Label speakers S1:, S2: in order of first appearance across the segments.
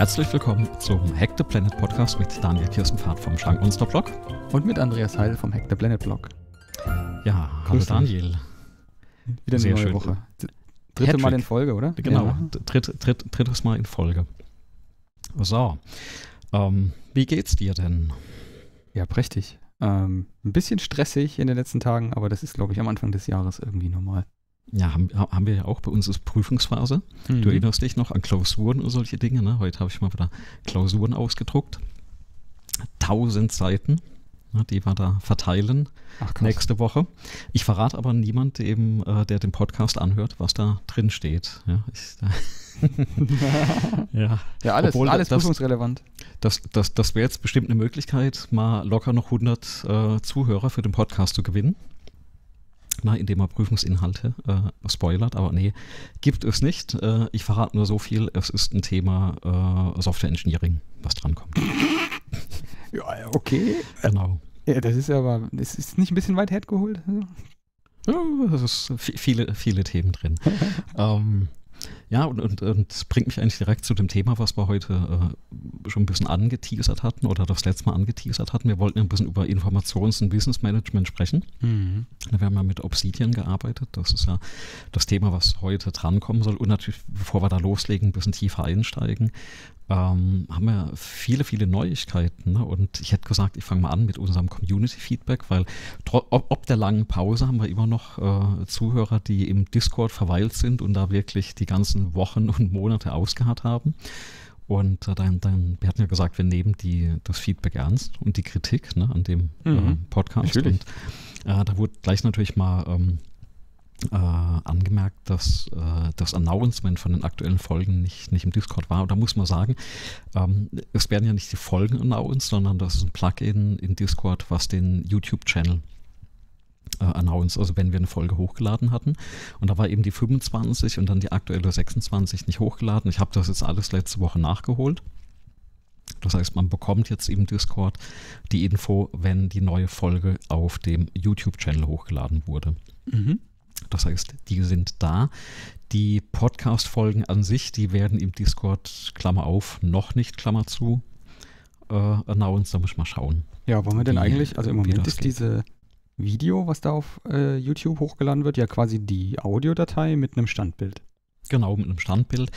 S1: Herzlich willkommen zum Hack the Planet Podcast mit Daniel Kirstenfahrt vom Schrankmonster Blog.
S2: Und mit Andreas Heil vom Hack the Planet Blog.
S1: Ja, hallo. Daniel.
S2: Wieder eine
S1: Sehr
S2: neue
S1: schön.
S2: Woche. Dritte
S1: Hattrick.
S2: Mal in Folge, oder?
S1: Genau,
S2: Ja.
S1: dritt, dritt, drittes Mal in Folge. So, ähm, wie geht's dir denn?
S2: ja, prächtig. Ähm, ein bisschen stressig in den letzten Tagen, aber das ist, glaube ich, am Anfang des Jahres irgendwie normal.
S1: Ja, haben, haben wir ja auch bei uns ist Prüfungsphase.
S2: Mhm.
S1: Du erinnerst dich noch an Klausuren und solche Dinge. Ne? Heute habe ich mal wieder Klausuren ausgedruckt. Tausend Seiten, ne, die wir da verteilen
S2: Ach,
S1: nächste Woche. Ich verrate aber niemand, eben, äh, der den Podcast anhört, was da drin steht. Ja, ich, ja.
S2: Ja, alles,
S1: Obwohl
S2: alles
S1: das-
S2: prüfungsrelevant.
S1: Das, das, das wäre jetzt bestimmt eine Möglichkeit, mal locker noch 100 äh, Zuhörer für den Podcast zu gewinnen. Na, indem man Prüfungsinhalte äh, spoilert, aber nee, gibt es nicht. Äh, ich verrate nur so viel, es ist ein Thema äh, Software Engineering, was drankommt.
S2: Ja, ja, okay.
S1: Genau.
S2: Ja, das ist aber, ist, ist nicht ein bisschen weit hergeholt?
S1: Ja, es ist vi- viele, viele Themen drin. ähm, ja, und, und, und bringt mich eigentlich direkt zu dem Thema, was wir heute äh, schon ein bisschen angeteasert hatten oder das letzte Mal angeteasert hatten. Wir wollten ja ein bisschen über Informations- und Wissensmanagement sprechen.
S2: Mhm.
S1: Wir haben ja mit Obsidian gearbeitet. Das ist ja das Thema, was heute drankommen soll. Und natürlich, bevor wir da loslegen, ein bisschen tiefer einsteigen, ähm, haben wir viele, viele Neuigkeiten. Ne? Und ich hätte gesagt, ich fange mal an mit unserem Community-Feedback, weil ob, ob der langen Pause haben wir immer noch äh, Zuhörer, die im Discord verweilt sind und da wirklich die ganzen Wochen und Monate ausgeharrt haben. Und äh, dann, dann, wir hatten ja gesagt, wir nehmen die, das Feedback ernst und die Kritik ne, an dem äh,
S2: Mhm.
S1: Podcast.
S2: Natürlich.
S1: Und äh, da wurde gleich natürlich mal ähm, äh, angemerkt, dass äh, das Announcement von den aktuellen Folgen nicht, nicht im Discord war. Und da muss man sagen, ähm, es werden ja nicht die Folgen announced, sondern das ist ein Plugin in Discord, was den YouTube-Channel äh, announced, also wenn wir eine Folge hochgeladen hatten. Und da war eben die 25 und dann die aktuelle 26 nicht hochgeladen. Ich habe das jetzt alles letzte Woche nachgeholt. Das heißt, man bekommt jetzt im Discord die Info, wenn die neue Folge auf dem YouTube-Channel hochgeladen wurde.
S2: Mhm.
S1: Das heißt, die sind da. Die Podcast-Folgen an sich, die werden im Discord, Klammer auf, noch nicht, Klammer zu, äh, announced. Da muss ich mal schauen.
S2: Ja, wollen wir denn
S1: Wie-
S2: eigentlich, also im Moment ist
S1: geht.
S2: diese Video, was da auf äh, YouTube hochgeladen wird, ja quasi die Audiodatei mit einem Standbild.
S1: Genau, mit einem Standbild.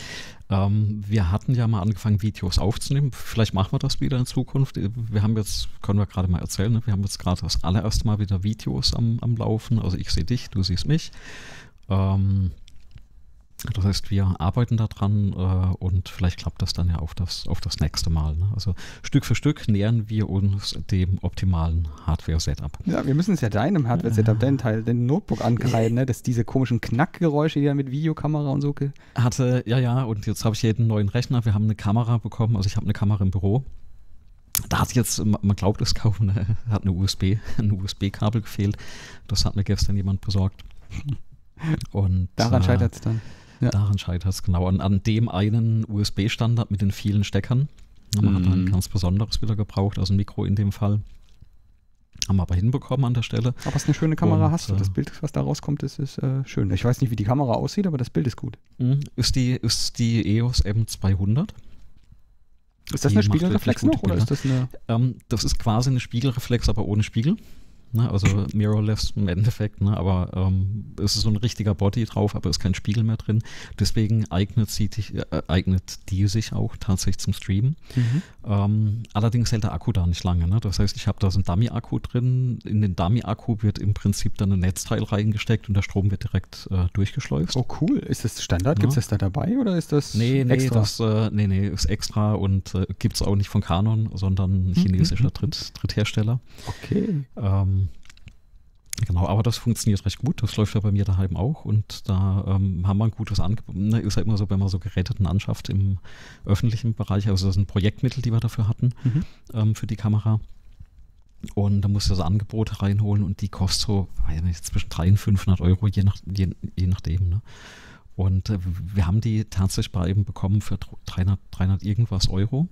S1: Ähm, wir hatten ja mal angefangen, Videos aufzunehmen. Vielleicht machen wir das wieder in Zukunft. Wir haben jetzt, können wir gerade mal erzählen, ne? wir haben jetzt gerade das allererste Mal wieder Videos am, am Laufen. Also ich sehe dich, du siehst mich. Ähm, das heißt, wir arbeiten daran äh, und vielleicht klappt das dann ja auf das, auf das nächste Mal. Ne? Also Stück für Stück nähern wir uns dem optimalen Hardware-Setup.
S2: Ja, wir müssen es ja deinem Hardware-Setup, deinen Teil, den Notebook ankreiden, ne? dass diese komischen Knackgeräusche, die da mit Videokamera und so.
S1: Hatte, ja, ja, und jetzt habe ich jeden neuen Rechner. Wir haben eine Kamera bekommen, also ich habe eine Kamera im Büro. Da hat jetzt, man man glaubt es kaum, ne, hat eine USB, ein USB-Kabel gefehlt. Das hat mir gestern jemand besorgt. Und
S2: Daran
S1: äh,
S2: scheitert es dann. Ja.
S1: Daran scheitert es genau. An, an dem einen USB-Standard mit den vielen Steckern. Man hat ein
S2: Mhm.
S1: ganz besonderes wieder gebraucht, also ein Mikro in dem Fall. Haben wir aber hinbekommen an der Stelle.
S2: Aber es ist eine schöne Kamera
S1: Und,
S2: hast du.
S1: äh,
S2: Das Bild, was da rauskommt, ist, ist äh, schön. Ich weiß nicht, wie die Kamera aussieht, aber das Bild ist gut.
S1: Mhm. Ist die, ist die EOS M200.
S2: Ist das
S1: Die
S2: eine Spiegelreflex noch oder ist das eine.
S1: Ähm, das ist quasi eine Spiegelreflex, aber ohne Spiegel. Ne? Also mirrorless im Endeffekt, ne? aber ähm, es ist so ein richtiger Body drauf, aber ist kein Spiegel mehr drin. Deswegen eignet, sie, dich- äh, eignet die sich auch tatsächlich zum Streamen. Ähm, allerdings hält der Akku da nicht lange. Ne? Das heißt, ich habe da so einen Dummy-Akku drin. In den Dummy-Akku wird im Prinzip dann ein Netzteil reingesteckt und der Strom wird direkt äh, durchgeschleust.
S2: Oh, cool. Ist das Standard?
S1: Ja.
S2: Gibt es das da dabei oder ist das
S1: Nee, nee,
S2: extra?
S1: das äh, nee, nee, ist extra und äh, gibt es auch nicht von Canon, sondern ein chinesischer Dritt, Dritthersteller.
S2: okay.
S1: Ähm, genau, aber das funktioniert recht gut. Das läuft ja bei mir daheim auch und da ähm, haben wir ein gutes Angebot. Ist ja immer so, wenn man so Geräteten anschafft im öffentlichen Bereich. Also das sind Projektmittel, die wir dafür hatten
S2: Mhm.
S1: ähm, für die Kamera. Und da musst du das Angebot reinholen und die kostet so, weiß nicht, zwischen 300 und 500 Euro, je, nach, je, je nachdem. Ne? Und äh, wir haben die tatsächlich bei eben bekommen für 300, 300 irgendwas Euro.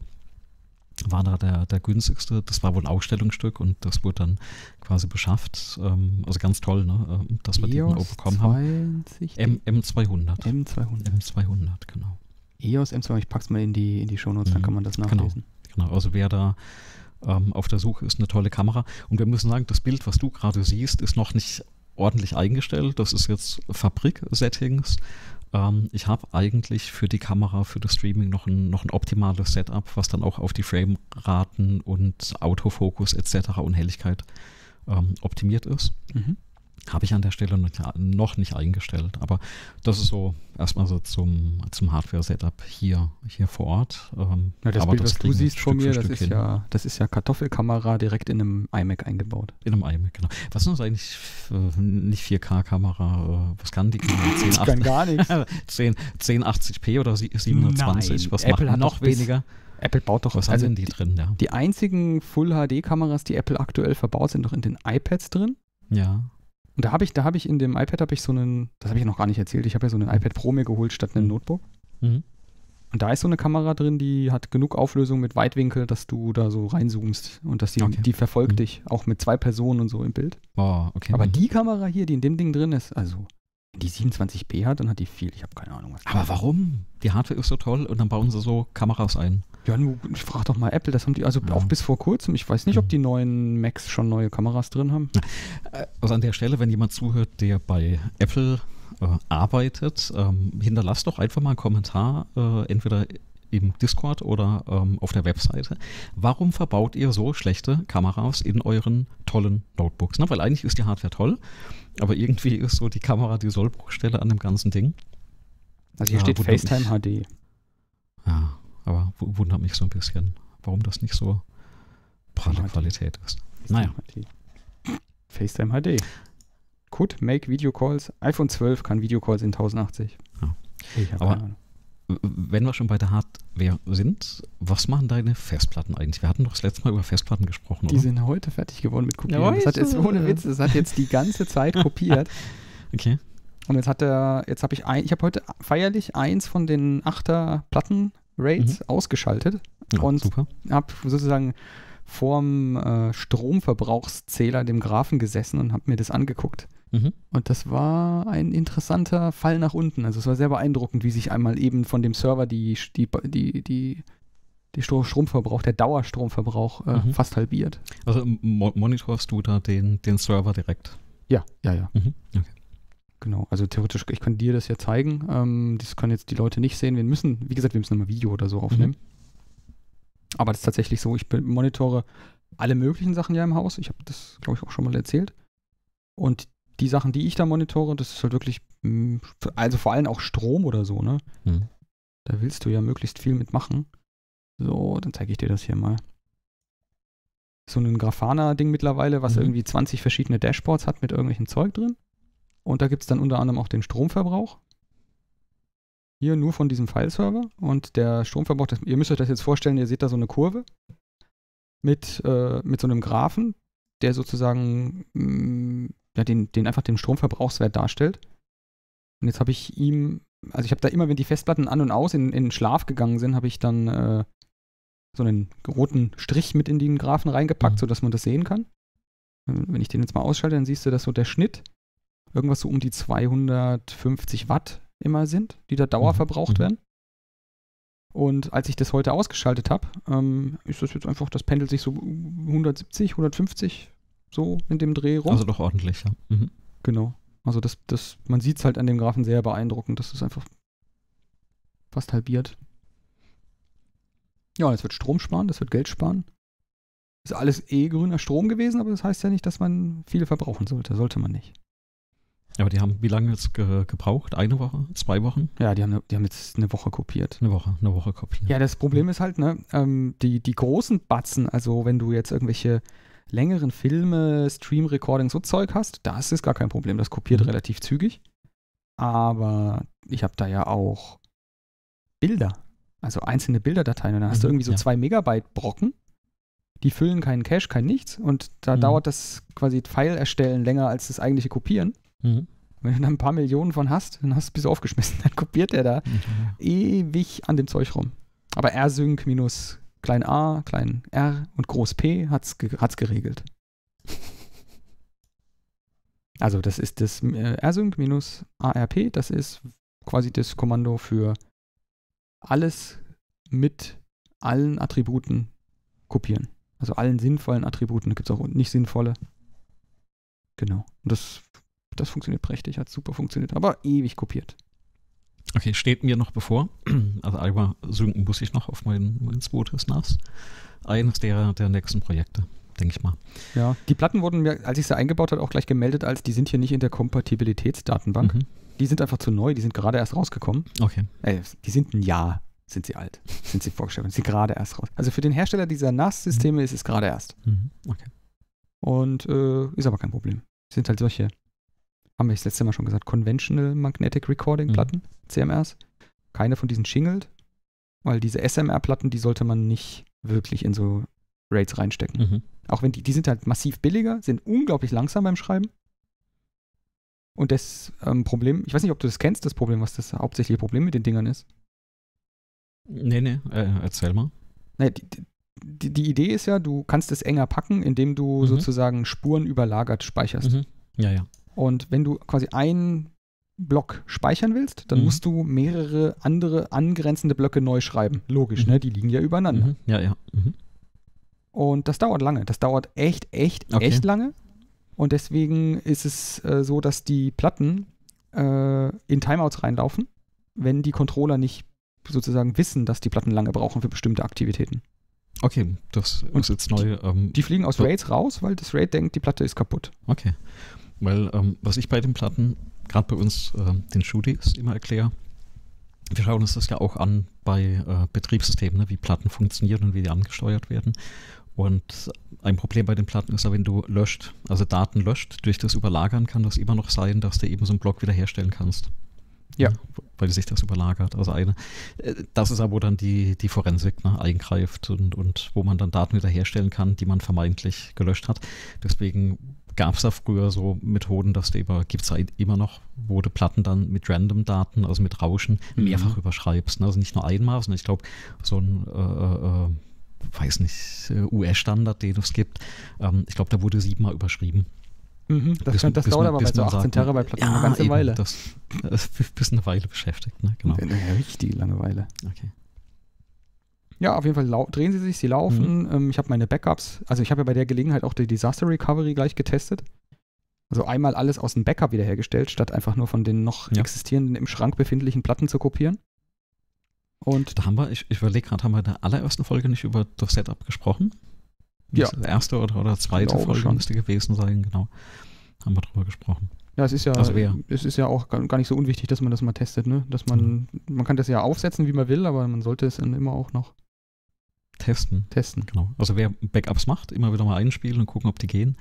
S1: War da der, der günstigste. Das war wohl ein Ausstellungsstück und das wurde dann quasi beschafft. Ähm, also ganz toll, ne? ähm, dass wir die dann auch
S2: EOS
S1: bekommen haben.
S2: 20,
S1: M, M200.
S2: M200.
S1: M200, genau.
S2: EOS M2, ich pack's mal in die, in die Shownotes, dann
S1: Mhm.
S2: kann man das
S1: Genau.
S2: nachlesen.
S1: Genau, also wer da ähm, auf der Suche ist, eine tolle Kamera. Und wir müssen sagen, das Bild, was du gerade siehst, ist noch nicht ordentlich eingestellt. Das ist jetzt Fabrik-Settings. Ähm, ich habe eigentlich für die Kamera, für das Streaming noch ein, noch ein optimales Setup, was dann auch auf die Frameraten und Autofokus etc. und Helligkeit ähm, optimiert ist.
S2: Mhm.
S1: Habe ich an der Stelle noch, nicht eingestellt. Aber das ist so erstmal so zum, zum Hardware-Setup hier, hier vor Ort. Ähm,
S2: Ja, das
S1: aber
S2: Bild, was du siehst von
S1: Stück
S2: mir, das
S1: Stück
S2: ist,
S1: hin.
S2: ja, das ist ja Kartoffelkamera direkt in einem iMac eingebaut.
S1: In einem iMac, genau. Was ist das eigentlich äh, nicht 4K-Kamera? Äh, was kann die Kamera?
S2: Ich kann gar nichts.
S1: 10, 1080p oder sie- 720?
S2: Nein,
S1: was
S2: Apple
S1: macht
S2: hat
S1: noch weniger?
S2: Apple baut doch,
S1: Was
S2: also
S1: haben denn die drin? Ja.
S2: die einzigen Full-HD-Kameras, die Apple aktuell verbaut, sind doch in den iPads drin.
S1: ja.
S2: Und da habe ich, da habe ich in dem iPad habe ich so einen, das habe ich noch gar nicht erzählt, ich habe ja so einen iPad Pro mir geholt statt einem Notebook.
S1: Mhm.
S2: Und da ist so eine Kamera drin, die hat genug Auflösung mit Weitwinkel, dass du da so reinzoomst und dass die,
S1: Okay.
S2: die verfolgt
S1: Mhm.
S2: dich, auch mit zwei Personen und so im Bild.
S1: Oh, okay.
S2: Aber
S1: mhm.
S2: die Kamera hier, die in dem Ding drin ist, also die 27p hat, dann hat die viel. Ich habe keine Ahnung. Was
S1: Aber warum? Die Hardware ist so toll und dann bauen sie so Kameras ein.
S2: Ja, nu, ich frag doch mal Apple, das haben die, also
S1: Ja.
S2: auch bis vor kurzem, ich weiß nicht, ob
S1: Mhm.
S2: die neuen Macs schon neue Kameras drin haben.
S1: Äh, Also an der Stelle, wenn jemand zuhört, der bei Apple äh, arbeitet, ähm, hinterlasst doch einfach mal einen Kommentar, äh, entweder im Discord oder ähm, auf der Webseite. Warum verbaut ihr so schlechte Kameras in euren tollen Notebooks? Na, weil eigentlich ist die Hardware toll, aber irgendwie ist so die Kamera die Sollbruchstelle an dem ganzen Ding.
S2: Also hier
S1: Ja,
S2: steht FaceTime HD.
S1: Ja, aber wu- wundert mich so ein bisschen, warum das nicht so pralle Qualität ist. Naja.
S2: FaceTime HD. FaceTime HD. Could make Video Calls. iPhone 12 kann Video Calls in 1080.
S1: Ja.
S2: Ich habe
S1: Aber-
S2: keine Ahnung.
S1: Wenn wir schon bei der Hardware sind, was machen deine Festplatten eigentlich? Wir hatten doch das letzte Mal über Festplatten gesprochen,
S2: Die
S1: oder?
S2: sind heute fertig geworden mit Kopieren.
S1: Ja,
S2: das hat jetzt ohne Witz, das hat jetzt die ganze Zeit kopiert.
S1: Okay.
S2: Und jetzt hat er, jetzt habe ich ein, ich habe heute feierlich eins von den 8er Platten Raids ausgeschaltet.
S1: Ja,
S2: Und- habe sozusagen vorm äh, Stromverbrauchszähler, dem Graphen gesessen und habe mir das angeguckt.
S1: Mhm.
S2: Und das war ein interessanter Fall nach unten. Also es war sehr beeindruckend, wie sich einmal eben von dem Server die, die, die, die, die Stro- Stromverbrauch, der Dauerstromverbrauch äh,
S1: Mhm.
S2: fast halbiert.
S1: Also mo monitorst du da den, den Server direkt?
S2: Ja, ja, ja.
S1: Mhm. Okay.
S2: Genau. Also theoretisch, ich kann dir das ja zeigen. Ähm, das können jetzt die Leute nicht sehen. Wir müssen, wie gesagt, wir müssen nochmal Video oder so aufnehmen. Aber das ist tatsächlich so, ich monitore alle möglichen Sachen ja im Haus. Ich habe das, glaube ich, auch schon mal erzählt. Und die Sachen, die ich da monitore, das ist halt wirklich, mh, also vor allem auch Strom oder so, ne?
S1: Mhm.
S2: Da willst du ja möglichst viel mitmachen. So, dann zeige ich dir das hier mal. So ein Grafana-Ding mittlerweile, was
S1: Mhm.
S2: irgendwie 20 verschiedene Dashboards hat mit irgendwelchem Zeug drin. Und da gibt es dann unter anderem auch den Stromverbrauch. Hier nur von diesem File-Server. Und der Stromverbrauch, das, ihr müsst euch das jetzt vorstellen, ihr seht da so eine Kurve mit, äh, mit so einem Graphen, der sozusagen mh, ja, den, den einfach den Stromverbrauchswert darstellt. Und jetzt habe ich ihm, also ich habe da immer, wenn die Festplatten an und aus in, in Schlaf gegangen sind, habe ich dann äh, so einen roten Strich mit in den Graphen reingepackt,
S1: Mhm.
S2: sodass man das sehen kann. Wenn ich den jetzt mal ausschalte, dann siehst du, dass so der Schnitt irgendwas so um die 250 Watt immer sind, die da Dauer
S1: Mhm.
S2: verbraucht
S1: Mhm.
S2: werden. Und als ich das heute ausgeschaltet habe, ähm, ist das jetzt einfach, das pendelt sich so 170, 150 so in dem Dreh rum.
S1: Also doch ordentlich, ja. Mhm.
S2: Genau. Also das, das, man sieht es halt an dem Graphen sehr beeindruckend. Das ist einfach fast halbiert. Ja, es wird Strom sparen, das wird Geld sparen. Ist alles eh grüner Strom gewesen, aber das heißt ja nicht, dass man viele verbrauchen sollte. Sollte man nicht.
S1: Aber die haben wie lange jetzt ge gebraucht? Eine Woche? Zwei Wochen?
S2: Ja, die haben, ne- die haben jetzt eine Woche kopiert.
S1: Eine Woche, eine Woche kopieren.
S2: Ja, das Problem ist halt, ne, ähm, die, die großen Batzen, also wenn du jetzt irgendwelche längeren Filme, Stream-Recording, so Zeug hast, das ist gar kein Problem. Das kopiert
S1: Mhm.
S2: relativ zügig. Aber ich habe da ja auch Bilder, also einzelne Bilderdateien. Und da hast du
S1: Mhm,
S2: irgendwie so
S1: ja.
S2: zwei Megabyte Brocken. Die füllen keinen Cache, kein nichts. Und da
S1: Mhm.
S2: dauert das quasi File erstellen länger als das eigentliche Kopieren.
S1: Mhm.
S2: Wenn du da ein paar Millionen von hast, dann hast du bis aufgeschmissen. Dann kopiert der da ewig an dem Zeug rum. Aber R-Sync minus klein a, klein r und groß p hat's, ge hat's geregelt. Also das ist das äh, R-Sync minus ARP, das ist quasi das Kommando für alles mit allen Attributen kopieren. Also allen sinnvollen Attributen. Da gibt es auch nicht sinnvolle. Genau. Und das, das funktioniert prächtig, hat super funktioniert, aber ewig kopiert.
S1: Okay, steht mir noch bevor. Also einmal synken muss ich noch auf mein, mein zweites NAS. Eines der, der nächsten Projekte, denke ich mal.
S2: Ja, die Platten wurden mir, als ich sie eingebaut habe, auch gleich gemeldet, als die sind hier nicht in der Kompatibilitätsdatenbank.
S1: Mhm.
S2: Die sind einfach zu neu, die sind gerade erst rausgekommen.
S1: Okay.
S2: Äh, die sind ein Jahr, sind sie alt, sind sie vorgestellt, sind gerade erst raus. Also für den Hersteller dieser NAS-Systeme ist es gerade erst.
S1: Mhm. Okay.
S2: Und äh, ist aber kein Problem. Sind halt solche, haben wir das letzte Mal schon gesagt, Conventional Magnetic Recording Platten, CMRs. Keine von diesen shingelt, weil diese SMR-Platten, die sollte man nicht wirklich in so Rates reinstecken.
S1: Mhm.
S2: Auch wenn die, die sind halt massiv billiger, sind unglaublich langsam beim Schreiben. Und das ähm, Problem, ich weiß nicht, ob du das kennst, das Problem, was das hauptsächliche Problem mit den Dingern ist.
S1: Nee, nee, äh, erzähl mal.
S2: Naja, die, die, die Idee ist ja, du kannst es enger packen, indem du
S1: Mhm.
S2: sozusagen Spuren überlagert speicherst.
S1: Mhm. Ja, ja.
S2: Und wenn du quasi einen Block speichern willst, dann
S1: Mhm.
S2: musst du mehrere andere angrenzende Blöcke neu schreiben. Logisch,
S1: Mhm.
S2: ne? Die liegen ja übereinander.
S1: Mhm. Ja, ja. Mhm.
S2: Und das dauert lange. Das dauert echt, echt,
S1: Okay.
S2: echt lange. Und deswegen ist es äh, so, dass die Platten äh, in Timeouts reinlaufen, wenn die Controller nicht sozusagen wissen, dass die Platten lange brauchen für bestimmte Aktivitäten.
S1: Okay, das
S2: Und
S1: ist jetzt neu. Ähm,
S2: Die fliegen aus. Raids raus, weil das Raid denkt, die Platte ist kaputt.
S1: okay. Weil, ähm, was ich bei den Platten, gerade bei uns, ähm, den Shooties immer erkläre, wir schauen uns das ja auch an bei äh, Betriebssystemen, ne, wie Platten funktionieren und wie die angesteuert werden. Und ein Problem bei den Platten ist ja, wenn du löscht, also Daten löscht, durch das Überlagern kann das immer noch sein, dass du eben so einen Block wiederherstellen kannst.
S2: Ja.
S1: Weil sich das überlagert. Also eine, äh, das ist aber, wo dann die, die Forensik ne, eingreift und, und wo man dann Daten wiederherstellen kann, die man vermeintlich gelöscht hat. Deswegen gab es da früher so Methoden, dass du immer, gibt es immer noch, wo du Platten dann mit Random-Daten, also mit Rauschen,
S2: Mhm.
S1: mehrfach überschreibst. Ne? Also nicht nur einmal, sondern ich glaube, so ein äh, äh, weiß nicht, äh, US-Standard, den es gibt, ähm, ich glaube, da wurde siebenmal überschrieben.
S2: Mhm, das,
S1: Bis-
S2: kann, das dauert
S1: man-
S2: aber bei so
S1: man
S2: 18
S1: sagt,
S2: Terabyte Platten
S1: ja,
S2: eine ganze
S1: eben,
S2: Weile.
S1: Das, das ist bis eine Weile beschäftigt, ne? genau.
S2: Eine richtige Langeweile.
S1: Okay.
S2: Ja, auf jeden Fall drehen sie sich, sie laufen. Ähm, ich habe meine Backups, also ich habe ja bei der Gelegenheit auch die Disaster Recovery gleich getestet. Also einmal alles aus dem Backup wiederhergestellt, statt einfach nur von den noch
S1: Ja.
S2: existierenden im Schrank befindlichen Platten zu kopieren. Und
S1: Da haben wir, ich, ich überlege gerade, haben wir in der allerersten Folge nicht über das Setup gesprochen?
S2: Ja.
S1: Das erste oder, oder zweite Folge
S2: schon.
S1: müsste gewesen sein, genau. Haben wir drüber gesprochen.
S2: ja, es ist ja,
S1: Also
S2: es ist ja auch gar nicht so unwichtig, dass man das mal testet, ne? Dass man, man kann das ja aufsetzen, wie man will, aber man sollte es dann immer auch noch
S1: Testen.
S2: testen.
S1: Genau. Also wer Backups macht, immer wieder mal einspielen und gucken, ob die gehen.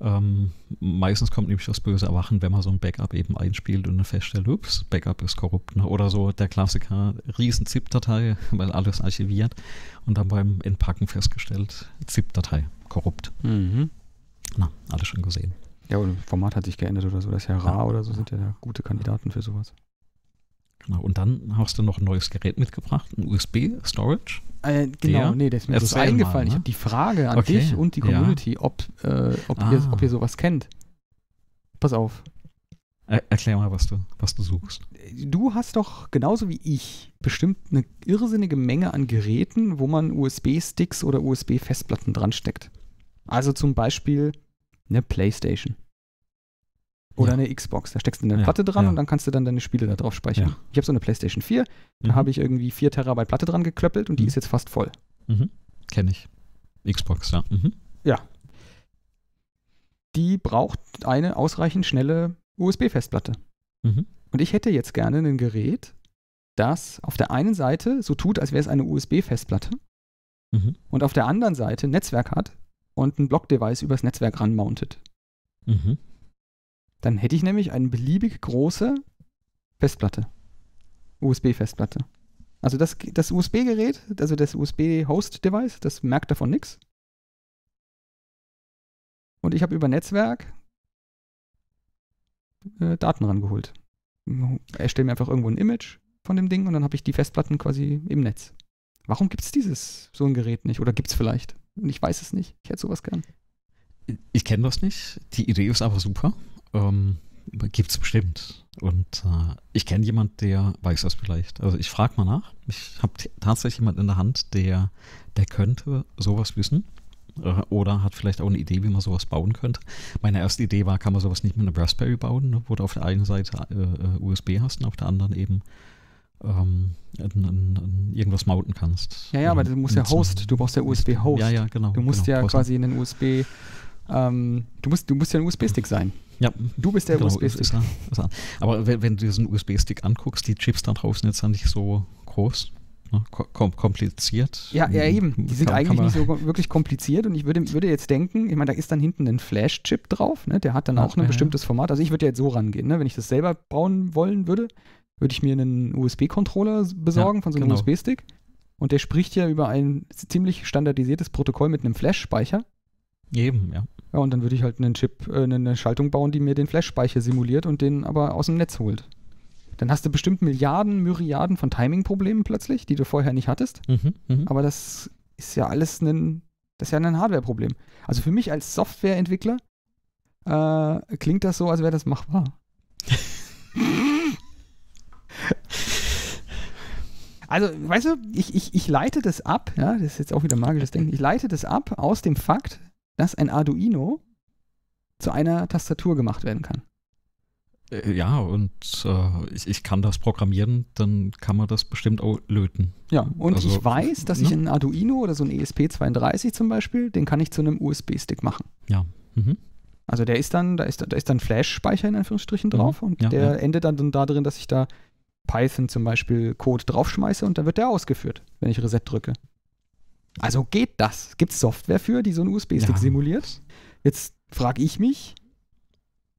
S1: Ähm, meistens kommt nämlich das böse Erwachen, wenn man so ein Backup eben einspielt und dann feststellt, ups, Backup ist korrupt. Ne? Oder so der Klassiker, riesen ZIP-Datei, weil alles archiviert und dann beim Entpacken festgestellt, ZIP-Datei, korrupt.
S2: Mhm.
S1: Na, alles schon gesehen.
S2: Ja, und das Format hat sich geändert oder so. Das ist ja rar oder so, sind ja gute Kandidaten für sowas.
S1: Genau. Und dann hast du noch ein neues Gerät mitgebracht, ein USB-Storage.
S2: Äh, genau,
S1: Der?
S2: nee, der ist mir bloß
S1: Erzähl mal,
S2: eingefallen. ich
S1: ne?
S2: habe die Frage an
S1: Okay,
S2: dich und die
S1: ja.
S2: Community, ob, äh, ob, ihr,
S1: Ah.
S2: ob ihr sowas kennt. Pass auf.
S1: Er, erklär mal, was du, was du suchst.
S2: Du hast doch genauso wie ich bestimmt eine irrsinnige Menge an Geräten, wo man USB-Sticks oder USB-Festplatten dran steckt. Also zum Beispiel eine Playstation. Oder
S1: Ja.
S2: eine Xbox. Da steckst du eine
S1: Ja,
S2: Platte dran
S1: ja.
S2: und dann kannst du dann deine Spiele da drauf speichern.
S1: Ja.
S2: Ich habe so eine Playstation 4, da
S1: Mhm.
S2: habe ich irgendwie 4 Terabyte Platte dran geklöppelt und die
S1: Mhm.
S2: ist jetzt fast voll.
S1: Mhm. Kenne ich. Xbox, ja. Mhm.
S2: Die braucht eine ausreichend schnelle USB-Festplatte.
S1: Mhm.
S2: Und ich hätte jetzt gerne ein Gerät, das auf der einen Seite so tut, als wäre es eine USB-Festplatte
S1: Mhm.
S2: und auf der anderen Seite ein Netzwerk hat und ein Block-Device übers Netzwerk ranmountet.
S1: Mhm.
S2: Dann hätte ich nämlich eine beliebig große Festplatte. USB-Festplatte. Also das, das USB-Gerät, also das USB-Host-Device, das merkt davon nichts. Und ich habe über Netzwerk äh, Daten rangeholt. Erstelle mir einfach irgendwo ein Image von dem Ding und dann habe ich die Festplatten quasi im Netz. Warum gibt es dieses, so ein Gerät nicht? Oder gibt es vielleicht? Ich weiß es nicht. Ich hätte sowas gern.
S1: Ich kenne das nicht. Die Idee ist aber super. Ähm, Gibt es bestimmt. Und äh, ich kenne jemanden, der weiß das vielleicht. Also ich frage mal nach. Ich habe tatsächlich jemanden in der Hand, der, der könnte sowas wissen. Äh, oder hat vielleicht auch eine Idee, wie man sowas bauen könnte. Meine erste Idee war, kann man sowas nicht mit einer Raspberry bauen, ne, wo du auf der einen Seite äh, äh USB hast und auf der anderen eben ähm, an, an, an irgendwas mounten kannst.
S2: Ja, ja, aber du musst ja Host, du brauchst ja USB-Host.
S1: Ja, ja, genau.
S2: Du musst
S1: genau,
S2: ja quasi einen USB, ähm, du musst, du musst ja ein USB-Stick sein.
S1: Ja,
S2: Du bist der
S1: genau,
S2: USB-Stick.
S1: er- er. Aber wenn, wenn du diesen USB-Stick anguckst, die Chips da drauf sind jetzt ja nicht so groß, ne? kom kompliziert.
S2: Ja, ja, eben. Die sind
S1: Kann-
S2: eigentlich
S1: kann
S2: nicht so wirklich kompliziert und ich würde, würde jetzt denken, ich meine, da ist dann hinten ein Flash-Chip drauf, ne? der hat dann
S1: Ja,
S2: auch ein
S1: ja, ja.
S2: bestimmtes Format. Also ich würde jetzt so rangehen, ne? wenn ich das selber bauen wollen würde, würde ich mir einen USB-Controller besorgen
S1: Ja,
S2: von so einem
S1: genau.
S2: USB-Stick und der spricht ja über ein ziemlich standardisiertes Protokoll mit einem Flash-Speicher.
S1: Eben, ja.
S2: Ja, und dann würde ich halt einen Chip, äh, eine Schaltung bauen, die mir den Flash-Speicher simuliert und den aber aus dem Netz holt. Dann hast du bestimmt Milliarden, Myriaden von Timing-Problemen plötzlich, die du vorher nicht hattest.
S1: Mhm, mhm.
S2: Aber das ist ja alles ein, das ist ja ein Hardware-Problem. Also für mich als Softwareentwickler äh, klingt das so, als wäre das machbar. Also, weißt du, ich, ich, ich leite das ab, ja, das ist jetzt auch wieder magisches Denken, ich leite das ab aus dem Fakt, dass ein Arduino zu einer Tastatur gemacht werden kann.
S1: Äh, Ja, und äh, ich, ich kann das programmieren, dann kann man das bestimmt auch löten.
S2: Ja, und
S1: Also,
S2: ich weiß, dass ich
S1: ne?
S2: ein Arduino oder so ein E ESP32 zum Beispiel, den kann ich zu einem USB-Stick machen.
S1: Mhm.
S2: Also der ist dann, da ist, da ist dann Flash-Speicher in Anführungsstrichen
S1: Mhm.
S2: drauf und
S1: Ja,
S2: der
S1: ja.
S2: endet dann, dann darin, dass ich da Python zum Beispiel Code draufschmeiße und dann wird der ausgeführt, wenn ich Reset drücke. Also geht das. Gibt es Software für, die so einen USB-Stick
S1: Ja.
S2: simuliert? Jetzt frage ich mich,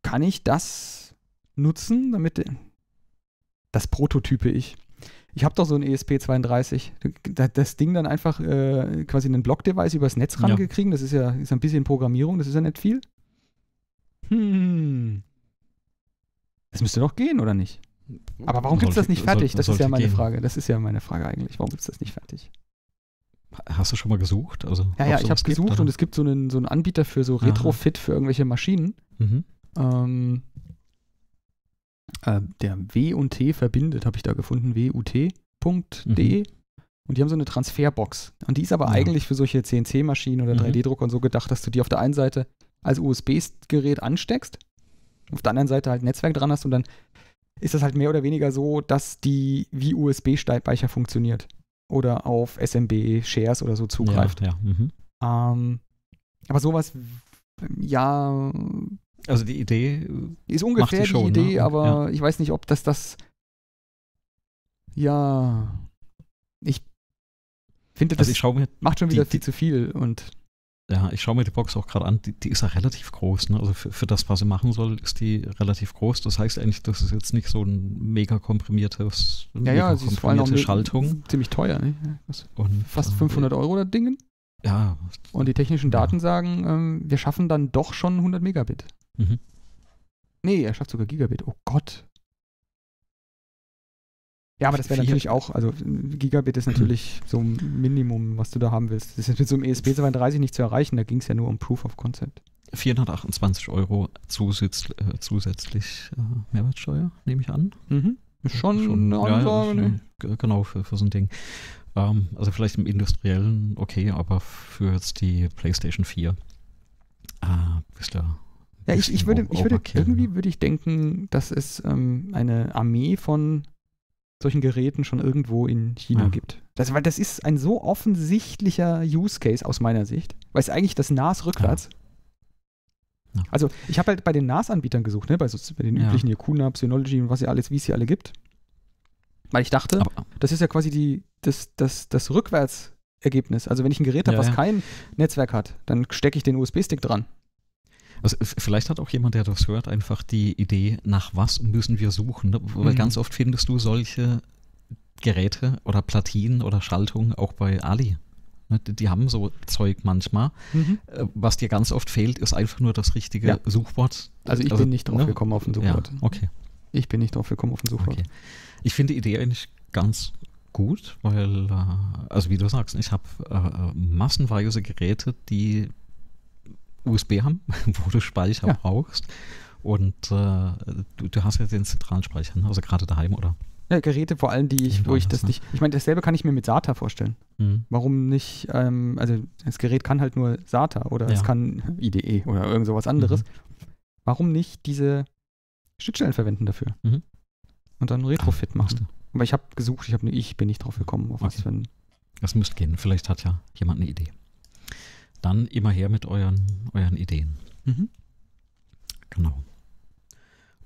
S2: kann ich das nutzen, damit das prototype ich. Ich habe doch so ein E ESP32. Da- Das Ding dann einfach äh, quasi einen Block-Device übers Netz
S1: Ja.
S2: rangekriegen. Das ist ja ist ein bisschen Programmierung, das ist ja nicht viel. Hm. Das müsste doch gehen, oder nicht? Aber warum gibt es das
S1: Sollte-
S2: nicht fertig?
S1: soll-
S2: Das ist ja
S1: sollte
S2: meine
S1: gehen.
S2: Frage. Das ist ja meine Frage eigentlich. Warum gibt es das nicht fertig?
S1: Hast du schon mal gesucht? Also,
S2: Ja, ja, ich habe gesucht
S1: oder?
S2: und es gibt so einen, so einen Anbieter für so
S1: Aha.
S2: Retrofit für irgendwelche Maschinen.
S1: Mhm.
S2: Ähm, äh, der W und T verbindet, habe ich da gefunden, wut.de. Und die haben so eine Transferbox. Und die ist aber
S1: Mhm. Ja.
S2: eigentlich für solche CNC-Maschinen oder
S1: Mhm.
S2: 3D-Drucker und so gedacht, dass du die auf der einen Seite als USB-Gerät ansteckst, auf der anderen Seite halt Netzwerk dran hast und dann ist das halt mehr oder weniger so, dass die wie USB-Speicher funktioniert. Oder auf SMB-Shares oder so zugreift.
S1: Ja, ja. Mhm.
S2: Ähm, aber sowas, ja,
S1: Also die Idee, äh,
S2: ist ungefähr
S1: die
S2: die,
S1: schon,
S2: Idee,
S1: ne?
S2: aber ich weiß nicht, ob das das. Ja. Ich finde, das
S1: also ich mir,
S2: macht schon
S1: die-
S2: wieder
S1: die-
S2: viel zu viel und
S1: ja, ich schaue mir die Box auch gerade an, die, die ist ja relativ groß. Ne? Also für, für das, was sie machen soll, ist die relativ groß. Das heißt eigentlich, das ist jetzt nicht so ein mega komprimiertes,
S2: ja,
S1: mega
S2: ja, sie ist vor allem auch
S1: komprimierte Schaltung.
S2: ziemlich teuer, ne?
S1: Und,
S2: Fast
S1: äh,
S2: 500 Euro das Ding.
S1: Ja.
S2: Und die technischen
S1: Ja.
S2: Daten sagen, ähm, wir schaffen dann doch schon 100 Megabit.
S1: Mhm.
S2: Nee, er schafft sogar Gigabit. Oh Gott. Ja, aber das wäre natürlich auch, also Gigabit ist natürlich so ein Minimum, was du da haben willst. Das ist mit so einem E ESP32 nicht zu erreichen, da ging es ja nur um Proof of Concept.
S1: 428 Euro zusatz, äh, zusätzlich äh, Mehrwertsteuer, nehme ich an.
S2: Mhm. Ist schon, eine
S1: ja,
S2: Ansage,
S1: ist,
S2: ne?
S1: äh, g- Genau, für, für so ein Ding. Ähm, also vielleicht im Industriellen okay, aber für jetzt die PlayStation 4 äh, bist du
S2: Ja, ich, ich würde, ich würde irgendwie
S1: ne?
S2: würde ich denken, dass es ähm, eine Armee von solchen Geräten schon irgendwo in China
S1: Ja.
S2: gibt. Das, weil das ist ein so offensichtlicher Use Case aus meiner Sicht, weil es eigentlich das NAS rückwärts.
S1: Ja.
S2: Also ich habe halt bei den NAS-Anbietern gesucht, ne, bei, so, bei den
S1: Ja.
S2: üblichen QNAP, Synology und was ja alles, wie es hier alle gibt. Weil ich dachte,
S1: Aber,
S2: das ist ja quasi die, das, das, das Rückwärtsergebnis. Also wenn ich ein Gerät habe,
S1: Ja,
S2: was
S1: ja.
S2: kein Netzwerk hat, dann stecke ich den USB-Stick dran.
S1: Also vielleicht hat auch jemand, der das hört, einfach die Idee, nach was müssen wir suchen. Ne? Weil
S2: Mhm.
S1: ganz oft findest du solche Geräte oder Platinen oder Schaltungen auch bei Ali. Ne? Die, haben so Zeug manchmal. Äh, Was dir ganz oft fehlt, ist einfach nur das richtige
S2: Ja.
S1: Suchwort.
S2: Also ich bin nicht drauf
S1: ne?
S2: gekommen auf ein
S1: Ja,
S2: Suchwort.
S1: okay.
S2: Ich bin nicht drauf gekommen auf ein Suchwort.
S1: Okay. Ich finde die Idee eigentlich ganz gut, weil, äh, also wie du sagst, ich habe äh, massenweise Geräte, die USB haben, wo du Speicher
S2: Ja.
S1: brauchst. Und äh, du, du hast ja den zentralen Speicher, ne? also gerade daheim, oder?
S2: Ja, Geräte vor allem, die ich, wo ich das nicht. Ich meine, dasselbe kann ich mir mit SATA vorstellen.
S1: Mhm.
S2: Warum nicht, ähm, also das Gerät kann halt nur SATA oder es
S1: Ja.
S2: kann IDE oder irgend sowas anderes. Warum nicht diese Schnittstellen verwenden dafür?
S1: Mhm.
S2: Und dann Retrofit
S1: Ah,
S2: machen. Aber ich habe gesucht, ich, hab, ich bin nicht drauf gekommen, auf was
S1: Okay.
S2: für ein.
S1: Das müsste gehen. Vielleicht hat ja jemand eine Idee. Dann immer her mit euren, euren Ideen.
S2: Mhm.
S1: Genau.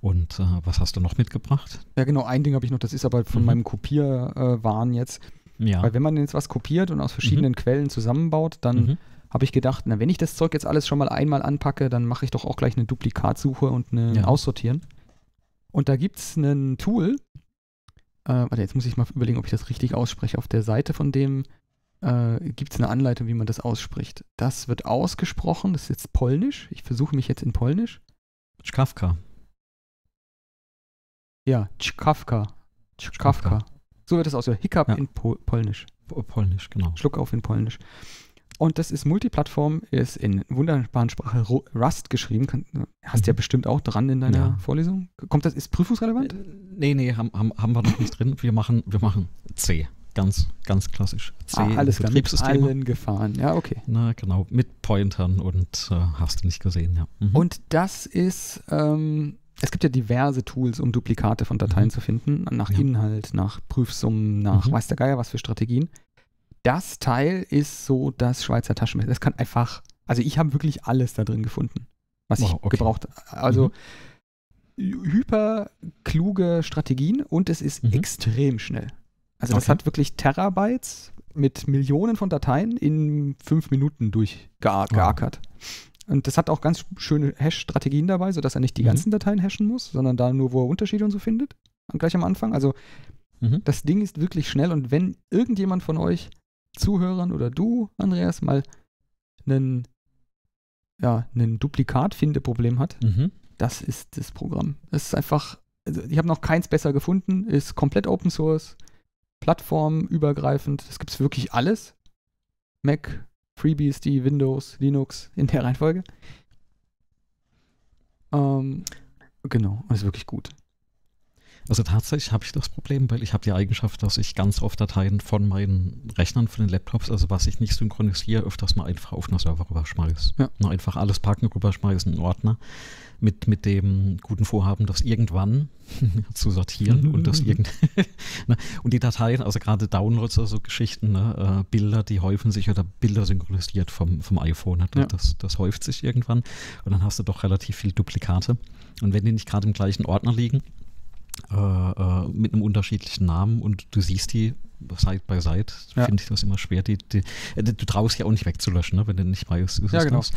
S1: Und äh, was hast du noch mitgebracht?
S2: Ja, genau, ein Ding habe ich noch, das ist aber von
S1: Mhm.
S2: meinem Kopierwahn jetzt.
S1: Ja.
S2: Weil wenn man jetzt was kopiert und aus verschiedenen Quellen zusammenbaut, dann
S1: Mhm.
S2: habe ich gedacht, na, wenn ich das Zeug jetzt alles schon mal einmal anpacke, dann mache ich doch auch gleich eine Duplikatsuche und eine
S1: Ja.
S2: Aussortieren. Und da gibt es ein Tool, äh, warte, jetzt muss ich mal überlegen, ob ich das richtig ausspreche. Auf der Seite von dem äh, gibt es eine Anleitung, wie man das ausspricht. Das wird ausgesprochen, das ist jetzt Polnisch. Ich versuche mich jetzt in Polnisch.
S1: Kafka.
S2: Ja, Czkawka. Czkawka. So wird es aus. Hiccup
S1: Ja.
S2: in Pol Polnisch.
S1: Po- Polnisch, genau.
S2: Schluck auf in Polnisch. Und das ist Multiplattform, ist in wunderbaren Sprache Ru- Rust geschrieben. Kann, hast du ja
S1: Mhm.
S2: bestimmt auch dran in deiner
S1: Ja.
S2: Vorlesung. Kommt das, ist prüfungsrelevant?
S1: Nee, nee, haben, haben, haben wir noch nicht drin. Wir machen, wir machen C. Ganz, ganz klassisch. C.
S2: Ah, alles klar, mit allen Gefahren. Ja, okay.
S1: Na, genau. Mit Pointern und äh, hast du nicht gesehen, ja. Mhm.
S2: Und das ist, ähm, es gibt ja diverse Tools, um Duplikate von Dateien
S1: Mhm.
S2: zu finden, nach
S1: Ja.
S2: Inhalt, nach Prüfsummen, nach
S1: Mhm.
S2: weiß der Geier was für Strategien. Das Teil ist so das Schweizer Taschenmesser. Das kann einfach, also ich habe wirklich alles da drin gefunden, was ich
S1: Wow, okay.
S2: gebraucht Also
S1: Mhm.
S2: hyper kluge Strategien und es ist
S1: Mhm.
S2: extrem schnell. Also das
S1: Okay.
S2: hat wirklich Terabytes mit Millionen von Dateien in fünf Minuten durchgeackert. Und das hat auch ganz schöne Hash-Strategien dabei, sodass er nicht die
S1: Mhm.
S2: ganzen Dateien hashen muss, sondern da nur, wo er Unterschiede und so findet. Gleich am Anfang. Also
S1: Mhm.
S2: das Ding ist wirklich schnell und wenn irgendjemand von euch Zuhörern oder du, Andreas, mal einen, ja, einen Duplikat-Finde-Problem hat,
S1: Mhm.
S2: das ist das Programm. Es ist einfach, also ich habe noch keins besser gefunden, ist komplett Open Source, plattformübergreifend, das gibt es wirklich alles. Mac, FreeBSD, Windows, Linux in der Reihenfolge. Ähm, genau, ist wirklich gut.
S1: Also tatsächlich habe ich das Problem, weil ich habe die Eigenschaft, dass ich ganz oft Dateien von meinen Rechnern, von den Laptops, also was ich nicht synchronisiere, öfters mal einfach auf einen Server rüberschmeiße.
S2: Ja.
S1: Na, einfach alles packen, rüberschmeißen, einen Ordner mit, mit dem guten Vorhaben, das irgendwann zu sortieren und das irgend ne? und die Dateien, also gerade Downloads, also Geschichten, ne? äh, Bilder, die häufen sich oder Bilder synchronisiert vom, vom iPhone, ne?
S2: Ja.
S1: das, das häuft sich irgendwann und dann hast du doch relativ viel Duplikate und wenn die nicht gerade im gleichen Ordner liegen, äh, äh, mit einem unterschiedlichen Namen und du siehst die Side by Side,
S2: Ja.
S1: finde ich das immer schwer. Die, die, äh, du traust ja auch nicht wegzulöschen, ne, wenn du nicht weißt, ist
S2: Ja,
S1: es
S2: genau.
S1: das.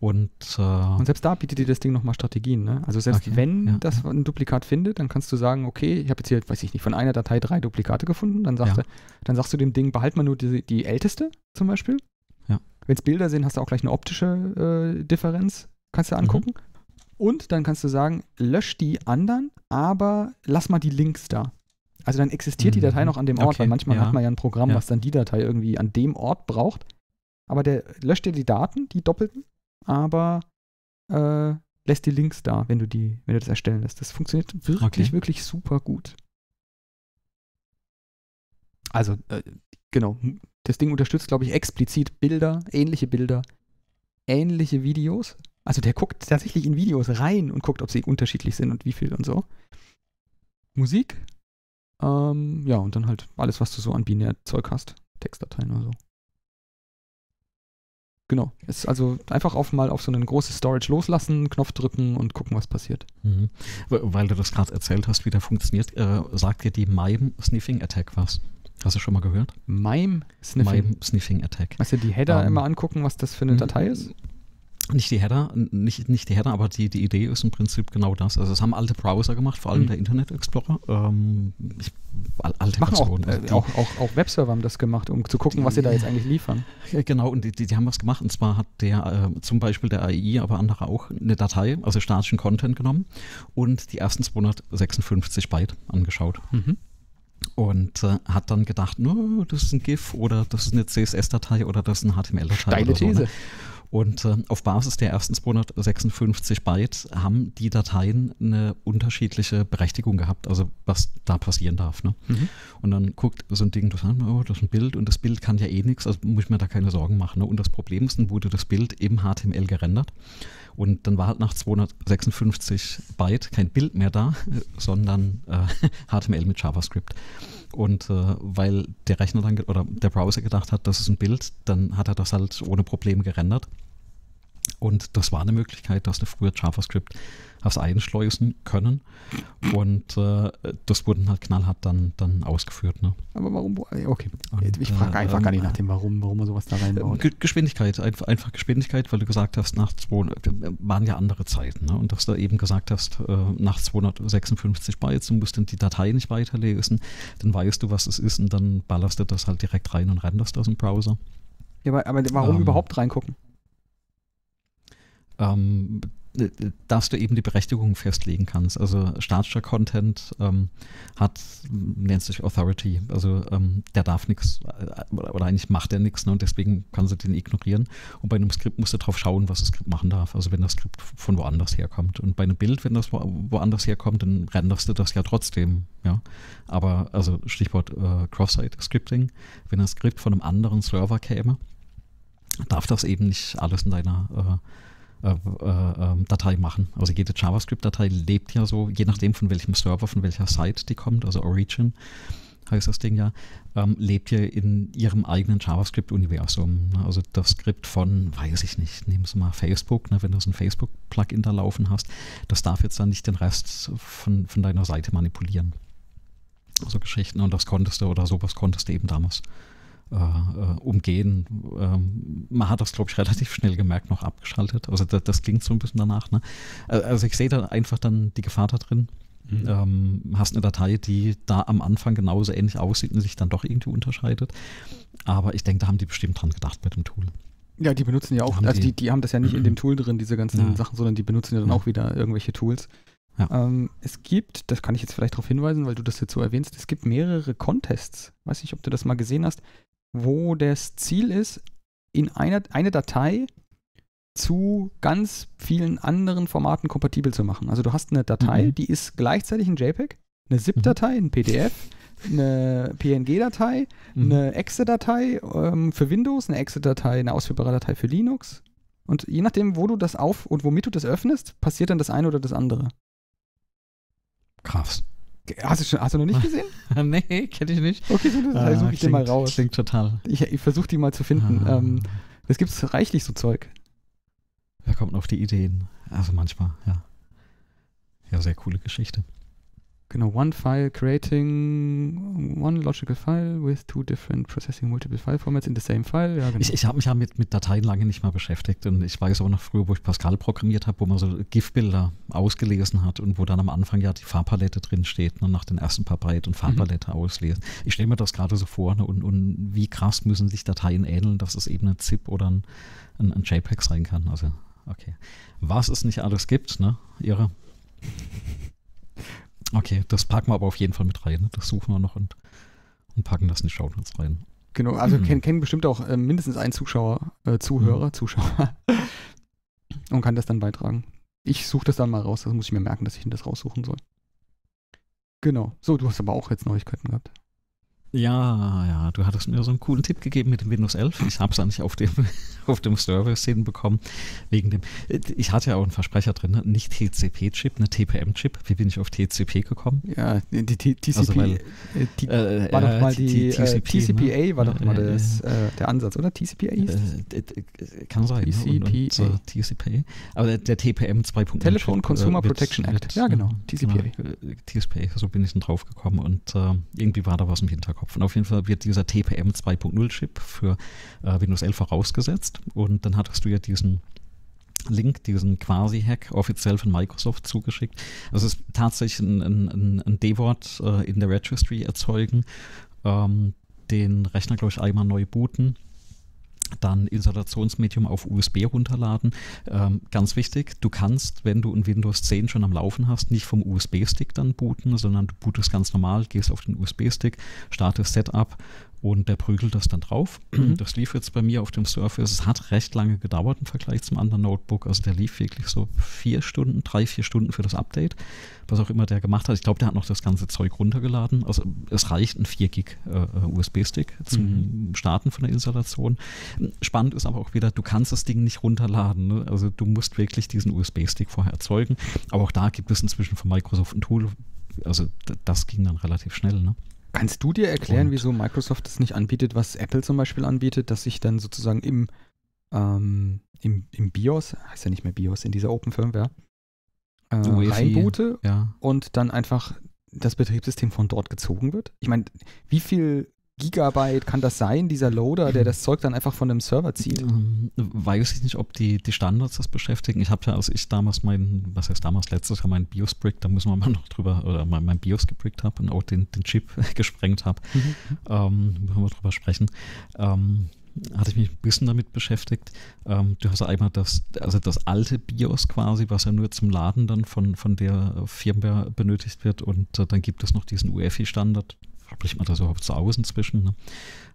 S1: Und, äh,
S2: Und selbst da bietet dir das Ding nochmal Strategien. Ne? Also selbst
S1: Okay,
S2: wenn
S1: ja,
S2: das ein Duplikat findet, dann kannst du sagen, okay, ich habe jetzt hier, weiß ich nicht, von einer Datei drei Duplikate gefunden. Dann, sagt
S1: Ja.
S2: er, dann sagst du dem Ding, behalt mal nur die, die älteste zum Beispiel.
S1: Ja.
S2: Wenn es Bilder sind, hast du auch gleich eine optische äh, Differenz, kannst du
S1: Mhm.
S2: Und dann kannst du sagen, lösch die anderen, aber lass mal die Links da. Also dann existiert die
S1: Mhm.
S2: Datei noch an dem Ort,
S1: Okay,
S2: weil manchmal
S1: ja.
S2: hat man ja ein Programm,
S1: Ja.
S2: was dann die Datei irgendwie an dem Ort braucht. Aber der löscht dir die Daten, die doppelten, aber äh, lässt die Links da, wenn du die, wenn du das erstellen lässt. Das funktioniert wirklich,
S1: Okay.
S2: wirklich super gut. Also, äh, genau, das Ding unterstützt, glaube ich, explizit Bilder, ähnliche Bilder, ähnliche Videos. Also der guckt tatsächlich in Videos rein und guckt, ob sie unterschiedlich sind und wie viel und so. Musik. Ähm, ja, und dann halt alles, was du so an Binärzeug hast. Textdateien oder so. Genau. Ist also einfach auf mal auf so ein großes Storage loslassen, Knopf drücken und gucken, was passiert.
S1: mhm. Weil du das gerade erzählt hast, wie der funktioniert, äh, sagt dir die MIME Sniffing Attack was? Hast du schon mal gehört?
S2: Mime Sniffing.
S1: MIME Sniffing Attack.
S2: Weißt du, die Header
S1: Ähm,
S2: immer angucken, was das für eine Datei ist?
S1: Nicht die Header, nicht, nicht die Header, aber die, die Idee ist im Prinzip genau das. Also es haben alte Browser gemacht, vor allem
S2: Mhm.
S1: der Internet Explorer. Ähm, ich, al- alte
S2: Machen auch,
S1: Versionen, also
S2: äh,
S1: die-
S2: auch, auch, auch Webserver haben das gemacht, um zu gucken, was sie da jetzt eigentlich liefern.
S1: Genau, und die, die, die haben was gemacht. Und zwar hat der, äh, zum Beispiel der AI, aber andere auch, eine Datei, also statischen Content genommen und die ersten 256 Byte angeschaut.
S2: Mhm.
S1: Und äh, hat dann gedacht, no, das ist ein GIF oder das ist eine CSS-Datei oder das ist eine HTML-Datei.
S2: Steile
S1: oder so,
S2: These.
S1: ne? Und äh, auf Basis der ersten 256 Byte haben die Dateien eine unterschiedliche Berechtigung gehabt, also was da passieren darf. Ne? Mhm. Und dann guckt so ein Ding, das, oh, das ist ein Bild und das Bild kann ja eh nichts, also muss ich mir da keine Sorgen machen. Ne? Und das Problem ist, dann wurde das Bild im HTML gerendert. Und dann war halt nach 256 Byte kein Bild mehr da, sondern äh, HTML mit JavaScript. Und äh, weil der Rechner dann oder der Browser gedacht hat, das ist ein Bild, dann hat er das halt ohne Probleme gerendert. Und das war eine Möglichkeit, dass du früher JavaScript hast einschleusen können. Und äh, das wurde halt knallhart dann, dann ausgeführt. Ne?
S2: Aber warum? Okay. Und, ich frage einfach äh, gar nicht nach dem Warum, warum man sowas da reinbaut.
S1: Ge Geschwindigkeit, einfach, einfach, Geschwindigkeit, weil du gesagt hast, nach zwei, waren ja andere Zeiten. Ne? Und dass du eben gesagt hast, äh, nach 256 Bytes, du musst dann die Datei nicht weiterlesen, dann weißt du, was es ist und dann ballerst du das halt direkt rein und renderst das im Browser.
S2: Ja, aber, aber warum ähm, überhaupt reingucken?
S1: Ähm, dass du eben die Berechtigung festlegen kannst. Also statischer Content ähm, hat, nennt sich Authority, also ähm, der darf nichts äh, oder eigentlich macht er nichts ne, und deswegen kannst du den ignorieren. Und bei einem Skript musst du darauf schauen, was das Skript machen darf, also wenn das Skript von woanders herkommt. Und bei einem Bild, wenn das wo, woanders herkommt, dann renderst du das ja trotzdem. Ja? Aber also Stichwort äh, Cross-Site-Scripting, wenn das Skript von einem anderen Server käme, darf das eben nicht alles in deiner äh, äh, äh, ähm, Datei machen. Also jede JavaScript-Datei lebt ja so, je nachdem von welchem Server, von welcher Site die kommt, also Origin heißt das Ding ja, ähm, lebt ja in ihrem eigenen JavaScript-Universum. Ne? Also das Skript von, weiß ich nicht, nehmen Sie mal Facebook, ne? wenn du so ein Facebook-Plugin da laufen hast, das darf jetzt dann nicht den Rest von, von deiner Seite manipulieren. So Geschichten und das konntest du oder sowas konntest du eben damals umgehen. Ähm, man hat das, glaube ich, relativ schnell gemerkt, noch abgeschaltet. Also das, das klingt so ein bisschen danach. Ne? Also ich sehe da einfach dann die Gefahr da drin. Mhm. Ähm, hast eine Datei, die da am Anfang genauso ähnlich aussieht und sich dann doch irgendwie unterscheidet. Aber ich denke, da haben die bestimmt dran gedacht mit dem Tool.
S2: Ja, die benutzen ja auch, haben also die, die, haben das ja nicht in dem Tool drin, diese ganzen ja. Sachen, sondern die benutzen ja dann ja. auch wieder irgendwelche Tools. Ja. Ähm, es gibt, das kann ich jetzt vielleicht darauf hinweisen, weil du das jetzt so erwähnst, es gibt mehrere Contests. Weiß nicht, ob du das mal gesehen hast wo das Ziel ist, in einer, eine Datei zu ganz vielen anderen Formaten kompatibel zu machen. Also du hast eine Datei, mhm. die ist gleichzeitig ein JPEG, eine ZIP-Datei, ein PDF, eine PNG-Datei, mhm. eine Exe-Datei ähm, für Windows, eine Exe-Datei, eine ausführbare Datei für Linux. Und je nachdem, wo du das auf und womit du das öffnest, passiert dann das eine oder das andere.
S1: Krass.
S2: Hast du, schon, hast du noch nicht gesehen?
S1: nee, kenne ich nicht.
S2: Okay, so, dann ah, suche ich den mal raus.
S1: Klingt total.
S2: Ich, ich versuche die mal zu finden. Ah. Ähm, es gibt reichlich so Zeug.
S1: Wer kommt auf die Ideen? Also manchmal, ja. Ja, sehr coole Geschichte.
S2: Genau, one file creating one logical file with two different processing multiple file formats in the same file.
S1: Ja, genau. Ich, ich habe mich ja mit, mit Dateien lange nicht mal beschäftigt und ich weiß aber noch früher, wo ich Pascal programmiert habe, wo man so GIF-Bilder ausgelesen hat und wo dann am Anfang ja die Farbpalette drin steht, ne, nach den ersten paar Byte und Farbpalette mhm. auslesen. Ich stelle mir das gerade so vor ne, und, und wie krass müssen sich Dateien ähneln, dass es eben ein ZIP oder ein, ein, ein JPEG sein kann. Also, okay. Was es nicht alles gibt, ne? Ihre. Okay, das packen wir aber auf jeden Fall mit rein. Ne? Das suchen wir noch und, und packen das in die Show Notes rein.
S2: Genau, also mhm. kennen, kennen bestimmt auch äh, mindestens einen Zuschauer, äh, Zuhörer, mhm. Zuschauer und kann das dann beitragen. Ich suche das dann mal raus, das muss ich mir merken, dass ich das raussuchen soll. Genau. So, du hast aber auch jetzt Neuigkeiten gehabt.
S1: Ja, ja, du hattest mir so einen coolen Tipp gegeben mit dem Windows 11. Ich habe es eigentlich auf dem, auf dem Service hinbekommen. Wegen dem, ich hatte ja auch einen Versprecher drin, ne? nicht TCP-Chip, eine TPM-Chip. Wie bin ich auf TCP gekommen?
S2: Ja, die, TCP also weil, äh, die, äh, war doch mal die, TCP, TCPA ne? war doch mal das, äh, der Ansatz, oder? TCPA hieß
S1: äh, Kann sein. TCPA. Ne? TCPA. Aber der, TPM 2.0
S2: Telephone Consumer Protection Act.
S1: Ja, genau. TCPA. Genau, TCPA, so bin ich dann drauf gekommen und irgendwie war da was im Hintergrund. Hinterkopf. Und auf jeden Fall wird dieser TPM 2.0 Chip für äh, Windows 11 vorausgesetzt. Und dann hattest du ja diesen Link, diesen Quasi-Hack offiziell von Microsoft zugeschickt. Also es ist tatsächlich ein, ein, ein D-Wort äh, in der Registry erzeugen, ähm, den Rechner, glaube ich, einmal neu booten dann Installationsmedium auf USB runterladen. Ähm, ganz wichtig, du kannst, wenn du ein Windows 10 schon am Laufen hast, nicht vom USB-Stick dann booten, sondern du bootest ganz normal, gehst auf den USB-Stick, startest Setup und der prügelt das dann drauf.
S2: Mhm.
S1: Das lief jetzt bei mir auf dem Surface. Es hat recht lange gedauert im Vergleich zum anderen Notebook. Also der lief wirklich so vier Stunden, drei, vier Stunden für das Update, was auch immer der gemacht hat. Ich glaube, der hat noch das ganze Zeug runtergeladen. Also es reicht ein 4 Gig äh, USB-Stick zum
S2: Mhm.
S1: Starten von der Installation. Spannend ist aber auch wieder, du kannst das Ding nicht runterladen. Ne? Also du musst wirklich diesen USB-Stick vorher erzeugen. Aber auch da gibt es inzwischen von Microsoft ein Tool. Also das ging dann relativ schnell. Ne?
S2: Kannst du dir erklären,
S1: Und-
S2: wieso Microsoft das nicht anbietet, was Apple zum Beispiel anbietet, dass ich dann sozusagen im, ähm, im, im BIOS, heißt ja nicht mehr BIOS, in dieser Open Firmware, äh,
S1: UEFI.
S2: reinboote
S1: Ja.
S2: und dann einfach das Betriebssystem von dort gezogen wird? Ich meine, wie viel Gigabyte kann das sein, dieser Loader, der das Zeug dann einfach von einem Server zieht?
S1: Ähm, weiß ich nicht, ob die, die Standards das beschäftigen. Ich habe ja, als ich damals mein, was heißt damals, letztes Jahr mein BIOS brick, da müssen wir mal noch drüber, oder mein, mein BIOS gebrickt habe und auch den, den Chip gesprengt habe, ähm, müssen wir drüber sprechen. Ähm, hatte ich mich ein bisschen damit beschäftigt. Ähm, du hast ja einmal das, also das alte BIOS quasi, was ja nur zum Laden dann von, von der Firmware benötigt wird und äh, dann gibt es noch diesen UEFI-Standard, spricht man das überhaupt so aus inzwischen, ne?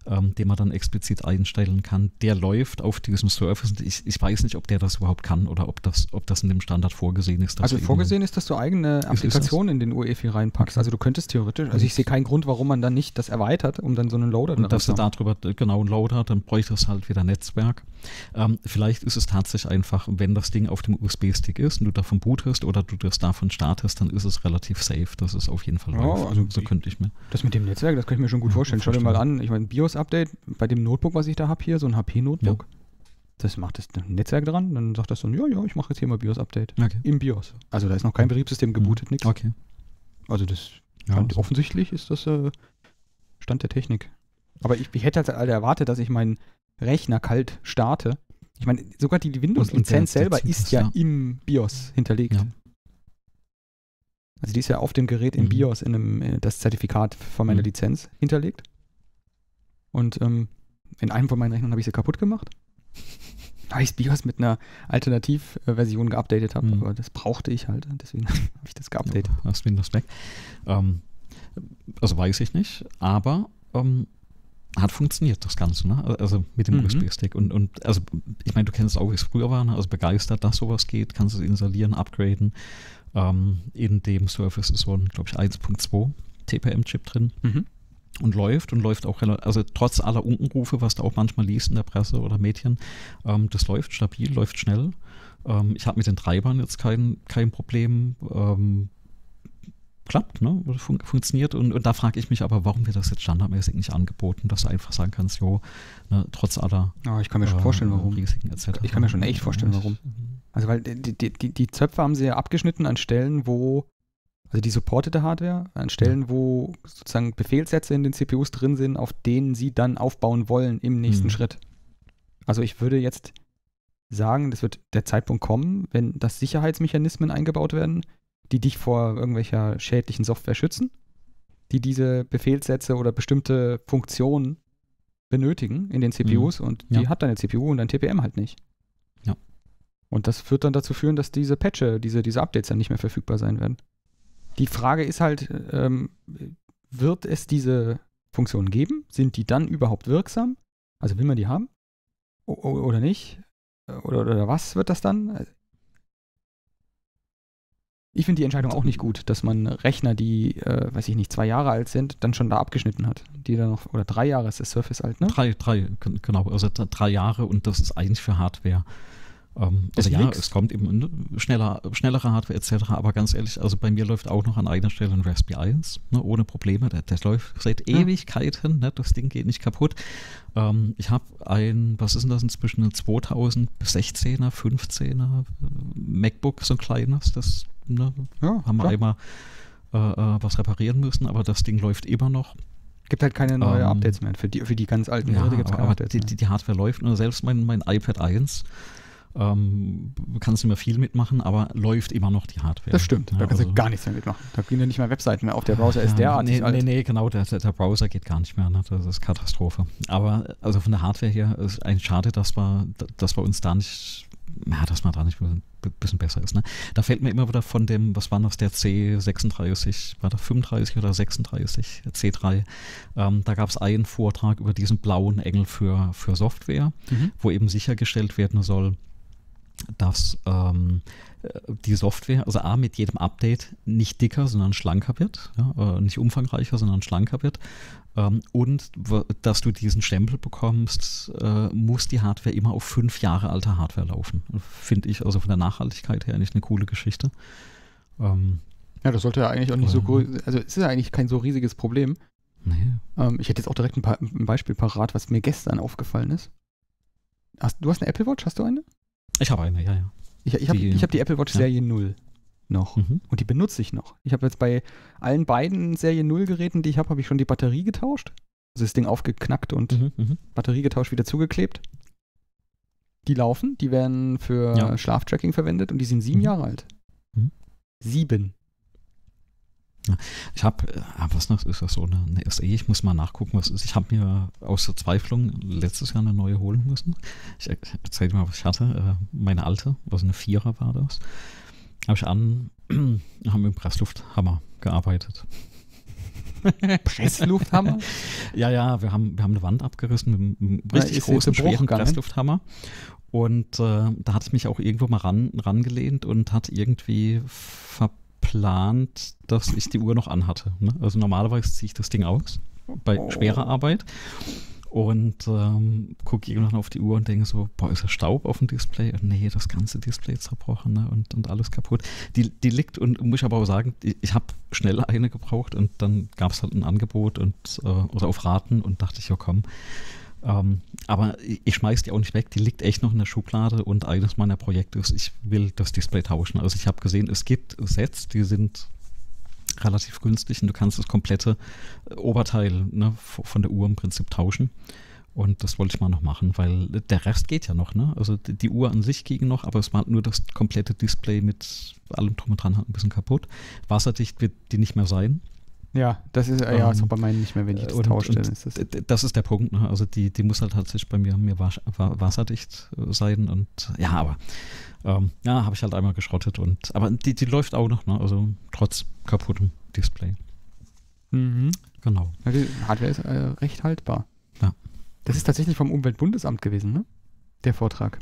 S1: Ähm, den man dann explizit einstellen kann. Der läuft auf diesem Surface. und Ich, ich weiß nicht, ob der das überhaupt kann oder ob das, ob das in dem Standard vorgesehen ist. dass
S2: Also vorgesehen ist, dass du eigene Applikationen in den UEFI reinpackst.
S1: Okay.
S2: Also du könntest theoretisch, also ich sehe keinen Grund, warum man dann nicht das erweitert, um dann so einen Loader
S1: Und dass du darüber genau einen Loader dann bräuchte es halt wieder Netzwerk. Ähm, vielleicht ist es tatsächlich einfach, wenn das Ding auf dem USB-Stick ist und du davon bootest oder du das davon startest, dann ist es relativ safe. Das ist auf jeden Fall
S2: Ja,
S1: läuft.
S2: also
S1: so könnte ich mir.
S2: Das mit dem Netzwerk, das kann ich mir schon gut vorstellen. Schau dir mal an, ich meine, BIOS-Update bei dem Notebook, was ich da habe hier, so ein HP-Notebook. Das macht das Netzwerk dran, dann sagt das so, ja, ja, ich mache jetzt hier mal BIOS-Update.
S1: Okay.
S2: Im BIOS. Also da ist noch kein Betriebssystem gebootet, nichts.
S1: Okay.
S2: Also das,
S1: Ja, also-
S2: offensichtlich ist das äh, Stand der Technik. Aber ich, ich hätte halt alle erwartet, dass ich meinen Rechner kalt starte. Ich meine, sogar die, Windows-Lizenz selber ist
S1: das,
S2: ja,
S1: ja.
S2: im BIOS hinterlegt.
S1: Ja.
S2: Also die ist ja auf dem Gerät im
S1: Mhm.
S2: BIOS in einem, äh, das Zertifikat von meiner
S1: Mhm.
S2: Lizenz hinterlegt. Und ähm, in einem von meinen Rechnern habe ich sie kaputt gemacht. Weil ich das BIOS mit einer Alternativversion geupdatet habe.
S1: Mhm.
S2: Aber das brauchte ich halt. Deswegen habe ich das geupdatet.
S1: Ja, hast Windows weg. Ähm, also weiß ich nicht, aber ähm, hat funktioniert das Ganze, ne? Also mit dem
S2: Mhm.
S1: USB-Stick. Und, und also ich meine, du kennst auch, wie es früher war, ne? Also begeistert, dass sowas geht, kannst du es installieren, upgraden. Ähm, in dem Surface ist so ein, glaube ich, 1.2 TPM-Chip drin
S2: Mhm.
S1: Und läuft und läuft auch relativ, also trotz aller Unkenrufe, was du auch manchmal liest in der Presse oder Medien, ähm, das läuft stabil, läuft schnell. Ähm, ich habe mit den Treibern jetzt kein, kein Problem. Ähm, klappt, ne? Fun funktioniert und, und da frage ich mich aber, warum wird das jetzt standardmäßig nicht angeboten, dass du einfach sagen kannst, jo, ne, trotz aller
S2: Aber ich kann mir schon
S1: äh,
S2: vorstellen, warum.
S1: Risiken etc.
S2: Ich kann mir schon echt vorstellen, warum. Also weil die, die, die, die Zöpfe haben sie ja abgeschnitten an Stellen, wo, also die supportete Hardware, an Stellen, wo sozusagen Befehlssätze in den CPUs drin sind, auf denen sie dann aufbauen wollen im nächsten
S1: Mhm.
S2: Schritt. Also ich würde jetzt sagen, das wird der Zeitpunkt kommen, wenn das Sicherheitsmechanismen eingebaut werden, die dich vor irgendwelcher schädlichen Software schützen, die diese Befehlssätze oder bestimmte Funktionen benötigen in den CPUs und die
S1: Ja.
S2: hat deine CPU und dein TPM halt nicht.
S1: Ja.
S2: Und das wird dann dazu führen, dass diese Patche, diese, diese Updates dann nicht mehr verfügbar sein werden. Die Frage ist halt, ähm, wird es diese Funktionen geben? Sind die dann überhaupt wirksam? Also will man die haben? O oder nicht? Oder, oder was wird das dann? Ich finde die Entscheidung auch nicht gut, dass man Rechner, die, äh, weiß ich nicht, zwei Jahre alt sind, dann schon da abgeschnitten hat. Die dann noch, oder drei Jahre ist das Surface alt, ne?
S1: Drei, drei, genau, also drei Jahre und das ist eigentlich für Hardware. Ähm,
S2: Das
S1: also ja,
S2: nix.
S1: es kommt eben ne, schneller, schnellere Hardware etc., aber ganz ehrlich, also bei mir läuft auch noch an einer Stelle ein Raspberry 1, ne, ohne Probleme. Der, der läuft seit
S2: Ja.
S1: Ewigkeiten, ne, das Ding geht nicht kaputt. Ähm, ich habe ein, was ist denn das inzwischen, ein 2016er, 15er äh, MacBook, so ein kleines, das ne,
S2: Ja,
S1: haben wir
S2: klar.
S1: einmal äh, äh, was reparieren müssen, aber das Ding läuft immer noch.
S2: Gibt halt keine neue
S1: Ähm,
S2: Updates mehr. Für die, für die ganz alten
S1: Ja,
S2: Geräte gibt es keine
S1: aber
S2: Updates
S1: die, die Hardware läuft und selbst mein, mein iPad 1 ähm, kannst du mir viel mitmachen, aber läuft immer noch die Hardware.
S2: Das stimmt, da
S1: Ja,
S2: kannst
S1: also-
S2: du gar nichts mehr mitmachen. Da gehen ja nicht mal Webseiten mehr auf. Der Browser ist derartig
S1: nee,
S2: alt.
S1: Nee, nee, genau, der, der der Browser geht gar nicht mehr. Ne? Das ist Katastrophe. Aber also von der Hardware her ist eigentlich schade, dass wir, dass wir uns da nicht ja, dass man da nicht ein bisschen besser ist. Ne? Da fällt mir immer wieder von dem, was war das, der C36, war das 35 oder 36, C3, ähm, da gab es einen Vortrag über diesen blauen Engel für, für Software, mhm. wo eben sichergestellt werden soll, dass ähm, die Software, also A, mit jedem Update nicht dicker, sondern schlanker wird, ja, äh, nicht umfangreicher, sondern schlanker wird. Ähm, und dass du diesen Stempel bekommst, äh, muss die Hardware immer auf fünf Jahre alter Hardware laufen. Finde ich also von der Nachhaltigkeit her eigentlich eine coole Geschichte.
S2: Ähm, ja, das sollte ja eigentlich auch nicht so groß, also es ist ja eigentlich kein so riesiges Problem. Nee. Ähm, ich hätte jetzt auch direkt ein, paar, ein Beispiel parat, was mir gestern aufgefallen ist. Hast, du hast eine Apple Watch, hast du eine?
S1: Ich habe eine, ja, ja.
S2: Ich, ich habe die, hab die Apple Watch ja. Serie 0 noch. Mhm. Und die benutze ich noch. Ich habe jetzt bei allen beiden Serie 0 Geräten, die ich habe, habe ich schon die Batterie getauscht. Also das Ding aufgeknackt und mhm, mhm. Batterie getauscht, wieder zugeklebt. Die laufen, die werden für ja. Schlaftracking verwendet und die sind sieben mhm. Jahre alt. Mhm. Sieben.
S1: Ich habe, äh, was noch, ist das so eine, eine SE? Ich muss mal nachgucken, was ist. Ich habe mir aus Verzweiflung letztes Jahr eine neue holen müssen. Ich erzähle dir mal, was ich hatte. Äh, meine alte, was eine Vierer war das. Habe ich an, haben mit dem Presslufthammer gearbeitet.
S2: Presslufthammer?
S1: ja, ja, wir haben, wir haben eine Wand abgerissen mit einem richtig ja, großen, schweren Presslufthammer. Und äh, da hatte ich mich auch irgendwo mal ran, rangelehnt und hat irgendwie verpasst geplant, dass ich die Uhr noch anhatte. Ne? Also normalerweise ziehe ich das Ding aus bei oh. schwerer Arbeit und ähm, gucke irgendwann auf die Uhr und denke so, boah, ist da Staub auf dem Display? Und nee, das ganze Display zerbrochen ne? und, und alles kaputt. Die, die liegt und muss ich aber auch sagen, die, ich habe schnell eine gebraucht und dann gab es halt ein Angebot und äh, oder auf Raten und dachte ich, ja komm, ähm, aber ich schmeiße die auch nicht weg, die liegt echt noch in der Schublade und eines meiner Projekte ist, ich will das Display tauschen. Also ich habe gesehen, es gibt Sets, die sind relativ günstig und du kannst das komplette äh, Oberteil ne, von der Uhr im Prinzip tauschen. Und das wollte ich mal noch machen, weil der Rest geht ja noch, ne? Also die, die Uhr an sich ging noch, aber es war nur das komplette Display mit allem drum und dran halt ein bisschen kaputt. Wasserdicht wird die nicht mehr sein.
S2: Ja, das ist ja ist auch bei meinen nicht mehr, wenn ich das und, tausche. Und
S1: ist das, das ist der Punkt. Ne? Also die, die muss halt tatsächlich bei mir, mir wasserdicht äh, sein und ja, aber ähm, ja, habe ich halt einmal geschrottet und aber die, die läuft auch noch, ne? Also trotz kaputtem Display.
S2: Mhm. Genau. Ja, die Hardware ist äh, recht haltbar. Ja. Das ist tatsächlich vom Umweltbundesamt gewesen, ne? Der Vortrag.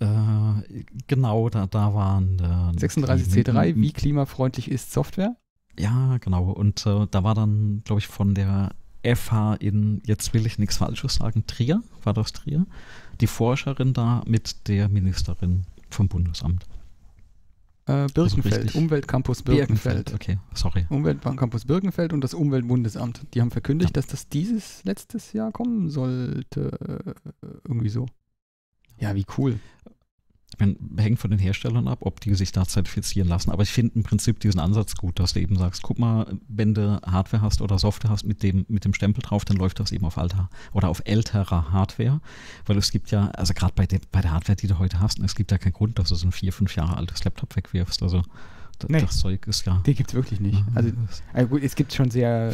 S1: Äh, genau, da, da waren
S2: äh, 36C3, wie klimafreundlich ist Software?
S1: Ja, genau. Und äh, da war dann, glaube ich, von der FH in, jetzt will ich nichts Falsches sagen, Trier, war das Trier, die Forscherin da mit der Ministerin vom Bundesamt.
S2: Äh, Birkenfeld, also Umweltcampus Birkenfeld. Birkenfeld.
S1: Okay, sorry.
S2: Umweltcampus Birkenfeld und das Umweltbundesamt. Die haben verkündigt, ja. dass das dieses letztes Jahr kommen sollte. Äh, irgendwie so. Ja, wie cool
S1: meine, hängt von den Herstellern ab, ob die sich da zertifizieren lassen. Aber ich finde im Prinzip diesen Ansatz gut, dass du eben sagst, guck mal, wenn du Hardware hast oder Software hast mit dem, mit dem Stempel drauf, dann läuft das eben auf alter oder auf älterer Hardware. Weil es gibt ja, also gerade bei, bei der Hardware, die du heute hast, es gibt ja keinen Grund, dass du so ein vier, fünf Jahre altes Laptop wegwirfst. Also
S2: das, nee, das Zeug ist ja. Die gibt es wirklich nicht. Also, also gut, es gibt schon sehr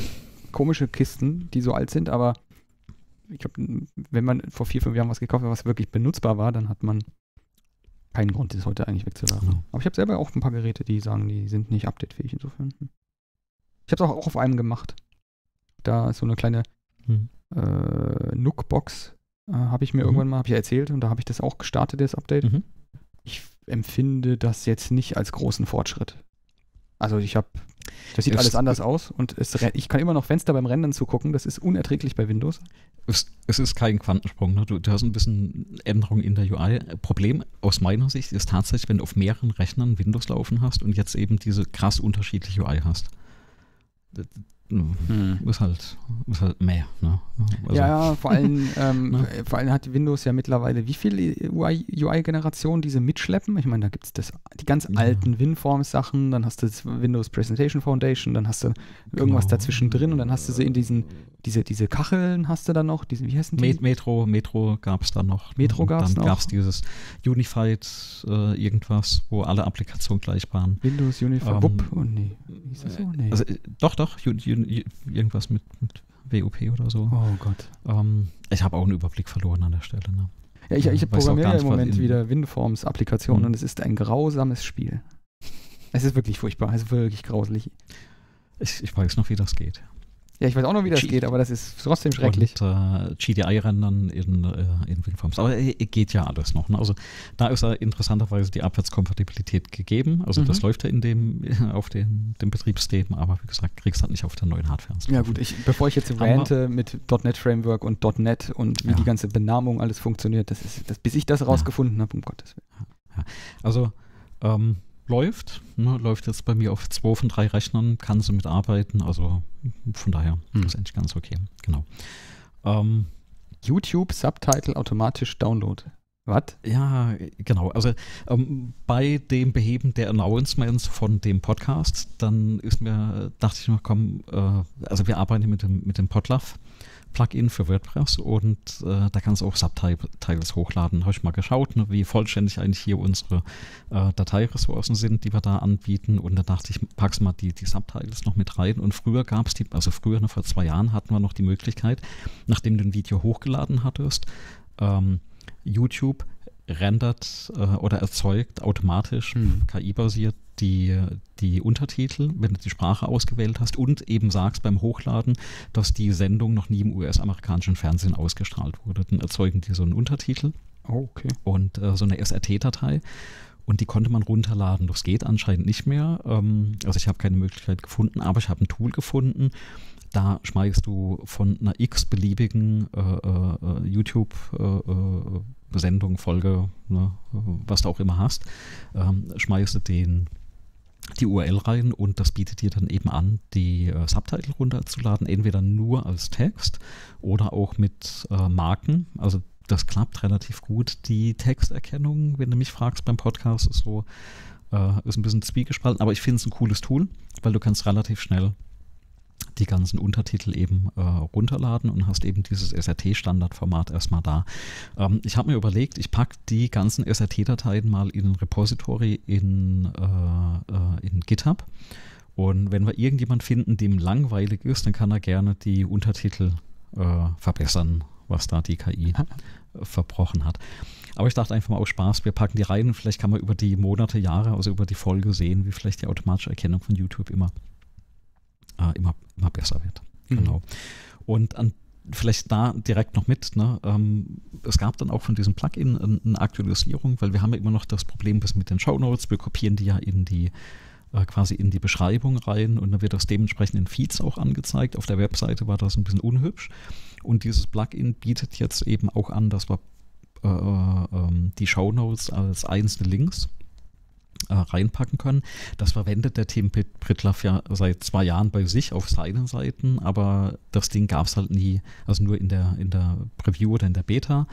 S2: komische Kisten, die so alt sind, aber ich glaube, wenn man vor vier, fünf Jahren was gekauft hat, was wirklich benutzbar war, dann hat man keinen Grund, das heute eigentlich wegzuwerfen. Ja. Aber ich habe selber auch ein paar Geräte, die sagen, die sind nicht updatefähig insofern. Hm. Ich habe es auch, auch auf einem gemacht. Da ist so eine kleine hm. äh, Nook-Box, äh, habe ich mir mhm. irgendwann mal, habe ich erzählt, und da habe ich das auch gestartet, das Update. Mhm. Ich empfinde das jetzt nicht als großen Fortschritt. Also ich habe das sieht es, alles anders aus und es, ich kann immer noch Fenster beim Rendern zugucken. Das ist unerträglich bei Windows.
S1: Es, es ist kein Quantensprung. Ne? Du, du, hast ein bisschen Änderungen in der UI. Problem aus meiner Sicht ist tatsächlich, wenn du auf mehreren Rechnern Windows laufen hast und jetzt eben diese krass unterschiedliche UI hast. Hm. Ist halt, ist halt mehr. Ne?
S2: Also. Ja, vor allem, ähm, ne? vor allem hat Windows ja mittlerweile wie viele UI-Generationen diese mitschleppen? Ich meine, da gibt es die ganz ja. alten WinForms-Sachen, dann hast du das Windows Presentation Foundation, dann hast du irgendwas genau. dazwischen drin und dann hast du sie in diesen, diese, diese Kacheln hast du dann noch, diese, wie heißen die?
S1: Metro, Metro gab es dann noch.
S2: Metro gab es
S1: noch. Dann gab es dieses Unified äh, irgendwas, wo alle Applikationen gleich waren.
S2: Windows Unified, ähm, Wupp, oh nee. Ist
S1: das so? Nee. Also, äh, doch, irgendwas mit, mit WUP oder so.
S2: Oh Gott.
S1: Ähm, ich habe auch einen Überblick verloren an der Stelle. Ne?
S2: Ja, ich, ich
S1: Äh,
S2: programmiere im Moment wieder Winforms-Applikationen
S1: Mhm.
S2: und es ist ein grausames Spiel. Es ist wirklich furchtbar, es ist wirklich grauslich.
S1: Ich, ich weiß noch, wie das geht.
S2: Ja, ich weiß auch noch, wie das
S1: Cheat.
S2: geht, aber das ist trotzdem schrecklich.
S1: Und äh, GDI-Rendern in, äh, in WinForms. Aber äh, geht ja alles noch. Ne? Also da ist ja interessanterweise die Abwärtskompatibilität gegeben. Also das
S2: Mhm.
S1: läuft ja in dem, auf den, dem Betriebssystemen, aber wie gesagt, kriegst halt nicht auf der neuen Hardware.
S2: Ja gut, ich, bevor ich jetzt rante mit .NET Framework und .NET und wie
S1: Ja.
S2: die ganze Benamung alles funktioniert, das ist, das, bis ich das rausgefunden habe, um Gottes Willen.
S1: Also ähm, läuft, ne, läuft jetzt bei mir auf zwei von drei Rechnern, kann sie mitarbeiten, also von daher
S2: Hm.
S1: ist eigentlich ganz okay. Genau. Ähm,
S2: YouTube Subtitle automatisch Download. Was?
S1: Ja, genau. Also ähm, bei dem Beheben der Announcements von dem Podcast, dann ist mir, dachte ich mir, komm, äh, also wir arbeiten mit dem, mit dem Podlove Plugin für WordPress und äh, da kannst du auch Subtitles hochladen. Habe ich mal geschaut, ne, wie vollständig eigentlich hier unsere äh, Dateiressourcen sind, die wir da anbieten. Und da dachte ich, packst mal die, die Subtitles noch mit rein. Und früher gab es die, also früher, ne, vor zwei Jahren, hatten wir noch die Möglichkeit, nachdem du ein Video hochgeladen hattest, ähm, YouTube rendert äh, oder erzeugt automatisch
S2: Hm.
S1: KI-basiert die, die Untertitel, wenn du die Sprache ausgewählt hast und eben sagst beim Hochladen, dass die Sendung noch nie im US-amerikanischen Fernsehen ausgestrahlt wurde. Dann erzeugen die so einen Untertitel
S2: Oh, okay.
S1: und äh, so eine SRT-Datei. Und die konnte man runterladen. Das geht anscheinend nicht mehr. Ähm, also ich habe keine Möglichkeit gefunden, aber ich habe ein Tool gefunden. Da schmeißt du von einer x-beliebigen äh, äh, YouTube-Sendung, Folge, ne, was du auch immer hast, ähm, schmeißt du den die URL rein und das bietet dir dann eben an, die äh, Subtitle runterzuladen, entweder nur als Text oder auch mit äh, Marken. Also das klappt relativ gut. Die Texterkennung, wenn du mich fragst beim Podcast, ist so, äh, ist ein bisschen zwiegespalten, aber ich finde es ein cooles Tool, weil du kannst relativ schnell die ganzen Untertitel eben äh, runterladen und hast eben dieses SRT-Standardformat erstmal da. Ähm, ich habe mir überlegt, ich packe die ganzen SRT-Dateien mal in ein Repository in, äh, äh, in GitHub. Und wenn wir irgendjemand finden, dem langweilig ist, dann kann er gerne die Untertitel äh, verbessern, was da die KI verbrochen hat. Aber ich dachte einfach mal aus Spaß, wir packen die rein und vielleicht kann man über die Monate, Jahre, also über die Folge sehen, wie vielleicht die automatische Erkennung von YouTube immer, äh, immer, immer besser wird.
S2: Mhm.
S1: Genau. Und an, vielleicht da direkt noch mit, ne, ähm, es gab dann auch von diesem Plugin eine, eine Aktualisierung, weil wir haben ja immer noch das Problem bis mit den Show Notes, wir kopieren die ja in die äh, quasi in die Beschreibung rein und dann wird das dementsprechend in Feeds auch angezeigt. Auf der Webseite war das ein bisschen unhübsch und dieses Plugin bietet jetzt eben auch an, dass wir äh, ähm, die Show Notes als einzelne Links äh, reinpacken können. Das verwendet der Tim Prit- Pritlaff ja seit zwei Jahren bei sich auf seinen Seiten, aber das Ding gab es halt nie, also nur in der, in der Preview oder in der Beta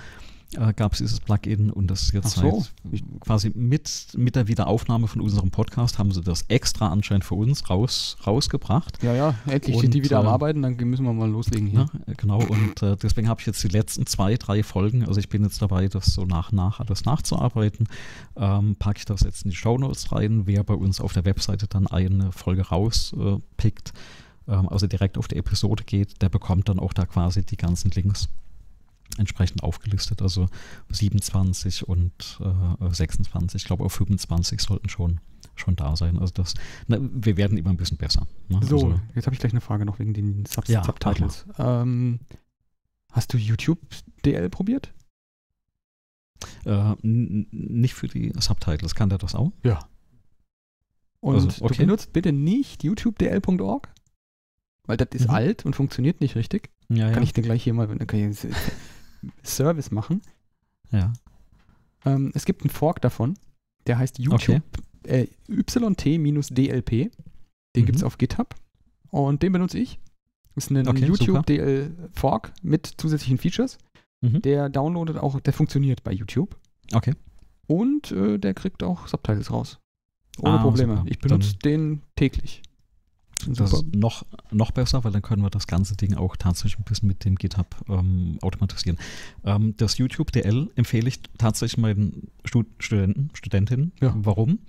S1: äh, gab es dieses Plugin und das ist jetzt
S2: so.
S1: seit quasi mit, mit der Wiederaufnahme von unserem Podcast haben sie das extra anscheinend für uns raus, rausgebracht.
S2: Ja, ja, endlich
S1: Und,
S2: sind die wieder am
S1: äh,
S2: Arbeiten, dann müssen wir mal loslegen hier.
S1: Ja, genau, und äh, deswegen habe ich jetzt die letzten zwei, drei Folgen, also ich bin jetzt dabei, das so nach und nach alles nachzuarbeiten, ähm, packe ich das jetzt in die Shownotes rein. Wer bei uns auf der Webseite dann eine Folge rauspickt, ähm, also direkt auf die Episode geht, der bekommt dann auch da quasi die ganzen Links entsprechend aufgelistet. Also 27 und äh, 26, ich glaube auf 25 sollten schon, schon da sein. Also das, na, wir werden immer ein bisschen besser. Ne?
S2: So,
S1: also,
S2: jetzt habe ich gleich eine Frage noch wegen den Sub
S1: Ja,
S2: Subtitles. Ähm, hast du YouTube DL probiert?
S1: Äh, nicht für die Subtitles, kann der das auch?
S2: Ja. Und
S1: Also,
S2: du
S1: okay.
S2: benutzt bitte nicht youtubedl.org? Weil das ist
S1: Mhm.
S2: alt und funktioniert nicht richtig.
S1: Ja,
S2: Kann ich dir gleich hier mal jetzt Service machen.
S1: ja.
S2: Ähm, es gibt einen Fork davon, der heißt YouTube äh, YT-DLP. Den
S1: Mhm.
S2: gibt es auf GitHub und den benutze ich. Ist ein
S1: Okay, super.
S2: YouTube DL Fork mit zusätzlichen Features.
S1: Mhm.
S2: Der downloadet auch, der funktioniert bei YouTube.
S1: Okay.
S2: Und äh, der kriegt auch Subtitles raus. Ohne
S1: Ah,
S2: Probleme.
S1: super.
S2: Ich benutze den täglich.
S1: Das ist noch, noch besser, weil dann können wir das ganze Ding auch tatsächlich ein bisschen mit dem GitHub ähm, automatisieren. Ähm, das YouTube DL empfehle ich tatsächlich meinen Stud Studenten, Studentinnen.
S2: Ja.
S1: Warum?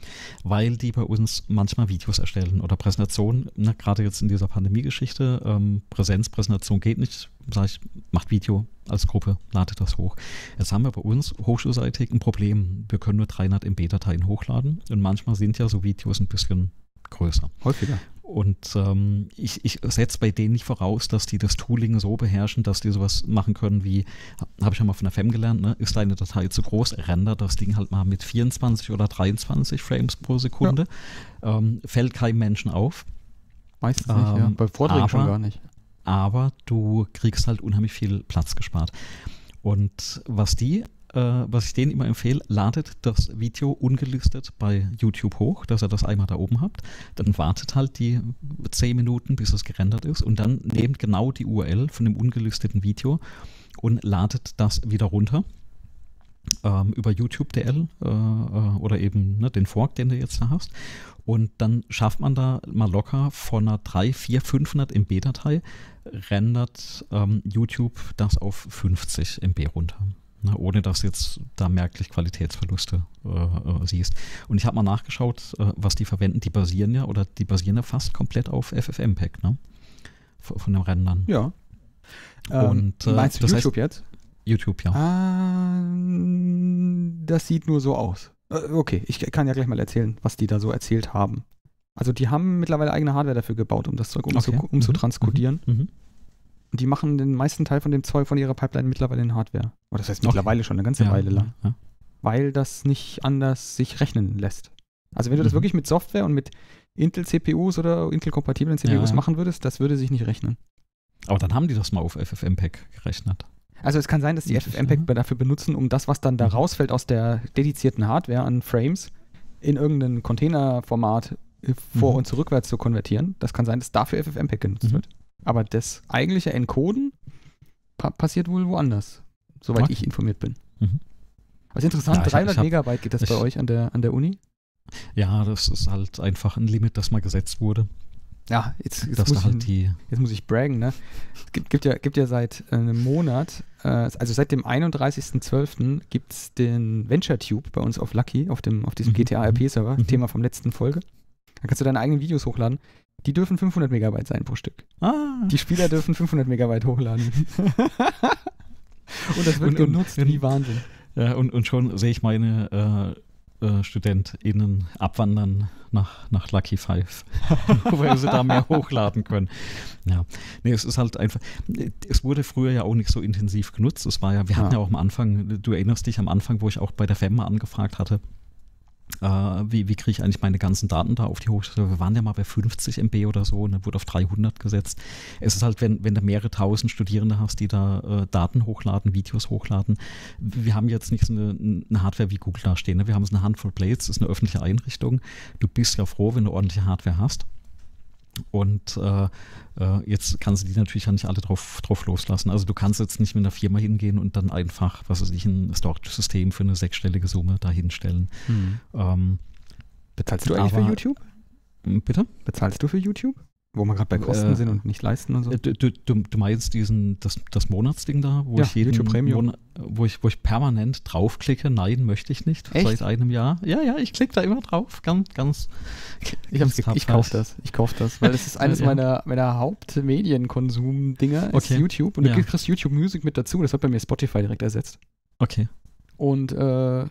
S1: Weil die bei uns manchmal Videos erstellen oder Präsentationen, ne, gerade jetzt in dieser Pandemie-Geschichte, ähm, Präsenzpräsentation geht nicht, sage ich, macht Video als Gruppe, ladet das hoch. Jetzt haben wir bei uns hochschulseitig ein Problem. Wir können nur 300 MB-Dateien hochladen und manchmal sind ja so Videos ein bisschen größer.
S2: Häufiger.
S1: Und ähm, ich, ich setze bei denen nicht voraus, dass die das Tooling so beherrschen, dass die sowas machen können wie, habe ich ja mal von der FEM gelernt, ne? ist deine Datei zu groß, render das Ding halt mal mit 24 oder 23 Frames pro Sekunde. Ja. Ähm, fällt keinem Menschen auf.
S2: Meistens nicht, ja. Ähm, bei Vorträgen aber, schon gar nicht.
S1: Aber du kriegst halt unheimlich viel Platz gespart. Und was die äh, was ich denen immer empfehle, ladet das Video ungelistet bei YouTube hoch, dass ihr das einmal da oben habt. Dann wartet halt die 10 Minuten, bis es gerendert ist und dann nehmt genau die URL von dem ungelisteten Video und ladet das wieder runter. Ähm, über YouTube DL äh, äh, oder eben ne, den Fork, den du jetzt da hast. Und dann schafft man da mal locker von einer 3, 4, 500 MB-Datei, rendert ähm, YouTube das auf 50 MB runter. Ne, ohne dass jetzt da merklich Qualitätsverluste äh, äh, siehst. Und ich habe mal nachgeschaut, äh, was die verwenden. Die basieren ja oder die basieren ja fast komplett auf FFmpeg, ne? Von, von den Rändern.
S2: Ja.
S1: Und,
S2: ähm, meinst du YouTube heißt, jetzt?
S1: YouTube, ja.
S2: Ah, das sieht nur so aus. Äh, okay, ich kann ja gleich mal erzählen, was die da so erzählt haben. Also die haben mittlerweile eigene Hardware dafür gebaut, um das Zeug umzutranskodieren. Um, um mhm. Die machen den meisten Teil von dem Zeug von ihrer Pipeline mittlerweile in Hardware. Oder das heißt mittlerweile okay. schon eine ganze ja, Weile lang. Ja. Weil das nicht anders sich rechnen lässt. Also wenn du mhm. das wirklich mit Software und mit Intel-CPUs oder Intel-kompatiblen CPUs ja. machen würdest, das würde sich nicht rechnen.
S1: Aber dann haben die das mal auf FFmpeg gerechnet.
S2: Also es kann sein, dass die FFmpeg dafür benutzen, um das, was dann da mhm. rausfällt aus der dedizierten Hardware an Frames, in irgendein Containerformat vor- mhm. und zurückwärts zu konvertieren. Das kann sein, dass dafür FFmpeg genutzt mhm. wird. Aber das eigentliche Encoden pa passiert wohl woanders, soweit okay. ich informiert bin. Mhm. Was interessant, ja, ich, 300 ich hab, Megabyte geht das ich, bei euch an der, an der Uni?
S1: Ja, das ist halt einfach ein Limit, das mal gesetzt wurde.
S2: Ja, jetzt, jetzt, muss, halt ich, jetzt muss ich braggen, ne? Es gibt, gibt, ja, gibt ja seit einem Monat, äh, also seit dem 31.12. gibt es den VentureTube bei uns auf Lucky, auf, dem, auf diesem mhm. GTA-RP-Server, mhm. Thema vom letzten Folge. Da kannst du deine eigenen Videos hochladen. Die dürfen 500 Megabyte sein pro Stück. Ah. Die Spieler dürfen 500 Megabyte hochladen. und das wird und, genutzt und, wie Wahnsinn.
S1: Ja, und, und schon sehe ich meine äh, äh, StudentInnen abwandern nach, nach Lucky Five, weil sie da mehr hochladen können. Ja, nee, es ist halt einfach, es wurde früher ja auch nicht so intensiv genutzt. Es war ja, wir hatten ja, ja auch am Anfang, du erinnerst dich am Anfang, wo ich auch bei der FEMA angefragt hatte, äh, wie, wie kriege ich eigentlich meine ganzen Daten da auf die Hochschule? Wir waren ja mal bei 50 MB oder so und dann wurde auf 300 gesetzt. Es ist halt, wenn, wenn du mehrere tausend Studierende hast, die da äh, Daten hochladen, Videos hochladen. Wir haben jetzt nicht so eine, eine Hardware wie Google da stehen. Ne? Wir haben so eine Handvoll Blades, das ist eine öffentliche Einrichtung. Du bist ja froh, wenn du ordentliche Hardware hast. Und äh, äh, jetzt kannst du die natürlich ja nicht alle drauf, drauf loslassen. Also du kannst jetzt nicht mit einer Firma hingehen und dann einfach, was weiß ich, ein Storage-System für eine sechsstellige Summe dahinstellen.
S2: Hm. Ähm, Bezahlst du eigentlich aber, für YouTube?
S1: Bitte?
S2: Bezahlst du für YouTube? Wo wir gerade bei Kosten äh, sind und nicht leisten und so.
S1: Du, du, du meinst diesen, das, das Monatsding da, wo
S2: ja,
S1: ich jeden. Monat, wo ich, wo ich permanent draufklicke, nein, möchte ich nicht,
S2: Echt?
S1: seit einem Jahr. Ja, ja, ich klicke da immer drauf, ganz, ganz.
S2: Ich, ich kaufe das, ich kaufe das, weil es ist eines ja. meiner, meiner Hauptmedienkonsum-Dinger,
S1: okay.
S2: ist YouTube und ja. du kriegst YouTube Music mit dazu, das hat bei mir Spotify direkt ersetzt.
S1: Okay.
S2: Und äh, das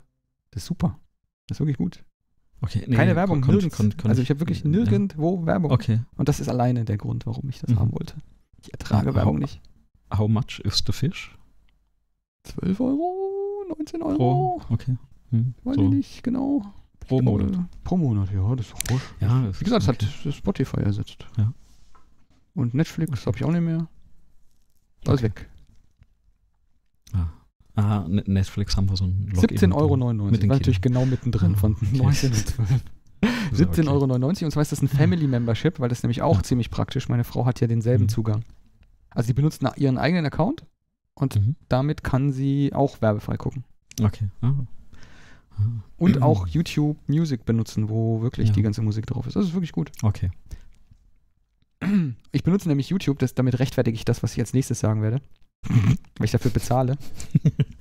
S2: ist super. Das ist wirklich gut.
S1: Okay,
S2: nee, Keine Werbung, kon, nirgends. Kon, kon, also ich habe wirklich nirgendwo ja. Werbung.
S1: Okay.
S2: Und das ist alleine der Grund, warum ich das mhm. haben wollte. Ich ertrage uh, Werbung
S1: how,
S2: nicht.
S1: How much is the fish?
S2: 12 Euro, 19 Euro.
S1: Pro, okay.
S2: Hm, Weiß so. ich nicht, genau.
S1: Pro Monat.
S2: Glaube, pro Monat, ja, das ist gut.
S1: Ja,
S2: Wie gesagt, okay. das hat Spotify ersetzt.
S1: Ja.
S2: Und Netflix okay. habe ich auch nicht mehr. Alles okay. weg.
S1: Ah. Netflix haben wir so ein
S2: 17,99 Euro. Mit war natürlich genau mittendrin von okay. 19 und 12. 17,99 Euro und zwar ist das ein Family Membership, weil das ist nämlich auch ja. ziemlich praktisch. Meine Frau hat ja denselben mhm. Zugang. Also sie benutzt ihren eigenen Account und mhm. damit kann sie auch werbefrei gucken.
S1: Okay. Ah.
S2: Ah. Und auch YouTube Music benutzen, wo wirklich ja. die ganze Musik drauf ist. Das ist wirklich gut.
S1: Okay.
S2: Ich benutze nämlich YouTube, das, damit rechtfertige ich das, was ich als nächstes sagen werde, weil ich dafür bezahle.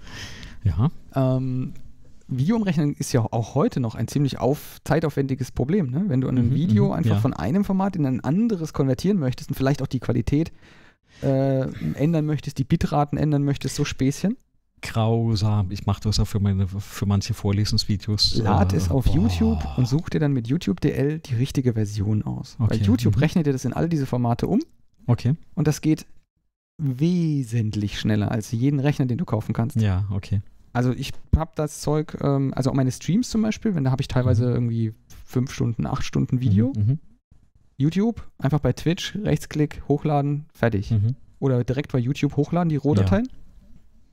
S1: Ja.
S2: Ähm, Video umrechnen ist ja auch heute noch ein ziemlich auf, zeitaufwendiges Problem. Ne? Wenn du ein
S1: Mhm,
S2: Video
S1: mhm,
S2: einfach
S1: ja.
S2: von einem Format in ein anderes konvertieren möchtest und vielleicht auch die Qualität äh, ändern möchtest, die Bitraten ändern möchtest, so Späßchen,
S1: Grausam. Ich mache das auch für, meine, für manche Vorlesungsvideos.
S2: lad
S1: Äh,
S2: es auf
S1: boah.
S2: YouTube und such dir dann mit YouTube DL die richtige Version aus. Weil
S1: Okay,
S2: YouTube
S1: mhm.
S2: rechnet dir das in all diese Formate um
S1: Okay.
S2: und das geht wesentlich schneller als jeden Rechner, den du kaufen kannst.
S1: Ja, okay.
S2: Also ich habe das Zeug, ähm, also meine Streams zum Beispiel, wenn da habe ich teilweise
S1: Mhm.
S2: irgendwie fünf Stunden, acht Stunden Video.
S1: Mhm, mhm,
S2: YouTube, einfach bei Twitch, Rechtsklick, hochladen, fertig.
S1: mhm.
S2: Oder direkt bei YouTube hochladen, die Rohdateien.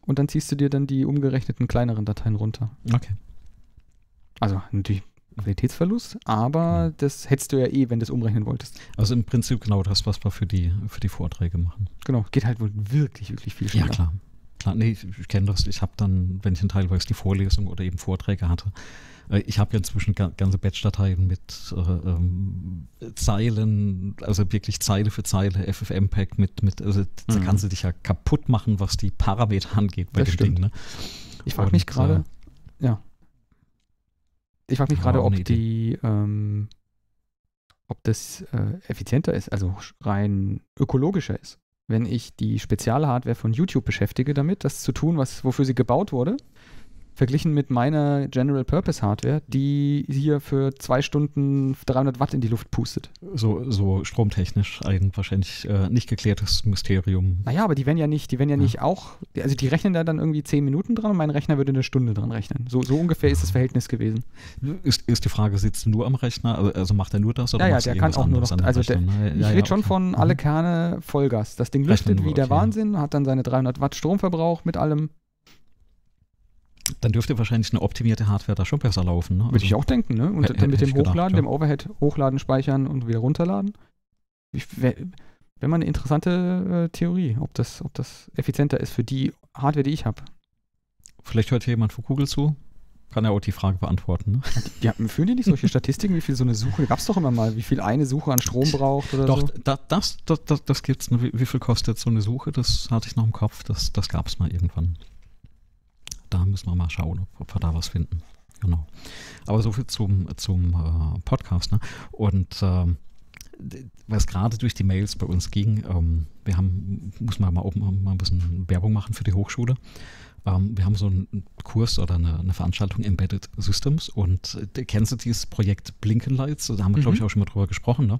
S2: Und dann ziehst du dir dann die umgerechneten kleineren Dateien runter.
S1: Okay.
S2: Also natürlich Qualitätsverlust, aber
S1: Mhm.
S2: das hättest du ja eh, wenn du es umrechnen wolltest.
S1: Also im Prinzip genau das, was wir für die, für die Vorträge machen.
S2: Genau, geht halt wohl wirklich, wirklich viel schneller.
S1: Ja, klar. Klar, nee, ich, ich kenne das. Ich habe dann, wenn ich dann teilweise die Vorlesung oder eben Vorträge hatte, äh, ich habe ja inzwischen ga, ganze Batch-Dateien mit äh, ähm, Zeilen, also wirklich Zeile für Zeile, FFmpeg mit, mit also da
S2: Mhm.
S1: kannst du dich ja kaputt machen, was die Parameter angeht bei
S2: Das
S1: dem
S2: stimmt.
S1: Ding. Ne?
S2: Ich frage mich gerade,
S1: äh,
S2: ja. Ich frage mich gerade, ob die, ähm, ob das äh, effizienter ist, also rein ökologischer ist, wenn ich die Spezialhardware von YouTube beschäftige damit, das zu tun, was, wofür sie gebaut wurde, verglichen mit meiner General Purpose Hardware, die hier für zwei Stunden 300 Watt in die Luft pustet.
S1: So, so stromtechnisch ein wahrscheinlich äh, nicht geklärtes Mysterium.
S2: Naja, aber die werden ja nicht, die werden ja
S1: Ja.
S2: nicht auch, also die rechnen da dann irgendwie 10 Minuten dran und mein Rechner würde eine Stunde dran rechnen. So, so ungefähr ist das Verhältnis gewesen.
S1: Ist, ist die Frage, sitzt nur am Rechner? Also, also macht er nur das oder
S2: Ja, ja, der kann auch nur noch- also der-? Ich
S1: Ja, ja,
S2: rede schon
S1: okay.
S2: von
S1: Mhm.
S2: alle Kerne Vollgas. Das Ding lüftet wie der
S1: okay.
S2: Wahnsinn, hat dann seine 300 Watt Stromverbrauch mit allem.
S1: Dann dürfte wahrscheinlich eine optimierte Hardware da schon besser laufen. Ne?
S2: Würde ich auch denken, ne? Und dann mit dem
S1: gedacht,
S2: Hochladen,
S1: ja.
S2: dem Overhead hochladen, speichern und wieder runterladen. Wäre wär mal eine interessante äh, Theorie, ob das, ob das effizienter ist für die Hardware, die ich habe.
S1: Vielleicht hört hier jemand von Google zu. Kann er auch die Frage beantworten. Ne?
S2: Ja, führen die nicht solche Statistiken, wie viel so eine Suche, gab es doch immer mal, wie viel eine Suche an Strom braucht oder
S1: Doch,
S2: so?
S1: da, das, das, das, das gibt's. Ne? Wie, wie viel kostet so eine Suche? Das hatte ich noch im Kopf. Das, das gab es mal irgendwann. Da müssen wir mal schauen, ob, wir da was finden. Genau. Aber so viel zum, zum äh, Podcast. Ne? Und ähm, was gerade durch die Mails bei uns ging, ähm, wir haben, muss man mal, auch mal ein bisschen Werbung machen für die Hochschule. Ähm, wir haben so einen Kurs oder eine, eine Veranstaltung Embedded Systems und äh, kennst du dieses Projekt Blinkenlights? Da haben wir, glaube ich,
S2: Mhm.
S1: auch schon mal drüber gesprochen, ne?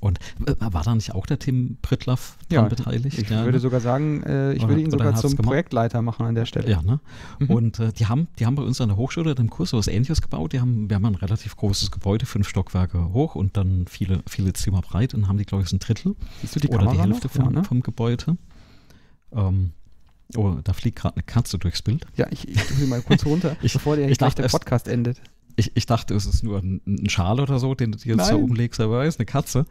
S1: Und äh, war da nicht auch der Tim Prittlaff
S2: Ja,
S1: beteiligt?
S2: Ich
S1: Ja,
S2: würde
S1: ne?
S2: sogar sagen, äh, ich
S1: Oder-
S2: würde ihn
S1: oder
S2: sogar zum? Projektleiter machen an der Stelle.
S1: Ja, ne?
S2: Mhm.
S1: Und äh, die, haben, die haben bei uns an der Hochschule im Kurs was ähnliches gebaut. Die haben, wir haben ein relativ großes Gebäude, fünf Stockwerke hoch und dann viele, viele Zimmer breit. Und haben die, glaube ich, so ein Drittel
S2: Siehst du die
S1: oder
S2: Kamera
S1: die Hälfte vom,
S2: Ja, ne?
S1: vom Gebäude. Ähm, oh, da fliegt gerade eine Katze durchs Bild.
S2: ja ich, ich tue sie mal kurz runter,
S1: Ich-
S2: bevor der
S1: ich
S2: gleich der Podcast endet.
S1: Ich, ich dachte, es ist nur ein, ein Schal oder so, den du jetzt
S2: Nein.
S1: so umlegst, aber es ist eine Katze.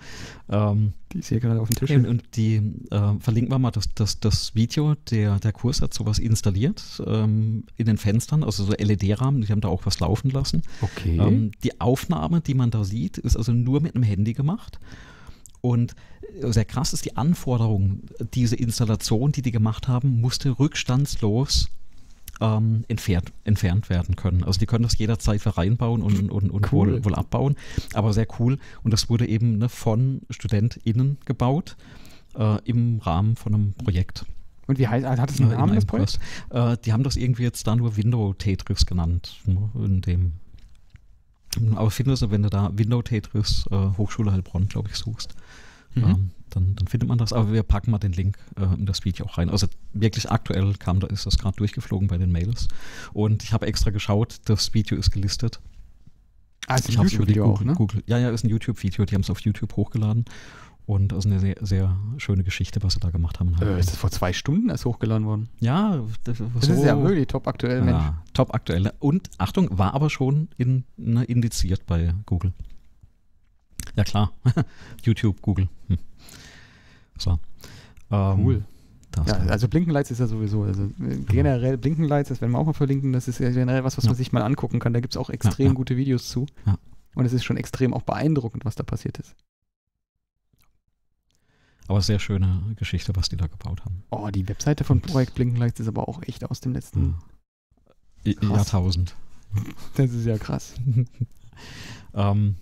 S1: Ähm,
S2: Die ist hier gerade auf dem Tisch.
S1: Und, und die äh, verlinken wir mal das, das, das Video. Der, der Kurs hat sowas installiert ähm, in den Fenstern, also so LED-Rahmen, die haben da auch was laufen lassen.
S2: Okay.
S1: Ähm, die Aufnahme, die man da sieht, ist also nur mit einem Handy gemacht. Und äh, sehr krass ist die Anforderung, diese Installation, die die gemacht haben, musste rückstandslos ähm, entfernt, entfernt werden können. Also die können das jederzeit wieder reinbauen und, und, und
S2: Cool.
S1: wohl, wohl abbauen. Aber sehr cool. Und das wurde eben ne, von StudentInnen gebaut äh, im Rahmen von einem Projekt.
S2: Und wie heißt, hat es einen
S1: in
S2: Namen, das Projekt?
S1: Äh, die haben das irgendwie jetzt da nur Window Tetris genannt. ne, In dem. Aber findest du, wenn du da Window Tetris äh, Hochschule Heilbronn, glaube ich, suchst,
S2: Mhm.
S1: ähm, dann, dann findet man das. Aber wir packen mal den Link äh, in das Video auch rein. Also wirklich aktuell kam, da ist das gerade durchgeflogen bei den Mails. Und ich habe extra geschaut, das Video ist gelistet.
S2: Ah, ist
S1: Ich
S2: ein
S1: habe es über die
S2: YouTube-Video auch, ne?
S1: Google. Ja, ja, ist ein YouTube-Video. Die haben es auf YouTube hochgeladen. Und das ist eine sehr, sehr schöne Geschichte, was sie da gemacht haben.
S2: Äh, ist das vor zwei Stunden erst hochgeladen worden?
S1: ja, das,
S2: Das ist ja wirklich top aktuell, Mensch.
S1: ja, top aktuell. Und Achtung, war aber schon in, ne, indiziert bei Google. Ja klar, YouTube, Google. Hm. So. Ähm,
S2: Cool.
S1: das
S2: Ja, also Blinkenlights ist ja sowieso, also äh, generell Blinkenlights, das werden wir auch mal verlinken, das ist ja generell was, was
S1: Ja.
S2: man sich mal angucken kann. Da gibt es auch extrem
S1: ja.
S2: gute Videos zu.
S1: Ja.
S2: Und es ist schon extrem auch beeindruckend, was da passiert ist.
S1: Aber sehr schöne Geschichte, was die da gebaut haben.
S2: Oh, die Webseite von Projekt Blinkenlights ist aber auch echt aus dem letzten
S1: ja. Jahrtausend.
S2: Das ist ja krass.
S1: ähm,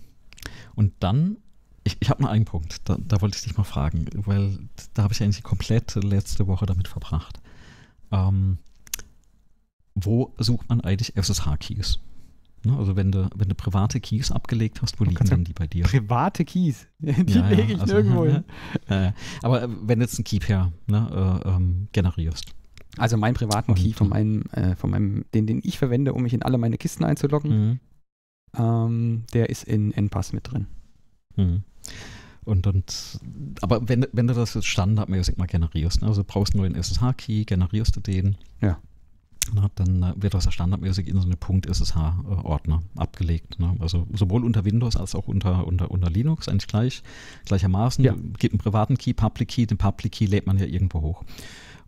S1: und dann, ich, ich habe noch einen Punkt, da, da, wollte ich dich mal fragen, weil da habe ich eigentlich die komplette letzte Woche damit verbracht. Ähm, wo sucht man eigentlich SSH-Keys? Ne, also wenn du, wenn du private Keys abgelegt hast, wo liegen denn die bei dir?
S2: Private Keys? Die ja, lege ich also, nirgendwo hin.
S1: Äh, aber wenn du jetzt einen Key Pair ne, äh, ähm, generierst.
S2: Also meinen privaten Key von meinem, äh, von meinem, den, den ich verwende, um mich in alle meine Kisten einzuloggen, mhm. ähm, der ist in NPass mit drin.
S1: Mhm. Und, und, aber wenn, wenn du das jetzt standardmäßig mal generierst, ne, also du brauchst einen neuen SSH-Key, generierst du den.
S2: Ja.
S1: Na, dann äh, wird das ja standardmäßig in so eine .ssh-Ordner abgelegt. Ne? Also sowohl unter Windows als auch unter, unter, unter Linux eigentlich gleich, gleichermaßen.
S2: Ja.
S1: Gibt einen privaten Key, Public Key, den Public Key lädt man ja irgendwo hoch.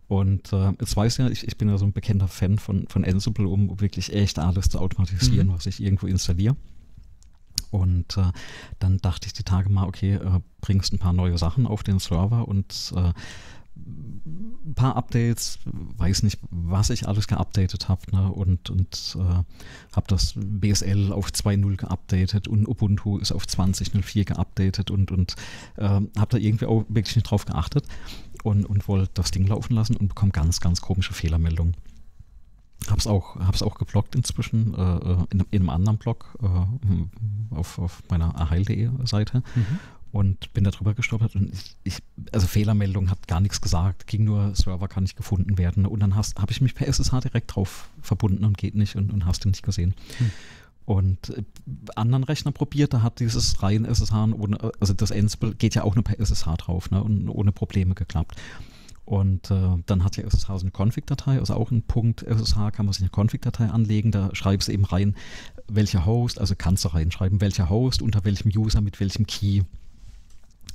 S1: Und äh, jetzt weiß ja, ich, ich bin ja so ein bekannter Fan von, von Ansible, um wirklich echt alles zu automatisieren, mhm. was ich irgendwo installiere. Und äh, dann dachte ich die Tage mal, okay, äh, bringst ein paar neue Sachen auf den Server und äh, ein paar Updates, weiß nicht, was ich alles geupdatet habe ne? und, und äh, habe das BSL auf 2.0 geupdatet und Ubuntu ist auf 20.04 geupdatet und, und äh, habe da irgendwie auch wirklich nicht drauf geachtet und, und wollte das Ding laufen lassen und bekomme ganz, ganz komische Fehlermeldungen. Hab's auch, hab's auch geblockt inzwischen äh, äh in, in, einem anderen Blog äh, auf, auf meiner aheil.de Seite mhm und bin da drüber gestolpert und ich, ich, also Fehlermeldung hat gar nichts gesagt, ging nur, Server kann nicht gefunden werden und dann habe ich mich per SSH direkt drauf verbunden und geht nicht und, und hast du nicht gesehen. Hm. Und äh, anderen Rechner probiert, da hat dieses rein SSH, ohne, also das Ansible geht ja auch nur per SSH drauf ne, und ohne Probleme geklappt. Und äh, dann hat ja SSH so eine Config-Datei, also auch ein Punkt SSH kann man sich eine Config-Datei anlegen, da schreibst du eben rein, welcher Host, also kannst du reinschreiben, welcher Host, unter welchem User, mit welchem Key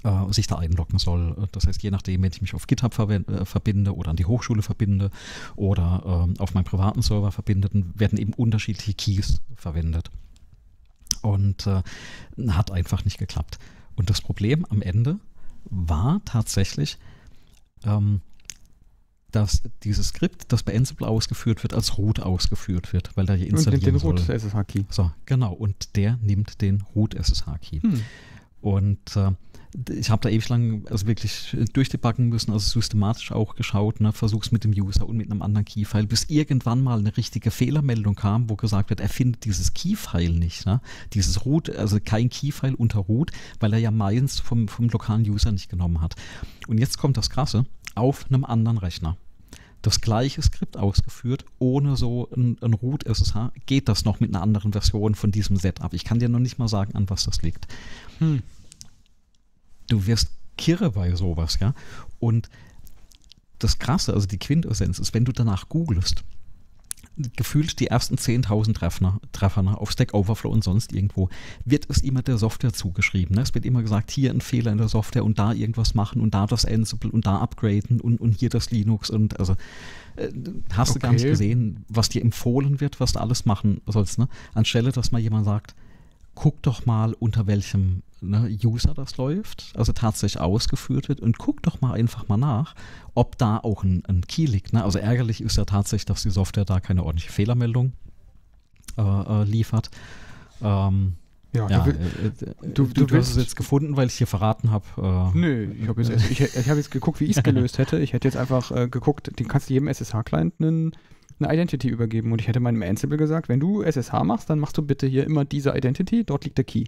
S1: äh, sich da einloggen soll. Das heißt, je nachdem, wenn ich mich auf GitHub äh, verbinde oder an die Hochschule verbinde oder äh, auf meinen privaten Server verbinde, werden eben unterschiedliche Keys verwendet. Und äh, hat einfach nicht geklappt. Und das Problem am Ende war tatsächlich, ähm, dass dieses Skript, das bei Ansible ausgeführt wird, als Root ausgeführt wird, weil da hier installieren und nimmt
S2: den Root SSH Key.
S1: So, genau. Und der nimmt den Root SSH Key. Hm. Und äh, ich habe da ewig lang also wirklich durchdebacken müssen, also systematisch auch geschaut, ne, versuch's mit dem User und mit einem anderen Keyfile, bis irgendwann mal eine richtige Fehlermeldung kam, wo gesagt wird, er findet dieses Keyfile nicht, ne? dieses Root, also kein Keyfile unter Root, weil er ja meins vom, vom lokalen User nicht genommen hat. Und jetzt kommt das Krasse, auf einem anderen Rechner das gleiche Skript ausgeführt, ohne so ein, ein Root SSH, geht das noch mit einer anderen Version von diesem Setup. Ich kann dir noch nicht mal sagen, an was das liegt. Hm du wirst kirre bei sowas, ja. Und das Krasse, also die Quintessenz ist, wenn du danach googelst, gefühlt die ersten 10.000 Treffer, Treffer auf Stack Overflow und sonst irgendwo, wird es immer der Software zugeschrieben. Ne? Es wird immer gesagt, hier ein Fehler in der Software und da irgendwas machen und da das Ansible und da upgraden und, und hier das Linux und also äh, hast okay. du gar nicht gesehen, was dir empfohlen wird, was du alles machen sollst. Ne? Anstelle, dass mal jemand sagt, guck doch mal, unter welchem ne, User das läuft, also tatsächlich ausgeführt wird und guck doch mal einfach mal nach, ob da auch ein, ein Key liegt. Ne? Also ärgerlich ist ja tatsächlich, dass die Software da keine ordentliche Fehlermeldung äh, äh, liefert. Ähm, ja, ja du, äh, äh, du, du, du hast es jetzt gefunden, weil ich hier verraten habe.
S2: Äh, Nö, ich habe jetzt, ich, ich hab jetzt geguckt, wie ich es gelöst hätte. Ich hätte jetzt einfach äh, geguckt, den kannst du jedem SSH-Client einen eine Identity übergeben und ich hätte meinem Ansible gesagt, wenn du SSH machst, dann machst du bitte hier immer diese Identity, dort liegt der Key.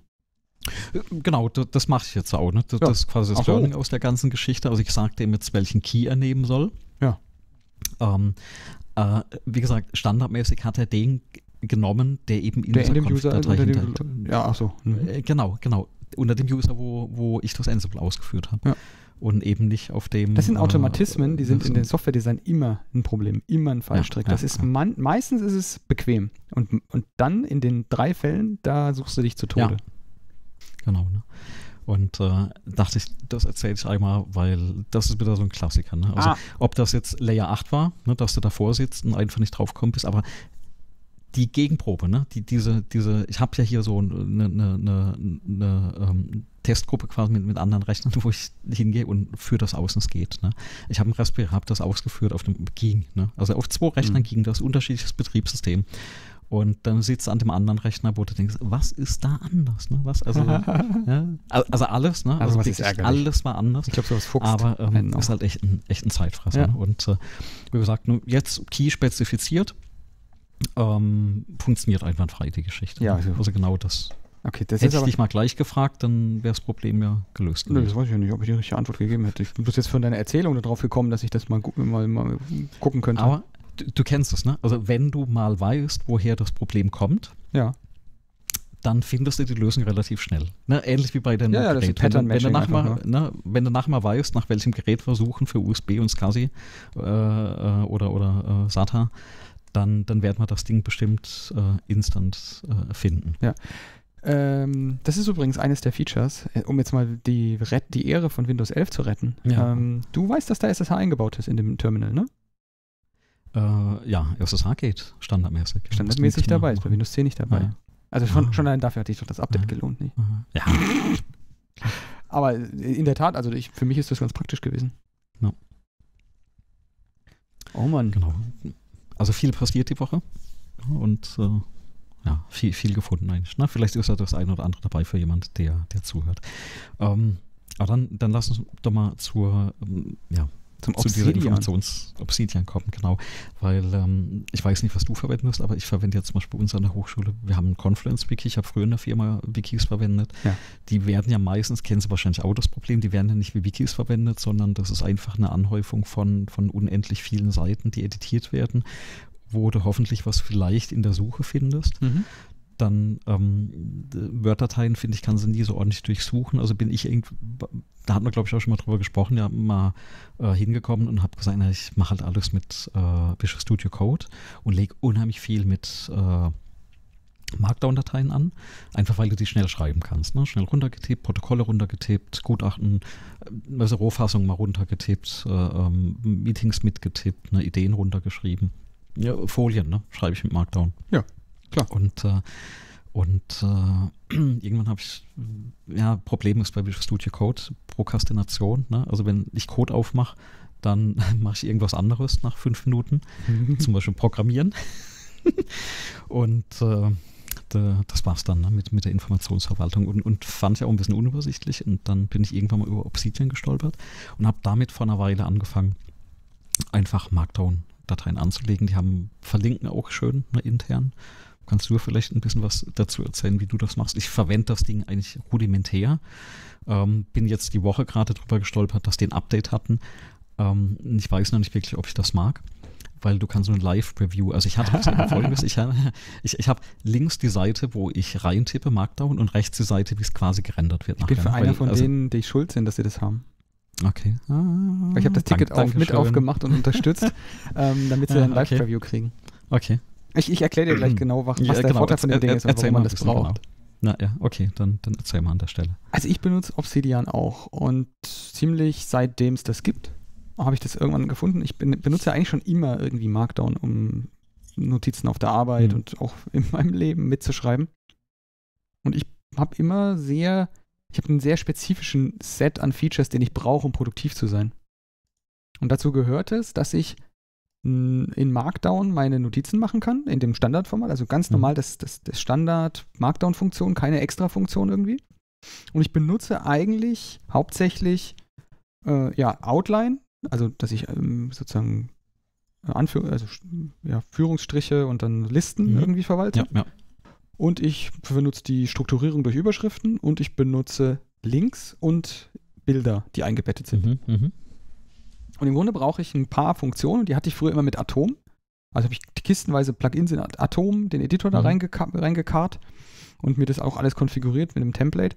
S1: Genau, das mache ich jetzt auch. Ne? Das, ja. ist quasi das Learning aus der ganzen Geschichte. Also ich sagte ihm jetzt, welchen Key er nehmen soll.
S2: Ja.
S1: Ähm, äh, wie gesagt, standardmäßig hat er den genommen, der eben
S2: in der dieser Config-Datei hinter...
S1: Ja, ach so. Mhm. Genau, genau. Unter dem User, wo, wo ich das Ansible ausgeführt habe. Ja und eben nicht auf dem.
S2: Das sind Automatismen, die sind in den Software-Design immer ein Problem, immer ein Fallstrick. Ja, das ja, ist man, meistens ist es bequem. Und, und dann in den drei Fällen, da suchst du dich zu Tode.
S1: Genau. Ne? Und äh, dachte ich, das erzähle ich einmal, weil das ist wieder so ein Klassiker. Ne? Also, ah. ob das jetzt Layer 8 war, ne, dass du davor sitzt und einfach nicht drauf kommst, aber die Gegenprobe, ne? Die, diese, diese, ich habe ja hier so eine, eine, eine, eine ähm, Testgruppe quasi mit, mit anderen Rechnern, wo ich hingehe und führe das aus, und es geht. Ne? Ich habe ein Raspberry, habe das ausgeführt auf dem ging. Ne? Also auf zwei Rechnern mhm. ging das, unterschiedliches Betriebssystem. Und dann sitzt du an dem anderen Rechner, wo du denkst, was ist da anders? Ne? Was, also, ja, also alles, ne?
S2: Also, also
S1: alles war anders.
S2: Ich glaube, sowas fuchst.
S1: Aber ähm, ist halt echt ein, echt ein Zeitfresser. Ja. Ne? Und äh, wie gesagt, jetzt Key spezifiziert, ähm, funktioniert einwandfrei die Geschichte.
S2: Ja, also,
S1: also genau das.
S2: Okay, das
S1: hätte ich dich mal gleich gefragt, dann wäre das Problem ja gelöst.
S2: Nö, das weiß ich ja nicht, ob ich die richtige Antwort gegeben hätte. Ich bin bloß jetzt von deiner Erzählung darauf gekommen, dass ich das mal, mal, mal gucken könnte.
S1: Aber du, du kennst es, ne? Also wenn du mal weißt, woher das Problem kommt,
S2: ja.
S1: dann findest du die Lösung relativ schnell. Ne? Ähnlich wie bei den
S2: ja, ja, das
S1: Gerät.
S2: Pattern
S1: wenn, du nachher mal, ne, wenn du nachher weißt, nach welchem Gerät versuchen für USB und SCSI äh, äh, oder, oder äh, SATA, dann, dann werden wir das Ding bestimmt äh, instant äh, finden.
S2: Ja. Ähm, das ist übrigens eines der Features, äh, um jetzt mal die, die Ehre von Windows 11 zu retten.
S1: Ja.
S2: Ähm, du weißt, dass da SSH eingebaut ist in dem Terminal, ne?
S1: Äh, ja, SSH geht standardmäßig.
S2: Standardmäßig dabei, ist bei Windows 10 nicht dabei. Ja. Also schon, ja. schon allein dafür hat sich doch das Update ja. gelohnt, nicht?
S1: Ja.
S2: Aber in der Tat, also ich, für mich ist das ganz praktisch gewesen.
S1: Ja.
S2: Oh Mann.
S1: Genau. Also viel passiert die Woche und äh, ja, viel, viel gefunden eigentlich. Na, vielleicht ist da das eine oder andere dabei für jemand, der, der zuhört. Ähm, aber dann, dann lass uns doch mal zur, ähm, ja,
S2: zum
S1: zu dieser Informations Obsidian kommen, genau. Weil ähm, ich weiß nicht, was du verwendest, aber ich verwende jetzt zum Beispiel bei uns an der Hochschule, wir haben ein Confluence-Wiki, ich habe früher in der Firma Wikis verwendet.
S2: Ja.
S1: Die werden ja meistens, kennen Sie wahrscheinlich auch das Problem, die werden ja nicht wie Wikis verwendet, sondern das ist einfach eine Anhäufung von, von unendlich vielen Seiten, die editiert werden wo du hoffentlich was vielleicht in der Suche findest.
S2: Mhm
S1: dann ähm, Word-Dateien, finde ich, kann sie nie so ordentlich durchsuchen. Also bin ich irgendwie, da hat man, glaube ich, auch schon mal drüber gesprochen, ja, mal äh, hingekommen und habe gesagt, na, ich mache halt alles mit äh, Visual Studio Code und lege unheimlich viel mit äh, Markdown-Dateien an, einfach weil du die schnell schreiben kannst. Ne? Schnell runtergetippt, Protokolle runtergetippt, Gutachten, äh, also Rohfassung mal runtergetippt, äh, ähm, Meetings mitgetippt, ne, Ideen runtergeschrieben. Ja, Folien, ne? Schreibe ich mit Markdown.
S2: Ja, Klar.
S1: Und, äh, und äh, irgendwann habe ich, ja, Problem ist bei Visual Studio Code, Prokrastination. Ne? Also wenn ich Code aufmache, dann mache ich irgendwas anderes nach fünf Minuten, zum Beispiel Programmieren. und äh, das war's dann ne, mit, mit der Informationsverwaltung und, und fand ich auch ein bisschen unübersichtlich. Und dann bin ich irgendwann mal über Obsidian gestolpert und habe damit vor einer Weile angefangen, einfach Markdown-Dateien anzulegen. Die haben verlinken auch schön ne, intern. Kannst du vielleicht ein bisschen was dazu erzählen, wie du das machst? Ich verwende das Ding eigentlich rudimentär. Ähm, bin jetzt die Woche gerade drüber gestolpert, dass die ein Update hatten. Ähm, ich weiß noch nicht wirklich, ob ich das mag weil du kannst so ein Live-Review, also ich hatte folgendes, ich, ich, ich habe links die Seite, wo ich reintippe, Markdown, und rechts die Seite, wie es quasi gerendert wird.
S2: Ich bin für einer von also, denen, die schuld sind, dass sie das haben.
S1: Okay.
S2: Ah, ich habe das Ticket Dank, auch mit aufgemacht und unterstützt, ähm, damit sie ja, ein Live-Review okay. kriegen.
S1: Okay.
S2: Ich, ich erkläre dir gleich genau, was, ja, der genau. Vorteil von dem Ding ist und warum man das braucht. Genau.
S1: Na ja, okay, dann, dann erzähl mal an der Stelle.
S2: Also ich benutze Obsidian auch und ziemlich seitdem es das gibt, habe ich das irgendwann gefunden. Ich bin, benutze eigentlich schon immer irgendwie Markdown, um Notizen auf der Arbeit mhm. und auch in meinem Leben mitzuschreiben. Und ich habe immer sehr, ich habe einen sehr spezifischen Set an Features, den ich brauche, um produktiv zu sein. Und dazu gehört es, dass ich in Markdown meine Notizen machen kann, in dem Standardformat, also ganz mhm. normal das, das, das Standard Markdown-Funktion, keine Extra-Funktion irgendwie. Und ich benutze eigentlich hauptsächlich äh, ja, Outline, also dass ich ähm, sozusagen äh, Anführ also, ja, Führungsstriche und dann Listen mhm. irgendwie verwalte.
S1: Ja, ja.
S2: Und ich benutze die Strukturierung durch Überschriften und ich benutze Links und Bilder, die eingebettet sind.
S1: Mhm, mh.
S2: Und im Grunde brauche ich ein paar Funktionen, die hatte ich früher immer mit Atom. Also habe ich kistenweise Plugins in Atom, den Editor da mhm. reingekarrt und mir das auch alles konfiguriert mit einem Template.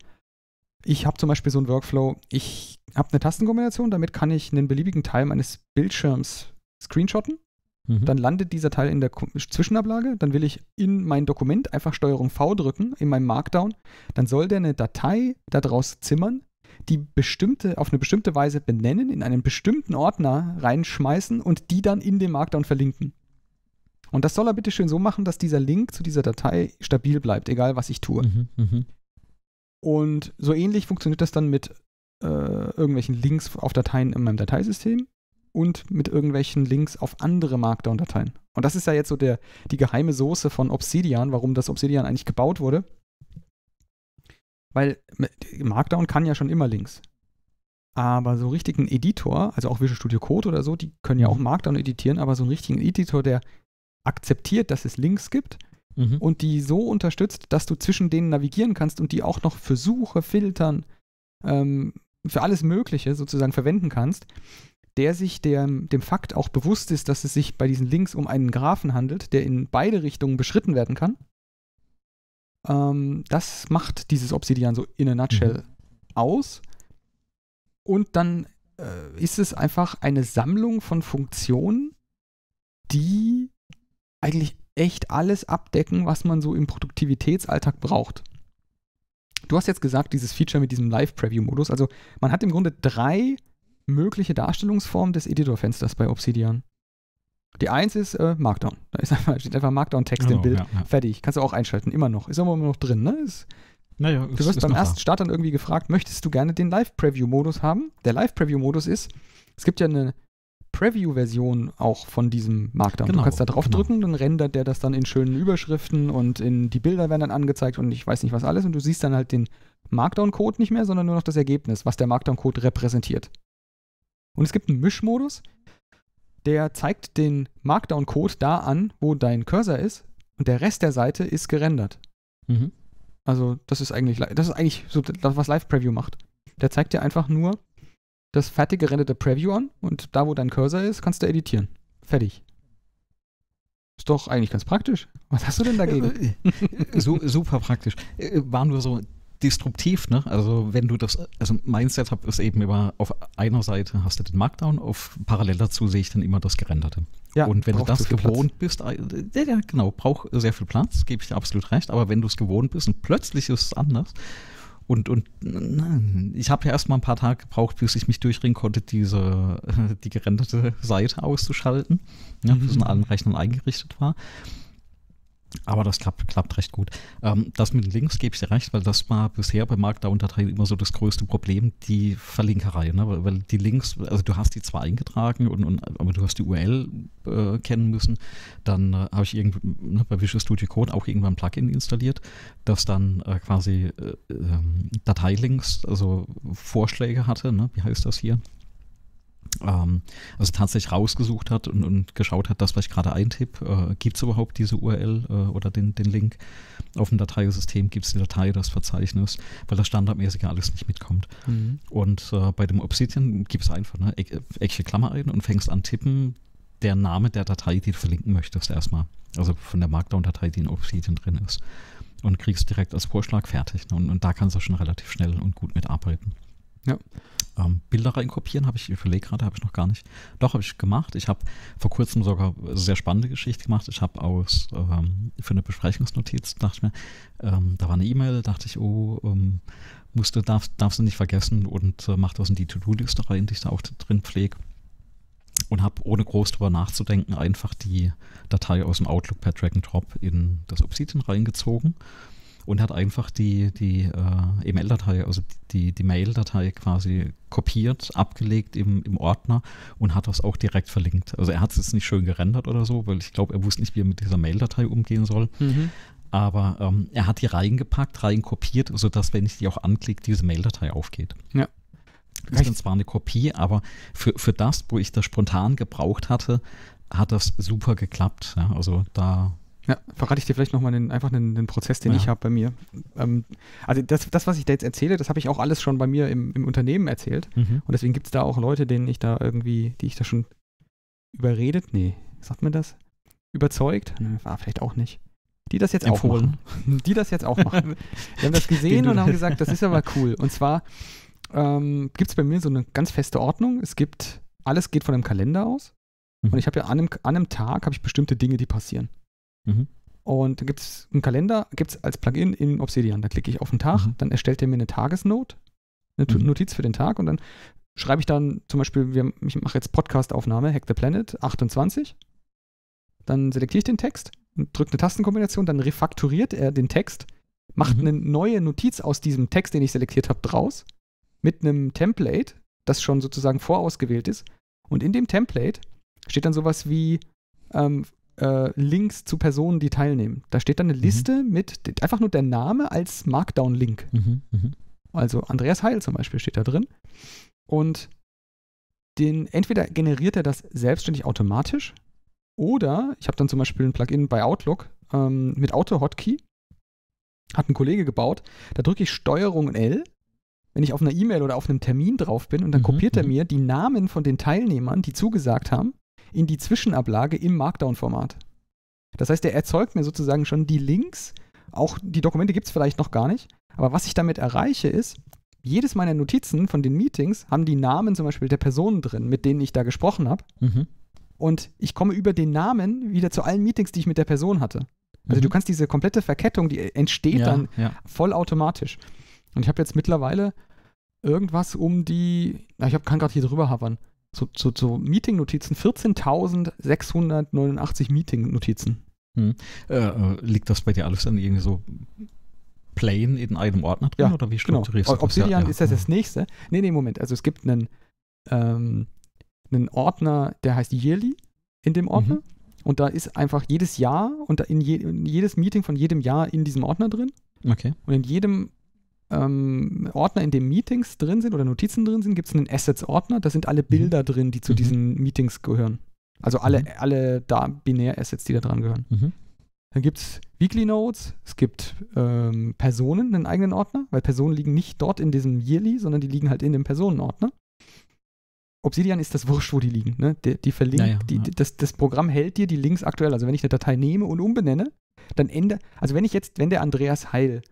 S2: Ich habe zum Beispiel so einen Workflow, ich habe eine Tastenkombination, damit kann ich einen beliebigen Teil meines Bildschirms screenshotten. Mhm. Dann landet dieser Teil in der Zwischenablage. Dann will ich in mein Dokument einfach Steuerung V drücken, in meinem Markdown. Dann soll der eine Datei daraus zimmern, die bestimmte, auf eine bestimmte Weise benennen, in einen bestimmten Ordner reinschmeißen und die dann in den Markdown verlinken. Und das soll er bitte schön so machen, dass dieser Link zu dieser Datei stabil bleibt, egal was ich tue.
S1: Mhm, mhm.
S2: Und so ähnlich funktioniert das dann mit äh, irgendwelchen Links auf Dateien in meinem Dateisystem und mit irgendwelchen Links auf andere Markdown-Dateien. Und das ist ja jetzt so der, die geheime Soße von Obsidian, warum das Obsidian eigentlich gebaut wurde. Weil Markdown kann ja schon immer Links. Aber so richtig ein Editor, also auch Visual Studio Code oder so, die können ja auch
S1: Mhm.
S2: Markdown editieren, aber so einen richtigen Editor, der akzeptiert, dass es Links gibt
S1: Mhm.
S2: und die so unterstützt, dass du zwischen denen navigieren kannst und die auch noch für Suche, Filtern, ähm, für alles Mögliche sozusagen verwenden kannst, der sich dem, dem Fakt auch bewusst ist, dass es sich bei diesen Links um einen Graphen handelt, der in beide Richtungen beschritten werden kann. Ähm, das macht dieses Obsidian so in a nutshell aus. Und dann äh, ist es einfach eine Sammlung von Funktionen, die eigentlich echt alles abdecken, was man so im Produktivitätsalltag braucht. Du hast jetzt gesagt, dieses Feature mit diesem Live-Preview-Modus. Also man hat im Grunde drei mögliche Darstellungsformen des Editorfensters bei Obsidian. Die eins ist äh, Markdown. Da ist einfach, steht einfach Markdown-Text
S1: Genau,
S2: im Bild.
S1: ja, ja.
S2: Fertig. Kannst du auch einschalten, immer noch. Ist aber immer noch drin, ne? Ist,
S1: Naja,
S2: Du wirst beim ersten Start dann irgendwie gefragt, möchtest du gerne den Live-Preview-Modus haben? Der Live-Preview-Modus ist, es gibt ja eine Preview-Version auch von diesem Markdown.
S1: Genau,
S2: du kannst da drauf
S1: genau.
S2: drücken, dann rendert der das dann in schönen Überschriften und in die Bilder werden dann angezeigt und ich weiß nicht was alles und du siehst dann halt den Markdown-Code nicht mehr, sondern nur noch das Ergebnis, was der Markdown-Code repräsentiert. Und es gibt einen Mischmodus, der zeigt den Markdown-Code da an, wo dein Cursor ist und der Rest der Seite ist gerendert.
S1: Mhm.
S2: Also, das ist eigentlich, li- das ist eigentlich so das, was Live Preview macht. Der zeigt dir einfach nur das fertig gerenderte Preview an und da, wo dein Cursor ist, kannst du editieren. Fertig. Ist doch eigentlich ganz praktisch. Was hast du denn dagegen?
S1: So, super praktisch. Äh, War nur so disruptiv, ne? Also wenn du das, also mein Setup ist eben immer auf einer Seite hast du den Markdown, auf parallel dazu sehe ich dann immer das Gerenderte.
S2: Ja,
S1: und wenn du das
S2: viel Platz.
S1: gewohnt bist, äh, ja, ja, genau, braucht sehr viel Platz, gebe ich dir absolut recht, aber wenn du es gewohnt bist und plötzlich ist es anders und, und ich habe ja erst mal ein paar Tage gebraucht, bis ich mich durchringen konnte, diese, äh, die gerenderte Seite auszuschalten, ja, bis es in
S2: Mhm.
S1: allen Rechnern eingerichtet war. Aber das klappt, klappt recht gut. Ähm, das mit den Links gebe ich dir recht, weil das war bisher bei Markdown-Dateien immer so das größte Problem, die Verlinkerei. Ne? Weil, die Links, also du hast die zwar eingetragen, und, und, aber du hast die URL äh, kennen müssen. Dann äh, habe ich irgend, ne, bei Visual Studio Code auch irgendwann ein Plugin installiert, das dann äh, quasi äh, ähm, Dateilinks, also Vorschläge hatte. Ne? Wie heißt das hier? Ähm, also tatsächlich rausgesucht hat und, und geschaut hat, das, was ich gerade eintippe, äh, gibt es überhaupt diese URL äh, oder den, den Link auf dem Dateisystem, gibt es die Datei, das Verzeichnis, weil das standardmäßig alles nicht mitkommt.
S2: Mhm.
S1: Und äh, bei dem Obsidian gibst du einfach eine eck- eckige Klammer ein und fängst an tippen, der Name der Datei, die du verlinken möchtest erstmal. Also von der Markdown-Datei, die in Obsidian drin ist. Und kriegst direkt als Vorschlag fertig. Ne? Und, und da kannst du schon relativ schnell und gut mitarbeiten.
S2: Ja.
S1: Ähm, Bilder reinkopieren habe ich, ich überlege gerade, habe ich noch gar nicht. Doch, habe ich gemacht. Ich habe vor kurzem sogar eine sehr spannende Geschichte gemacht. Ich habe aus, ähm, für eine Besprechungsnotiz, dachte ich mir, ähm, da war eine E-Mail, dachte ich, oh, ähm, musste, darf, darfst du nicht vergessen und äh, mach das in die To-Do-Liste rein, die ich da auch drin pflege. Und habe ohne groß drüber nachzudenken einfach die Datei aus dem Outlook per Drag and Drop in das Obsidian reingezogen und hat einfach die, die äh, EML-Datei, also die, die Mail-Datei quasi kopiert, abgelegt im, im Ordner und hat das auch direkt verlinkt. Also er hat es jetzt nicht schön gerendert oder so, weil ich glaube, er wusste nicht, wie er mit dieser Mail-Datei umgehen soll.
S2: Mhm.
S1: Aber ähm, er hat die reingepackt, reinkopiert, sodass, wenn ich die auch anklicke, diese Mail-Datei aufgeht.
S2: Ja.
S1: Ist dann zwar eine Kopie, aber für, für das, wo ich das spontan gebraucht hatte, hat das super geklappt. Ja, also da
S2: Ja, verrate ich dir vielleicht nochmal den, einfach den, den Prozess, den
S1: Ja.
S2: ich habe bei mir. Ähm, also das, das, was ich da jetzt erzähle, das habe ich auch alles schon bei mir im, im Unternehmen erzählt.
S1: Mhm.
S2: Und deswegen gibt es da auch Leute, denen ich da irgendwie, die ich da schon überredet, nee, sagt man das? Überzeugt? Nee, war vielleicht auch nicht. Die das jetzt auch
S1: Empfohlen.
S2: machen. Die das jetzt auch machen. Die haben das gesehen und haben gesagt, das ist aber cool. Und zwar ähm, gibt es bei mir so eine ganz feste Ordnung. Es gibt, alles geht von einem Kalender aus.
S1: Mhm.
S2: Und ich habe ja an einem, an einem Tag habe ich bestimmte Dinge, die passieren.
S1: Mhm.
S2: Und da gibt es einen Kalender, gibt es als Plugin in Obsidian. Da klicke ich auf den Tag,
S1: Mhm.
S2: dann erstellt er mir eine Tagesnote, eine
S1: Mhm.
S2: Notiz für den Tag und dann schreibe ich dann zum Beispiel, wir, ich mache jetzt Podcast-Aufnahme, Hack the Planet 28. dann selektiere ich den Text, drücke eine Tastenkombination, dann refakturiert er den Text, macht
S1: Mhm.
S2: eine neue Notiz aus diesem Text, den ich selektiert habe, draus, mit einem Template, das schon sozusagen vorausgewählt ist. Und in dem Template steht dann sowas wie ähm, äh, Links zu Personen, die teilnehmen. Da steht dann eine Liste mit einfach nur der Name als Markdown-Link.
S1: Mhm. Mhm.
S2: Also Andreas Heil zum Beispiel steht da drin. Und den, entweder generiert er das selbstständig automatisch oder ich habe dann zum Beispiel ein Plugin bei Outlook ähm, mit Auto-Hotkey. Hat ein Kollege gebaut. Da drücke ich Steuerung L, wenn ich auf einer E-Mail oder auf einem Termin drauf bin und dann
S1: Mhm,
S2: kopiert er
S1: mhm.
S2: mir die Namen von den Teilnehmern, die zugesagt haben, in die Zwischenablage im Markdown-Format. Das heißt, er erzeugt mir sozusagen schon die Links. Auch die Dokumente gibt es vielleicht noch gar nicht. Aber was ich damit erreiche, ist, jedes meiner Notizen von den Meetings haben die Namen zum Beispiel der Personen drin, mit denen ich da gesprochen habe.
S1: Mhm.
S2: Und ich komme über den Namen wieder zu allen Meetings, die ich mit der Person hatte. Also du
S1: Mhm.
S2: kannst diese komplette Verkettung, die entsteht
S1: ja,
S2: dann
S1: ja.
S2: vollautomatisch. Und ich habe jetzt mittlerweile irgendwas um die, na, ich hab, kann gerade hier drüber havern, so, so, so Meeting-Notizen, 14.689 Meeting-Notizen.
S1: Äh, äh, liegt das bei dir alles dann irgendwie so plain in einem Ordner drin
S2: Ja,
S1: oder wie
S2: Genau.
S1: strukturierst du das?
S2: Obsidian
S1: Ja, ja.
S2: ist das das nächste. Nee, nee, Moment. Also es gibt einen, ähm, einen Ordner, der heißt Yearly in dem Ordner.
S1: Mhm.
S2: Und da ist einfach jedes Jahr und in, je, in jedes Meeting von jedem Jahr in diesem Ordner drin.
S1: Okay.
S2: Und in jedem ähm, Ordner, in dem Meetings drin sind oder Notizen drin sind, gibt es einen Assets-Ordner. Da sind alle Bilder drin, die zu
S1: Mhm.
S2: diesen Meetings gehören. Also alle,
S1: Mhm.
S2: alle da Binär-Assets, die da dran gehören.
S1: Mhm.
S2: Dann gibt es Weekly Notes, es gibt ähm, Personen, einen eigenen Ordner, weil Personen liegen nicht dort in diesem Yearly, sondern die liegen halt in dem Personenordner. Obsidian ist das wurscht, wo die liegen. Ne? Die, die verlinkt,
S1: Ja, ja,
S2: die,
S1: ja.
S2: Das, das Programm hält dir die Links aktuell. Also wenn ich eine Datei nehme und umbenenne, dann ändere, also wenn ich jetzt, wenn der Andreas Heil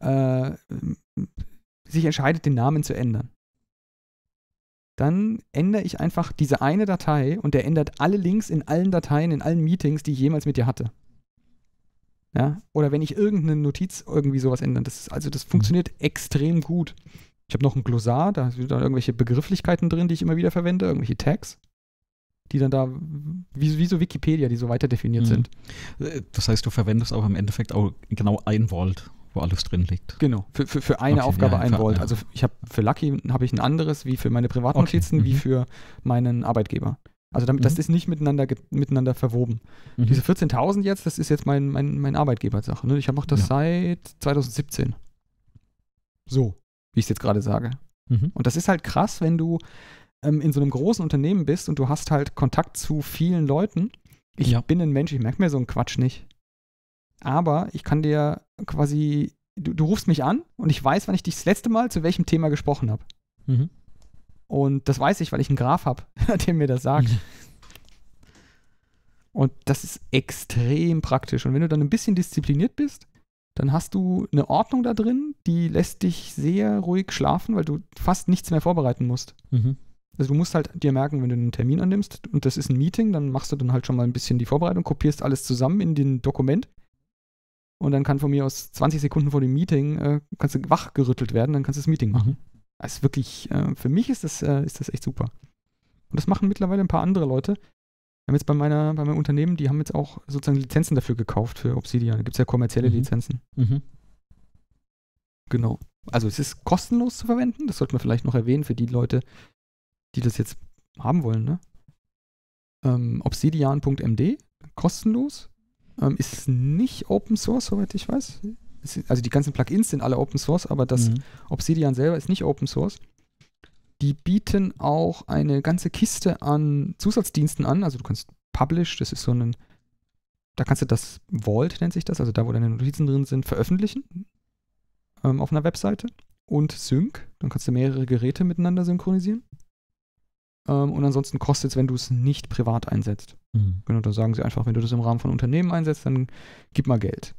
S2: äh, sich entscheidet, den Namen zu ändern, dann ändere ich einfach diese eine Datei und der ändert alle Links in allen Dateien, in allen Meetings, die ich jemals mit dir hatte. Ja? Oder wenn ich irgendeine Notiz irgendwie sowas ändere. Das ist, also das funktioniert extrem gut. Ich habe noch ein Glossar, da sind dann irgendwelche Begrifflichkeiten drin, die ich immer wieder verwende, irgendwelche Tags, die dann da, wie, wie so Wikipedia, die so weiter definiert
S1: Mhm.
S2: sind.
S1: Äh, Das heißt, du verwendest auch im Endeffekt auch genau ein Volt, wo alles drin liegt.
S2: Genau, für, für, für eine
S1: Okay,
S2: Aufgabe
S1: ja,
S2: ein Volt.
S1: ja.
S2: Also ich habe für Lucky habe ich ein anderes wie für meine Privatnotizen,
S1: Okay,
S2: wie
S1: mhm.
S2: für meinen Arbeitgeber. Also damit, das
S1: Mhm.
S2: ist nicht miteinander, miteinander verwoben.
S1: Mhm.
S2: Diese 14.000 jetzt, das ist jetzt mein, mein, mein Arbeitgebersache. Ne? Ich mache das
S1: Ja.
S2: seit 2017. So, wie ich es jetzt gerade sage.
S1: Mhm.
S2: Und das ist halt krass, wenn du ähm, in so einem großen Unternehmen bist und du hast halt Kontakt zu vielen Leuten. Ich bin ein Mensch, ich merke mir so einen Quatsch nicht. Aber ich kann dir quasi, du, du rufst mich an und ich weiß, wann ich dich das letzte Mal zu welchem Thema gesprochen habe.
S1: Mhm.
S2: Und das weiß ich, weil ich einen Graph habe, der mir das sagt. Und das ist extrem praktisch. Und wenn du dann ein bisschen diszipliniert bist, dann hast du eine Ordnung da drin, die lässt dich sehr ruhig schlafen, weil du fast nichts mehr vorbereiten musst.
S1: Mhm.
S2: Also du musst halt dir merken, wenn du einen Termin annimmst und das ist ein Meeting, dann machst du dann halt schon mal ein bisschen die Vorbereitung, kopierst alles zusammen in den Dokument und dann kann von mir aus 20 Sekunden vor dem Meeting äh, kannst du wachgerüttelt werden, dann kannst du das Meeting machen.
S1: Mhm.
S2: Das ist wirklich, äh, für mich ist das, äh, ist das echt super. Und das machen mittlerweile ein paar andere Leute. Wir haben jetzt bei meiner, bei meinem Unternehmen, die haben jetzt auch sozusagen Lizenzen dafür gekauft für Obsidian. Da gibt es ja kommerzielle
S1: Mhm.
S2: Lizenzen.
S1: Mhm.
S2: Genau. Also es ist kostenlos zu verwenden. Das sollten wir vielleicht noch erwähnen für die Leute, die das jetzt haben wollen. Ne? Ähm, Obsidian.md, kostenlos. Ähm, ist nicht Open Source, soweit ich weiß. Ist, also die ganzen Plugins sind alle Open Source, aber das
S1: Mhm.
S2: Obsidian selber ist nicht Open Source. Die bieten auch eine ganze Kiste an Zusatzdiensten an. Also du kannst Publish, das ist so ein, da kannst du das Vault, nennt sich das, also da, wo deine Notizen drin sind, veröffentlichen ähm, auf einer Webseite. Und Sync, dann kannst du mehrere Geräte miteinander synchronisieren. Ähm, und ansonsten kostet es, wenn du es nicht privat einsetzt.
S1: Mhm.
S2: Genau, da sagen sie einfach, wenn du das im Rahmen von Unternehmen einsetzt, dann gib mal Geld.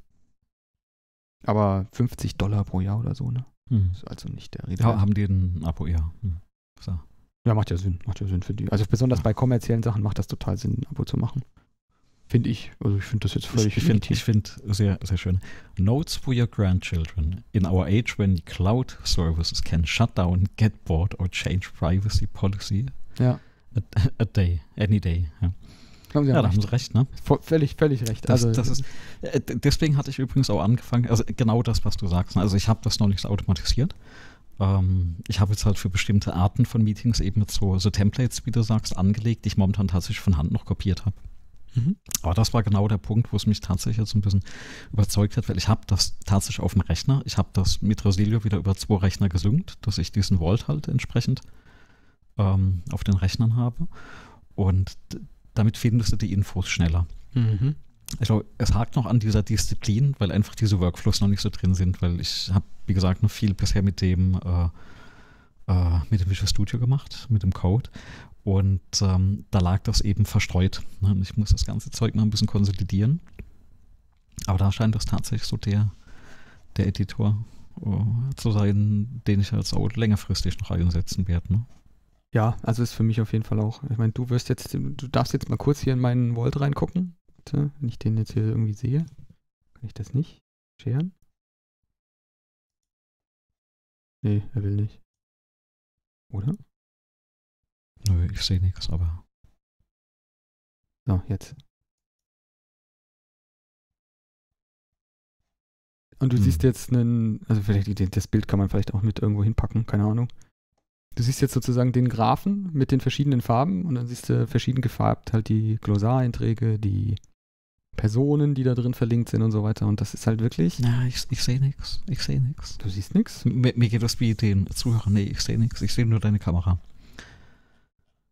S2: Aber 50 Dollar pro Jahr oder so, ne?
S1: Mhm.
S2: Ist also nicht der Rede.
S1: Ja, haben die ein Abo, ja. Mhm. So.
S2: Ja, macht ja Sinn. Macht ja Sinn für die. Also besonders bei kommerziellen Sachen macht das total Sinn, ein Abo zu machen. Finde ich. Also ich finde das jetzt völlig
S1: Ich finde find sehr, sehr schön. Notes for your grandchildren. In our age when cloud services can shut down, get bored or change privacy policy
S2: Ja.
S1: a, a day, any day. Ja.
S2: Haben Sie
S1: Ja, da haben Sie recht, ne?
S2: Völlig, völlig recht.
S1: Das,
S2: also,
S1: das ist, äh, deswegen hatte ich übrigens auch angefangen, also genau das, was du sagst. ne? Also ich habe das noch nicht automatisiert. Ähm, ich habe jetzt halt für bestimmte Arten von Meetings eben mit so, so Templates, wie du sagst, angelegt, die ich momentan tatsächlich von Hand noch kopiert habe.
S2: Mhm.
S1: Aber das war genau der Punkt, wo es mich tatsächlich jetzt ein bisschen überzeugt hat, weil ich habe das tatsächlich auf dem Rechner. Ich habe das mit Resilio wieder über zwei Rechner gesynkt, dass ich diesen Vault halt entsprechend ähm, auf den Rechnern habe. Und damit findest du die Infos schneller.
S2: Mhm.
S1: Also es hakt noch an dieser Disziplin, weil einfach diese Workflows noch nicht so drin sind, weil ich habe, wie gesagt, noch viel bisher mit dem äh, äh, mit dem Visual Studio gemacht, mit dem Code. Und ähm, da lag das eben verstreut. Ne? Und ich muss das ganze Zeug noch ein bisschen konsolidieren. Aber da scheint das tatsächlich so der, der Editor äh, zu sein, den ich jetzt auch längerfristig noch einsetzen werde. Ne?
S2: Ja, also ist für mich auf jeden Fall auch. Ich meine, du wirst jetzt, du darfst jetzt mal kurz hier in meinen Vault reingucken. Bitte, wenn ich den jetzt hier irgendwie sehe. Kann ich das nicht scheren? Nee, er will nicht. Oder?
S1: Nö, ich sehe nichts, aber
S2: So, jetzt. Und du
S1: Hm.
S2: siehst jetzt einen, also vielleicht das Bild kann man vielleicht auch mit irgendwo hinpacken, keine Ahnung. Du siehst jetzt sozusagen den Graphen mit den verschiedenen Farben und dann siehst du verschieden gefärbt halt die Glossar-Einträge, die Personen, die da drin verlinkt sind und so weiter. Und das ist halt wirklich,
S1: na, ich, ich sehe nichts. Ich sehe nichts.
S2: du siehst nichts.
S1: Mir, mir geht das wie den Zuhörern. Nee, ich sehe nichts. Ich sehe nur deine Kamera.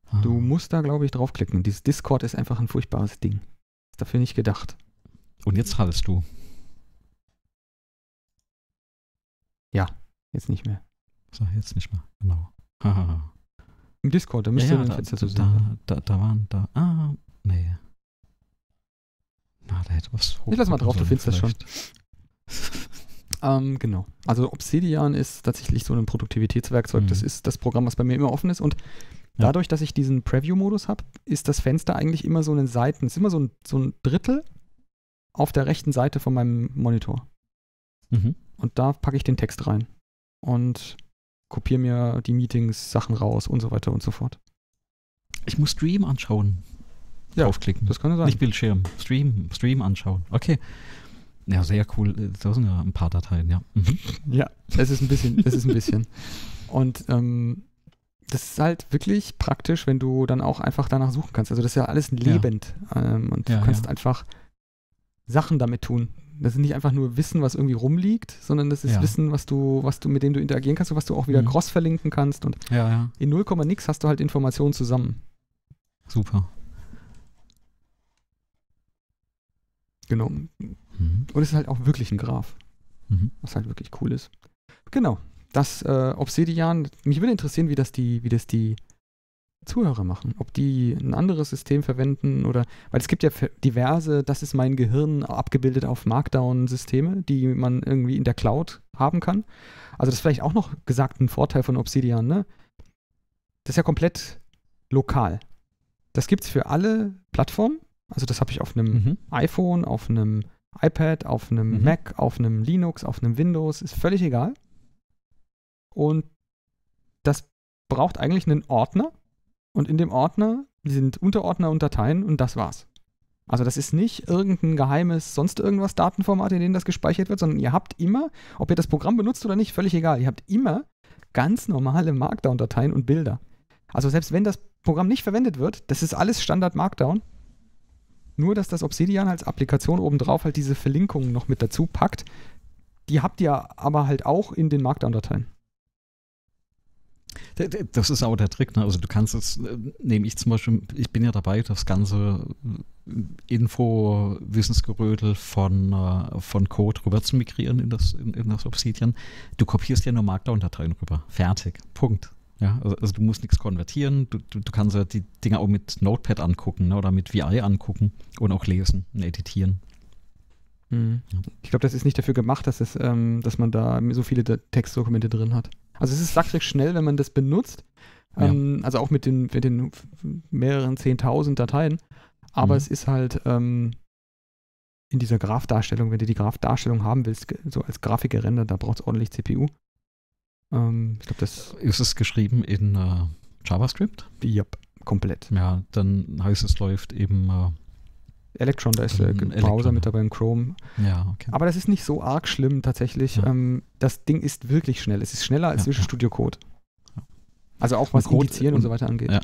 S1: Ah.
S2: Du musst da, glaube ich, draufklicken. Dieses Discord ist einfach ein furchtbares Ding. Ist dafür nicht gedacht.
S1: Und jetzt hallst du.
S2: Jetzt nicht mehr.
S1: So, jetzt nicht mehr. Genau. Hahaha.
S2: Im Discord, da
S1: ja,
S2: müsste
S1: ja,
S2: ein
S1: da,
S2: Fenster zu sehen.
S1: da, da, da waren da. Ah, nee. Na, da hätte was
S2: Ich lass mal drauf, du findest das schon. Ähm, genau. Also Obsidian ist tatsächlich so ein Produktivitätswerkzeug.
S1: Mhm.
S2: Das ist das Programm, was bei mir immer offen ist. Und
S1: Ja.
S2: dadurch, dass ich diesen Preview-Modus habe, ist das Fenster eigentlich immer so eine Seiten, ist immer so ein, so ein Drittel auf der rechten Seite von meinem Monitor.
S1: Mhm.
S2: Und da packe ich den Text rein und kopiere mir die Meetings, Sachen raus und so weiter und so fort.
S1: Ich muss Stream anschauen.
S2: Ja,
S1: Draufklicken.
S2: Das kann ja sein.
S1: Nicht Bildschirm. Stream. Stream anschauen. Okay. Ja, sehr cool. Da sind ja ein paar Dateien, ja. Mhm.
S2: Ja, es ist ein bisschen, es ist ein bisschen. Und ähm, das ist halt wirklich praktisch, wenn du dann auch einfach danach suchen kannst. Also das ist ja alles lebend. Ähm, und
S1: Ja,
S2: du kannst
S1: ja.
S2: einfach Sachen damit tun. Das ist nicht einfach nur Wissen, was irgendwie rumliegt, sondern das ist
S1: Ja.
S2: Wissen, was du, was du, mit dem du interagieren kannst und was du auch wieder
S1: Mhm.
S2: cross verlinken kannst. Und
S1: Ja, ja.
S2: in 0, nix hast du halt Informationen zusammen.
S1: Super.
S2: Genau.
S1: Mhm.
S2: Und es ist halt auch wirklich ein Graph.
S1: Mhm.
S2: was halt wirklich cool ist. Genau. Das äh, Obsidian, mich würde interessieren, wie das die, wie das die Zuhörer machen. Ob die ein anderes System verwenden oder, weil es gibt ja ver- diverse, das ist mein Gehirn abgebildet auf Markdown-Systeme, die man irgendwie in der Cloud haben kann. Also das ist vielleicht auch noch gesagt ein Vorteil von Obsidian, ne? Das ist ja komplett lokal. Das gibt es für alle Plattformen. Also das habe ich auf einem
S1: Mhm.
S2: iPhone, auf einem iPad, auf einem
S1: Mhm.
S2: Mac, auf einem Linux, auf einem Windows, ist völlig egal. Und das braucht eigentlich einen Ordner und in dem Ordner sind Unterordner und Dateien und das war's. Also das ist nicht irgendein geheimes sonst irgendwas Datenformat, in dem das gespeichert wird, sondern ihr habt immer, ob ihr das Programm benutzt oder nicht, völlig egal. Ihr habt immer ganz normale Markdown-Dateien und Bilder. Also selbst wenn das Programm nicht verwendet wird, das ist alles Standard Markdown. Nur, dass das Obsidian als Applikation obendrauf halt diese Verlinkungen noch mit dazu packt. Die habt ihr aber halt auch in den Markdown-Dateien.
S1: Das ist auch der Trick. Ne? Also du kannst es, äh, nehme ich zum Beispiel, ich bin ja dabei, das ganze äh, Info-Wissensgerödel von, äh, von Code rüber zu migrieren in das, in, in das Obsidian. Du kopierst ja nur Markdown-Dateien rüber. Fertig. Punkt. Ja, also, also du musst nichts konvertieren. Du, du, du kannst ja die Dinge auch mit Notepad angucken ne? oder mit VI angucken und auch lesen und editieren.
S2: Ich glaube, das ist nicht dafür gemacht, dass, es, ähm, dass man da so viele Textdokumente drin hat. Also es ist sackrig schnell, wenn man das benutzt.
S1: Ja.
S2: Ähm, Also auch mit den, mit den mehreren 10.000 Dateien. Aber
S1: Mhm.
S2: es ist halt ähm, in dieser Graph-Darstellung, wenn du die Graph-Darstellung haben willst, so als Grafik gerendert, da braucht es ordentlich CPU. Ähm, ich glaube, das,
S1: Ist es geschrieben in äh, JavaScript?
S2: yep, komplett.
S1: Ja, dann heißt es läuft eben. Äh,
S2: Electron, da ist der
S1: Ähm,
S2: Browser mit dabei, ein Chrome.
S1: ja, okay.
S2: Aber das ist nicht so arg schlimm tatsächlich.
S1: Ja.
S2: Ähm, das Ding ist wirklich schnell. Es ist schneller als
S1: Ja,
S2: Visual
S1: ja.
S2: Studio Code. Also auch was
S1: Und Code-
S2: Indizieren und,
S1: und-
S2: so weiter angeht.
S1: ja.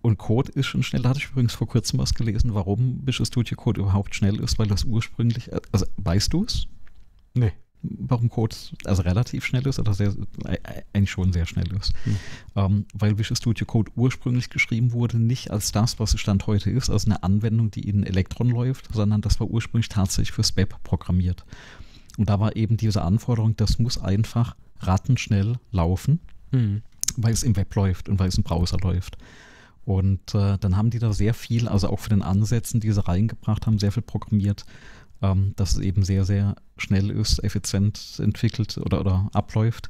S1: Und Code ist schon schnell. Da hatte ich übrigens vor kurzem was gelesen, warum Visual Studio Code überhaupt schnell ist, weil das ursprünglich, also weißt du es?
S2: Nee.
S1: Warum Code also relativ schnell ist oder sehr, äh, eigentlich schon sehr schnell ist.
S2: Hm.
S1: Ähm, weil Visual Studio Code ursprünglich geschrieben wurde, nicht als das, was es Stand heute ist, als eine Anwendung, die in Electron läuft, sondern das war ursprünglich tatsächlich fürs Web programmiert. Und da war eben diese Anforderung, das muss einfach rattenschnell laufen
S2: Hm.
S1: weil es im Web läuft und weil es im Browser läuft. Und äh, dann haben die da sehr viel, also auch für den Ansätzen, die sie reingebracht haben, sehr viel programmiert, ähm, dass es eben sehr, sehr schnell ist, effizient entwickelt oder, oder abläuft.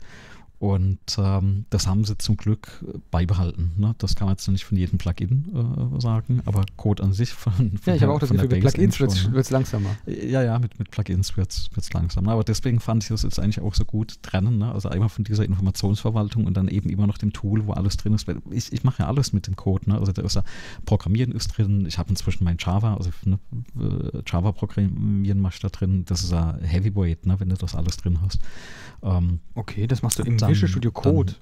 S1: Und ähm, das haben sie zum Glück beibehalten. Ne? Das kann man jetzt nicht von jedem Plugin äh, sagen, aber Code an sich von, von
S2: Ja, ich habe auch das Gefühl, mit Plugins wird es langsamer.
S1: Ja, ja, mit, mit Plugins wird es langsam. Aber deswegen fand ich das jetzt eigentlich auch so gut trennen. Ne? Also einmal von dieser Informationsverwaltung und dann eben immer noch dem Tool, wo alles drin ist. Ich, ich mache ja alles mit dem Code. Ne? Also da ist ja Programmieren ist drin. Ich habe inzwischen mein Java, also ne, äh, Java-Programmieren mache ich da drin. Das ist ja Heavyweight, ne? wenn du das alles drin hast. Ähm,
S2: Okay, das machst du im
S1: Dann-
S2: Visual Studio Code.
S1: dann-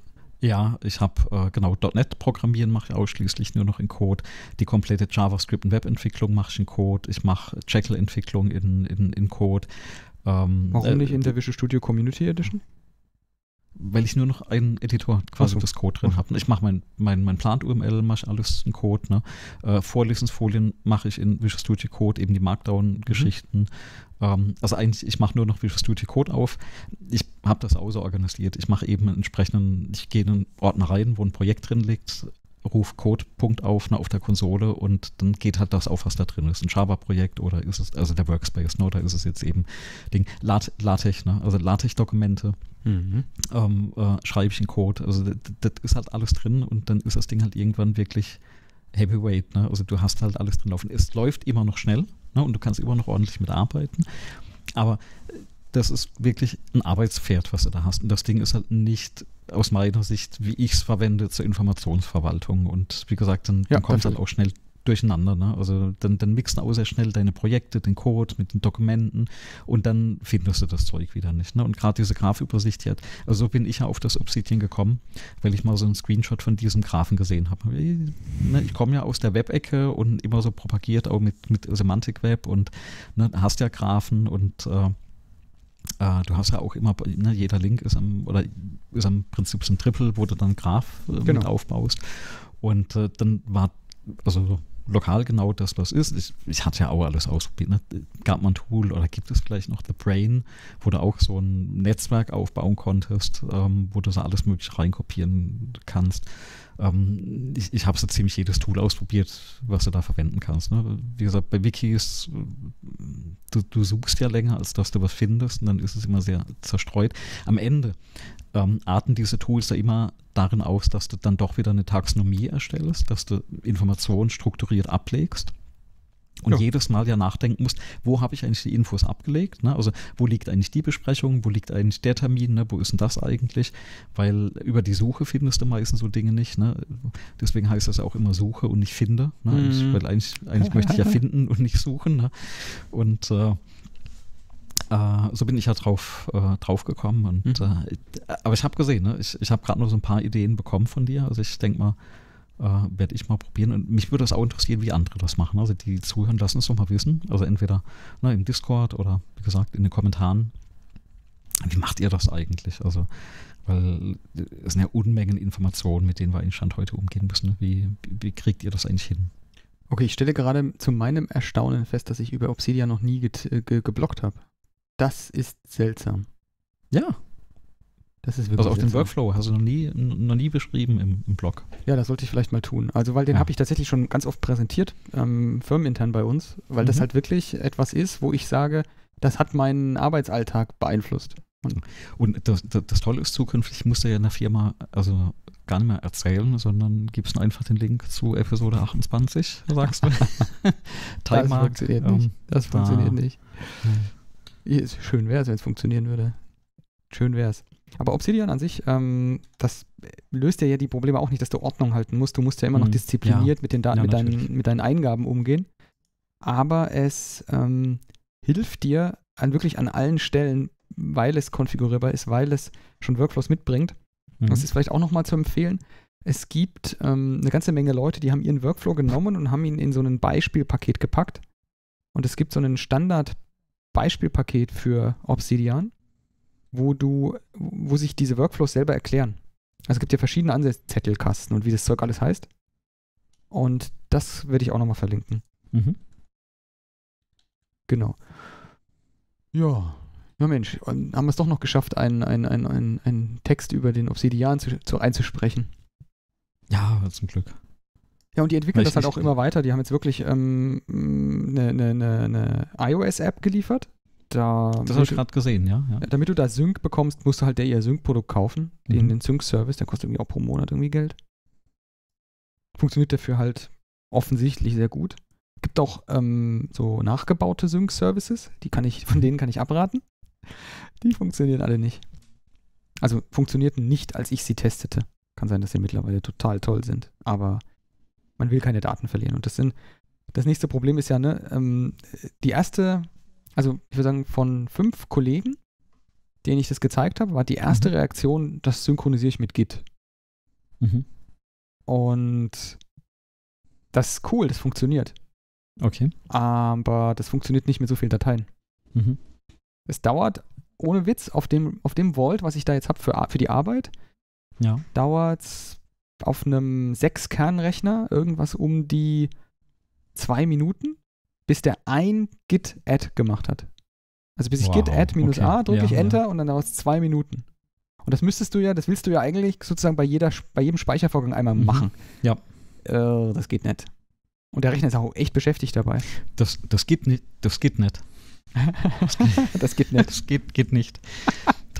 S1: ja, ich habe äh, genau .NET Programmieren mache ich ausschließlich nur noch in Code. Die komplette JavaScript und Webentwicklung mache ich in Code. Ich mache Jekyll Entwicklung in, in, in Code. Ähm,
S2: Warum
S1: äh,
S2: nicht in der Visual Studio Community Edition?
S1: Weil ich nur noch einen Editor quasi
S2: so.
S1: das Code drin habe. Ich mache mein, mein, mein Plant-UML, mache ich alles in Code. Ne? Äh, Vorlesungsfolien mache ich in Visual Studio Code, eben die Markdown-Geschichten. Ähm, also eigentlich, ich mache nur noch Visual Studio Code auf. Ich habe das auch so organisiert. Ich mache eben einen entsprechenden, ich gehe in einen Ordner rein, wo ein Projekt drin liegt, ruf Code-Punkt auf ne, auf der Konsole und dann geht halt das auf, was da drin ist. Ein Java-Projekt oder ist es, also der Workspace, ne, oder ist es jetzt eben Ding, Lat LaTeX, ne, also LaTeX-Dokumente
S2: Mhm.
S1: ähm, äh, schreibe ich in Code. Also das, das ist halt alles drin und dann ist das Ding halt irgendwann wirklich Heavyweight. Ne? Also du hast halt alles drin laufen. Es läuft immer noch schnell ne? und du kannst immer noch ordentlich mitarbeiten. Aber das ist wirklich ein Arbeitspferd, was du da hast. Und das Ding ist halt nicht aus meiner Sicht, wie ich es verwende, zur Informationsverwaltung. Und wie gesagt, dann,
S2: Ja,
S1: dann kommt halt auch schnell durcheinander. Ne? Also dann, dann mixen auch sehr schnell deine Projekte, den Code mit den Dokumenten und dann findest du das Zeug wieder nicht. Ne? Und gerade diese Graph-Übersicht hier, also so bin ich ja auf das Obsidian gekommen, weil ich mal so einen Screenshot von diesem Graphen gesehen habe. Ne, Ich komme ja aus der Web-Ecke und immer so propagiert auch mit, mit Semantic Web und ne, hast ja Graphen und äh, äh, du hast ja auch immer, ne, jeder Link ist am, oder ist am Prinzip so ein Triple, wo du dann Graph äh, mit
S2: Genau.
S1: aufbaust. Und äh, dann war, also so lokal genau das, was ist. Ich, ich hatte ja auch alles ausprobiert. Ne? Gab mal ein Tool oder gibt es vielleicht noch The Brain, wo du auch so ein Netzwerk aufbauen konntest, ähm, wo du so alles mögliche reinkopieren kannst. Ähm, ich ich habe so ziemlich jedes Tool ausprobiert, was du da verwenden kannst. Ne? Wie gesagt, bei Wikis, du, du suchst ja länger, als dass du was findest und dann ist es immer sehr zerstreut. Am Ende ähm, arten diese Tools ja immer darin aus, dass du dann doch wieder eine Taxonomie erstellst, dass du Informationen strukturiert ablegst. Und
S2: Ja.
S1: jedes Mal ja nachdenken musst, wo habe ich eigentlich die Infos abgelegt? Ne? Also wo liegt eigentlich die Besprechung, wo liegt eigentlich der Termin, ne? wo ist denn das eigentlich? Weil über die Suche findest du meistens so Dinge nicht. Ne? Deswegen heißt das auch immer Suche und nicht finde. Ne?
S2: Mhm.
S1: weil eigentlich, eigentlich möchte ich ja finden und nicht suchen. Ne? Und äh, äh, so bin ich ja drauf, äh, drauf gekommen. Und,
S2: Mhm.
S1: äh, aber ich habe gesehen, ne? ich, ich habe gerade noch so ein paar Ideen bekommen von dir. Also ich denke mal, äh, werde ich mal probieren. Und mich würde das auch interessieren, wie andere das machen. Also die zuhören, lassen es doch mal wissen. Also entweder ne, im Discord oder wie gesagt in den Kommentaren. Wie macht ihr das eigentlich? Also, weil es sind ja Unmengen Informationen, mit denen wir eigentlich Stand heute umgehen müssen. Wie, wie, kriegt ihr das eigentlich hin?
S2: Okay, ich stelle gerade zu meinem Erstaunen fest, dass ich über Obsidian noch nie get, äh, ge, geblockt habe. Das ist seltsam.
S1: Ja,
S2: Das ist wirklich
S1: also auch den. Workflow hast du noch nie, noch nie beschrieben im, im Blog.
S2: Ja, das sollte ich vielleicht mal tun. Also, weil den
S1: Ja.
S2: habe ich tatsächlich schon ganz oft präsentiert, ähm, firmenintern bei uns, weil das
S1: Mhm.
S2: halt wirklich etwas ist, wo ich sage, das hat meinen Arbeitsalltag beeinflusst.
S1: Und das, das, das Tolle ist, zukünftig musst du ja in der Firma also gar nicht mehr erzählen, sondern gibst einfach den Link zu Episode 28, sagst du.
S2: Das funktioniert
S1: ähm,
S2: nicht. Das
S1: da-
S2: funktioniert nicht. Ist- Schön wäre es, wenn es funktionieren würde. Schön wäre es. Aber Obsidian an sich, ähm, das löst ja, ja die Probleme auch nicht, dass du Ordnung halten musst. Du musst ja immer noch
S1: Mhm.
S2: diszipliniert
S1: Ja.
S2: mit, den Daten,
S1: Ja,
S2: mit, deinen, mit deinen Eingaben umgehen. Aber es ähm, hilft dir an wirklich an allen Stellen, weil es konfigurierbar ist, weil es schon Workflows mitbringt.
S1: Mhm.
S2: Das ist vielleicht auch nochmal zu empfehlen. Es gibt ähm, eine ganze Menge Leute, die haben ihren Workflow genommen und haben ihn in so ein Beispielpaket gepackt. Und es gibt so ein Standard-Beispielpaket für Obsidian, wo du, wo sich diese Workflows selber erklären. Also es gibt ja verschiedene Ansätze, Zettelkasten und wie das Zeug alles heißt. Und das werde ich auch nochmal verlinken.
S1: Mhm.
S2: Genau. Ja. Ja, Mensch, haben wir es doch noch geschafft, einen, einen, einen, einen, Text über den Obsidian zu, zu, einzusprechen.
S1: Ja, zum Glück.
S2: Ja, und die entwickeln das halt auch immer weiter. Die haben jetzt wirklich ähm, eine, eine, eine iOS-App geliefert. Da,
S1: Das habe ich gerade gesehen, ja. ja.
S2: damit du da Sync bekommst, musst du halt der ihr Sync-Produkt kaufen. Den,
S1: Mhm.
S2: den Sync-Service, der kostet irgendwie auch pro Monat irgendwie Geld. Funktioniert dafür halt offensichtlich sehr gut. Gibt auch ähm, so nachgebaute Sync-Services, die kann ich, von denen kann ich abraten. Die funktionieren alle nicht. Also funktionierten nicht, als ich sie testete. Kann sein, dass sie mittlerweile total toll sind, aber man will keine Daten verlieren. Und das sind, das nächste Problem ist ja, ne, ähm, die erste, also ich würde sagen, von fünf Kollegen, denen ich das gezeigt habe, war die erste
S1: Mhm.
S2: Reaktion, das synchronisiere ich mit Git.
S1: Mhm.
S2: Und das ist cool, das funktioniert.
S1: Okay.
S2: Aber das funktioniert nicht mit so vielen Dateien.
S1: Mhm.
S2: Es dauert, ohne Witz, auf dem, auf dem Vault, was ich da jetzt habe für, für die Arbeit,
S1: Ja.
S2: dauert es auf einem 6-Kern-Rechner irgendwas um die zwei Minuten, bis der ein Git-Add gemacht hat. Also bis ich
S1: Wow,
S2: Git-Add minus
S1: okay.
S2: A drücke ich
S1: Ja,
S2: Enter und dann dauert es zwei Minuten. Und das müsstest du ja, das willst du ja eigentlich sozusagen bei, jeder, bei jedem Speichervorgang einmal
S1: Mhm.
S2: machen.
S1: Ja.
S2: Äh, das geht nicht. Und der Rechner ist auch echt beschäftigt dabei.
S1: Das, das geht nicht. Das geht nicht.
S2: das geht nicht.
S1: Das geht, geht nicht.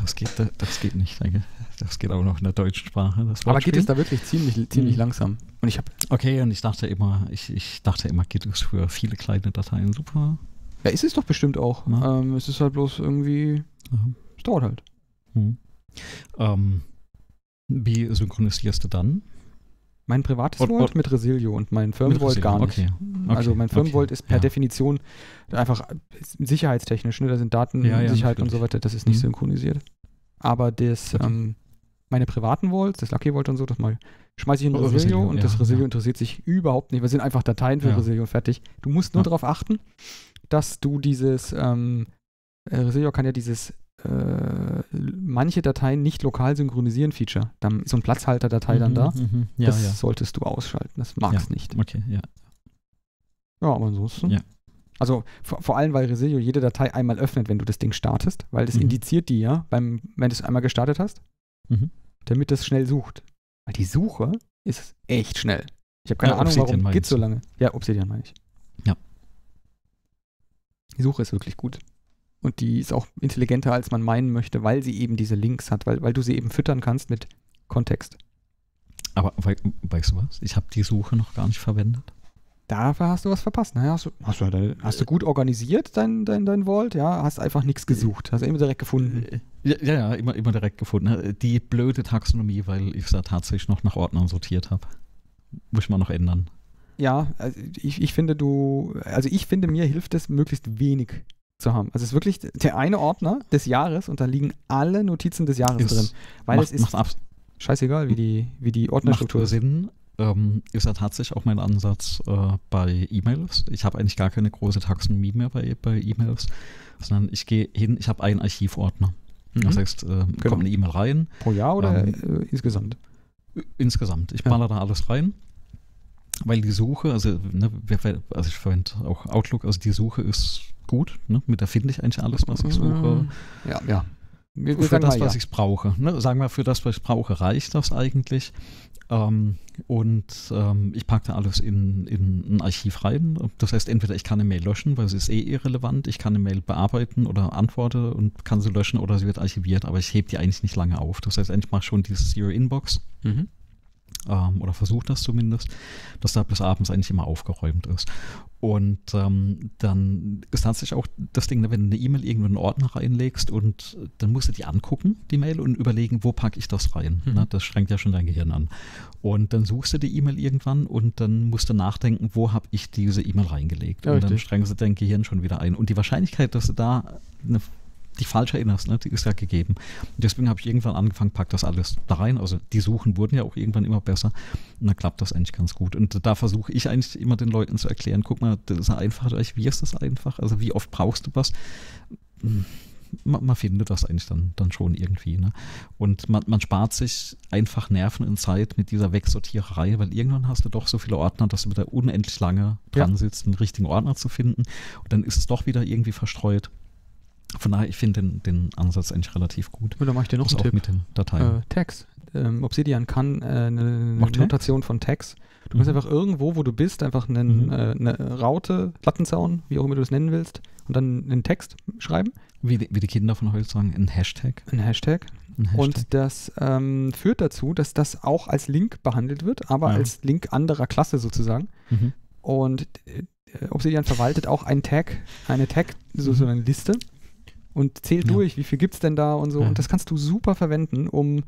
S1: Das geht, das geht nicht. danke. Das geht auch noch in der deutschen Sprache.
S2: Aber Git
S1: Wortspiel.
S2: ist da wirklich ziemlich, ziemlich
S1: Mhm.
S2: langsam. Und ich habe,
S1: Okay, und ich dachte immer, ich, ich dachte immer, Git ist für viele kleine Dateien super.
S2: ja, ist es doch bestimmt auch.
S1: Ja.
S2: Ähm, es ist halt bloß irgendwie,
S1: Ja.
S2: es dauert halt.
S1: Hm. Ähm, wie synchronisierst du dann?
S2: Mein privates Vault
S1: und-
S2: mit Resilio und mein Firmenvault
S1: Mit
S2: gar nicht.
S1: Okay.
S2: Also
S1: okay,
S2: mein Firmenvault
S1: okay,
S2: ist per
S1: ja.
S2: Definition einfach sicherheitstechnisch, ne? da sind Daten,
S1: Ja, ja,
S2: Sicherheit und so weiter, das ist nicht
S1: Mhm.
S2: synchronisiert. Aber das, ähm, meine privaten Vaults, das Lucky Vault und so, das mal schmeiße ich in
S1: Oh,
S2: Resilio,
S1: Resilio,
S2: und das Resilio interessiert sich überhaupt nicht. Wir sind einfach Dateien für. Resilio fertig. Du musst nur darauf achten, dass du dieses, ähm, äh, Resilio kann ja dieses äh, manche Dateien nicht lokal synchronisieren Feature. Dann ist so ein Platzhalter-Datei dann
S1: Mhm,
S2: da.
S1: mhm. Ja,
S2: das
S1: ja.
S2: solltest du ausschalten. Das mag es nicht.
S1: Okay, ja.
S2: Ja, aber ansonsten.
S1: Ja.
S2: Also vor, vor allem, weil Resilio jede Datei einmal öffnet, wenn du das Ding startest, weil das
S1: Mhm.
S2: indiziert die ja, beim, wenn du es einmal gestartet hast,
S1: Mhm.
S2: damit das schnell sucht. Weil die Suche ist echt schnell. Ich habe keine
S1: Ja,
S2: Ahnung,
S1: Obsidian
S2: warum geht so lange. Ja, Obsidian meine ich.
S1: Ja.
S2: Die Suche ist wirklich gut. Und die ist auch intelligenter, als man meinen möchte, weil sie eben diese Links hat, weil, weil du sie eben füttern kannst mit Kontext.
S1: Aber wei weißt du was? Ich habe die Suche noch gar nicht verwendet.
S2: Dafür hast du was verpasst. Naja, hast du, hast du, hast du gut organisiert, dein, dein, dein Vault? Ja, hast einfach nichts gesucht. Hast du immer direkt gefunden.
S1: Äh, Ja, ja, ja, immer, immer direkt gefunden. Die blöde Taxonomie, weil ich es da tatsächlich noch nach Ordnern sortiert habe. Muss ich mal noch ändern.
S2: Ja, also ich, ich finde, du, also ich finde, mir hilft es, möglichst wenig zu haben. Also es ist wirklich der eine Ordner des Jahres und da liegen alle Notizen des Jahres
S1: Ist-
S2: drin. Weil
S1: macht,
S2: es ist scheißegal, wie die, wie die Ordnerstruktur ist.
S1: Ähm, ist ja tatsächlich auch mein Ansatz äh, bei E-Mails. Ich habe eigentlich gar keine große Taxonomie mehr bei, bei E-Mails, sondern ich gehe hin, ich habe einen Archivordner. Das
S2: Mhm.
S1: heißt, äh,
S2: Genau.
S1: kommt eine E-Mail rein,
S2: Pro Jahr oder
S1: Ähm,
S2: äh, insgesamt?
S1: insgesamt. Ich
S2: Ja.
S1: baller da alles rein, weil die Suche, also, ne, also ich verwende auch Outlook, also die Suche ist gut. Ne? Mit der finde ich eigentlich alles, was ich suche.
S2: Ja, ja. Wir, wir
S1: für das,
S2: mal
S1: was
S2: ja.
S1: ich brauche. Ne? Sagen wir, für das, was ich brauche, reicht das eigentlich. Ähm, und ähm, ich packe da alles in, in ein Archiv rein. Das heißt, entweder ich kann eine Mail löschen, weil sie ist eh irrelevant. Ich kann eine Mail bearbeiten oder antworte und kann sie löschen oder sie wird archiviert, aber ich hebe die eigentlich nicht lange auf. Das heißt, eigentlich mache ich schon dieses Zero Inbox.
S2: Mhm.
S1: Ähm, oder versucht das zumindest, dass da bis abends eigentlich immer aufgeräumt ist. Und ähm, dann ist tatsächlich auch das Ding, wenn du eine E-Mail irgendwo in einen Ordner reinlegst und dann musst du die angucken, die Mail, und überlegen, wo packe ich das rein. Mhm. Na, das strengt ja schon dein Gehirn an. Und dann suchst du die E-Mail irgendwann und dann musst du nachdenken, wo habe ich diese E-Mail reingelegt. Ja, und dann strengst du dein Gehirn schon wieder ein. Und die Wahrscheinlichkeit, dass du da eine dich falsch erinnerst, ne? die ist ja gegeben. Und deswegen habe ich irgendwann angefangen, pack das alles da rein. Also die Suchen wurden ja auch irgendwann immer besser und dann klappt das eigentlich ganz gut. Und da versuche ich eigentlich immer den Leuten zu erklären, guck mal, das ist einfach, wie ist das einfach? Also wie oft brauchst du was? Man, man, findet das eigentlich dann, dann schon irgendwie. Ne? Und man, man spart sich einfach Nerven und Zeit mit dieser Wegsortiererei, weil irgendwann hast du doch so viele Ordner, dass du wieder unendlich lange dran sitzt, einen richtigen Ordner zu finden. Und dann ist es doch wieder irgendwie verstreut. Von daher, ich finde den, den Ansatz eigentlich relativ gut.
S2: Und da mache ich dir noch
S1: also
S2: einen Tipp.
S1: mit den Dateien.
S2: Äh, Tags. Ähm, Obsidian kann äh, eine, eine Notation von Tags. Du mhm. kannst einfach irgendwo, wo du bist, einfach einen, mhm. äh, eine Raute, Lattenzaun, wie auch immer du es nennen willst, und dann einen Text schreiben.
S1: Wie die, wie die Kinder von heute sagen, ein Hashtag.
S2: Ein Hashtag. Ein Hashtag. Und das ähm, führt dazu, dass das auch als Link behandelt wird, aber ja. als Link anderer Klasse sozusagen. Mhm. Und äh, Obsidian verwaltet auch einen Tag, eine Tag, so, mhm. so eine Liste und zählt ja. durch, wie viel gibt es denn da und so. Ja. Und das kannst du super verwenden, um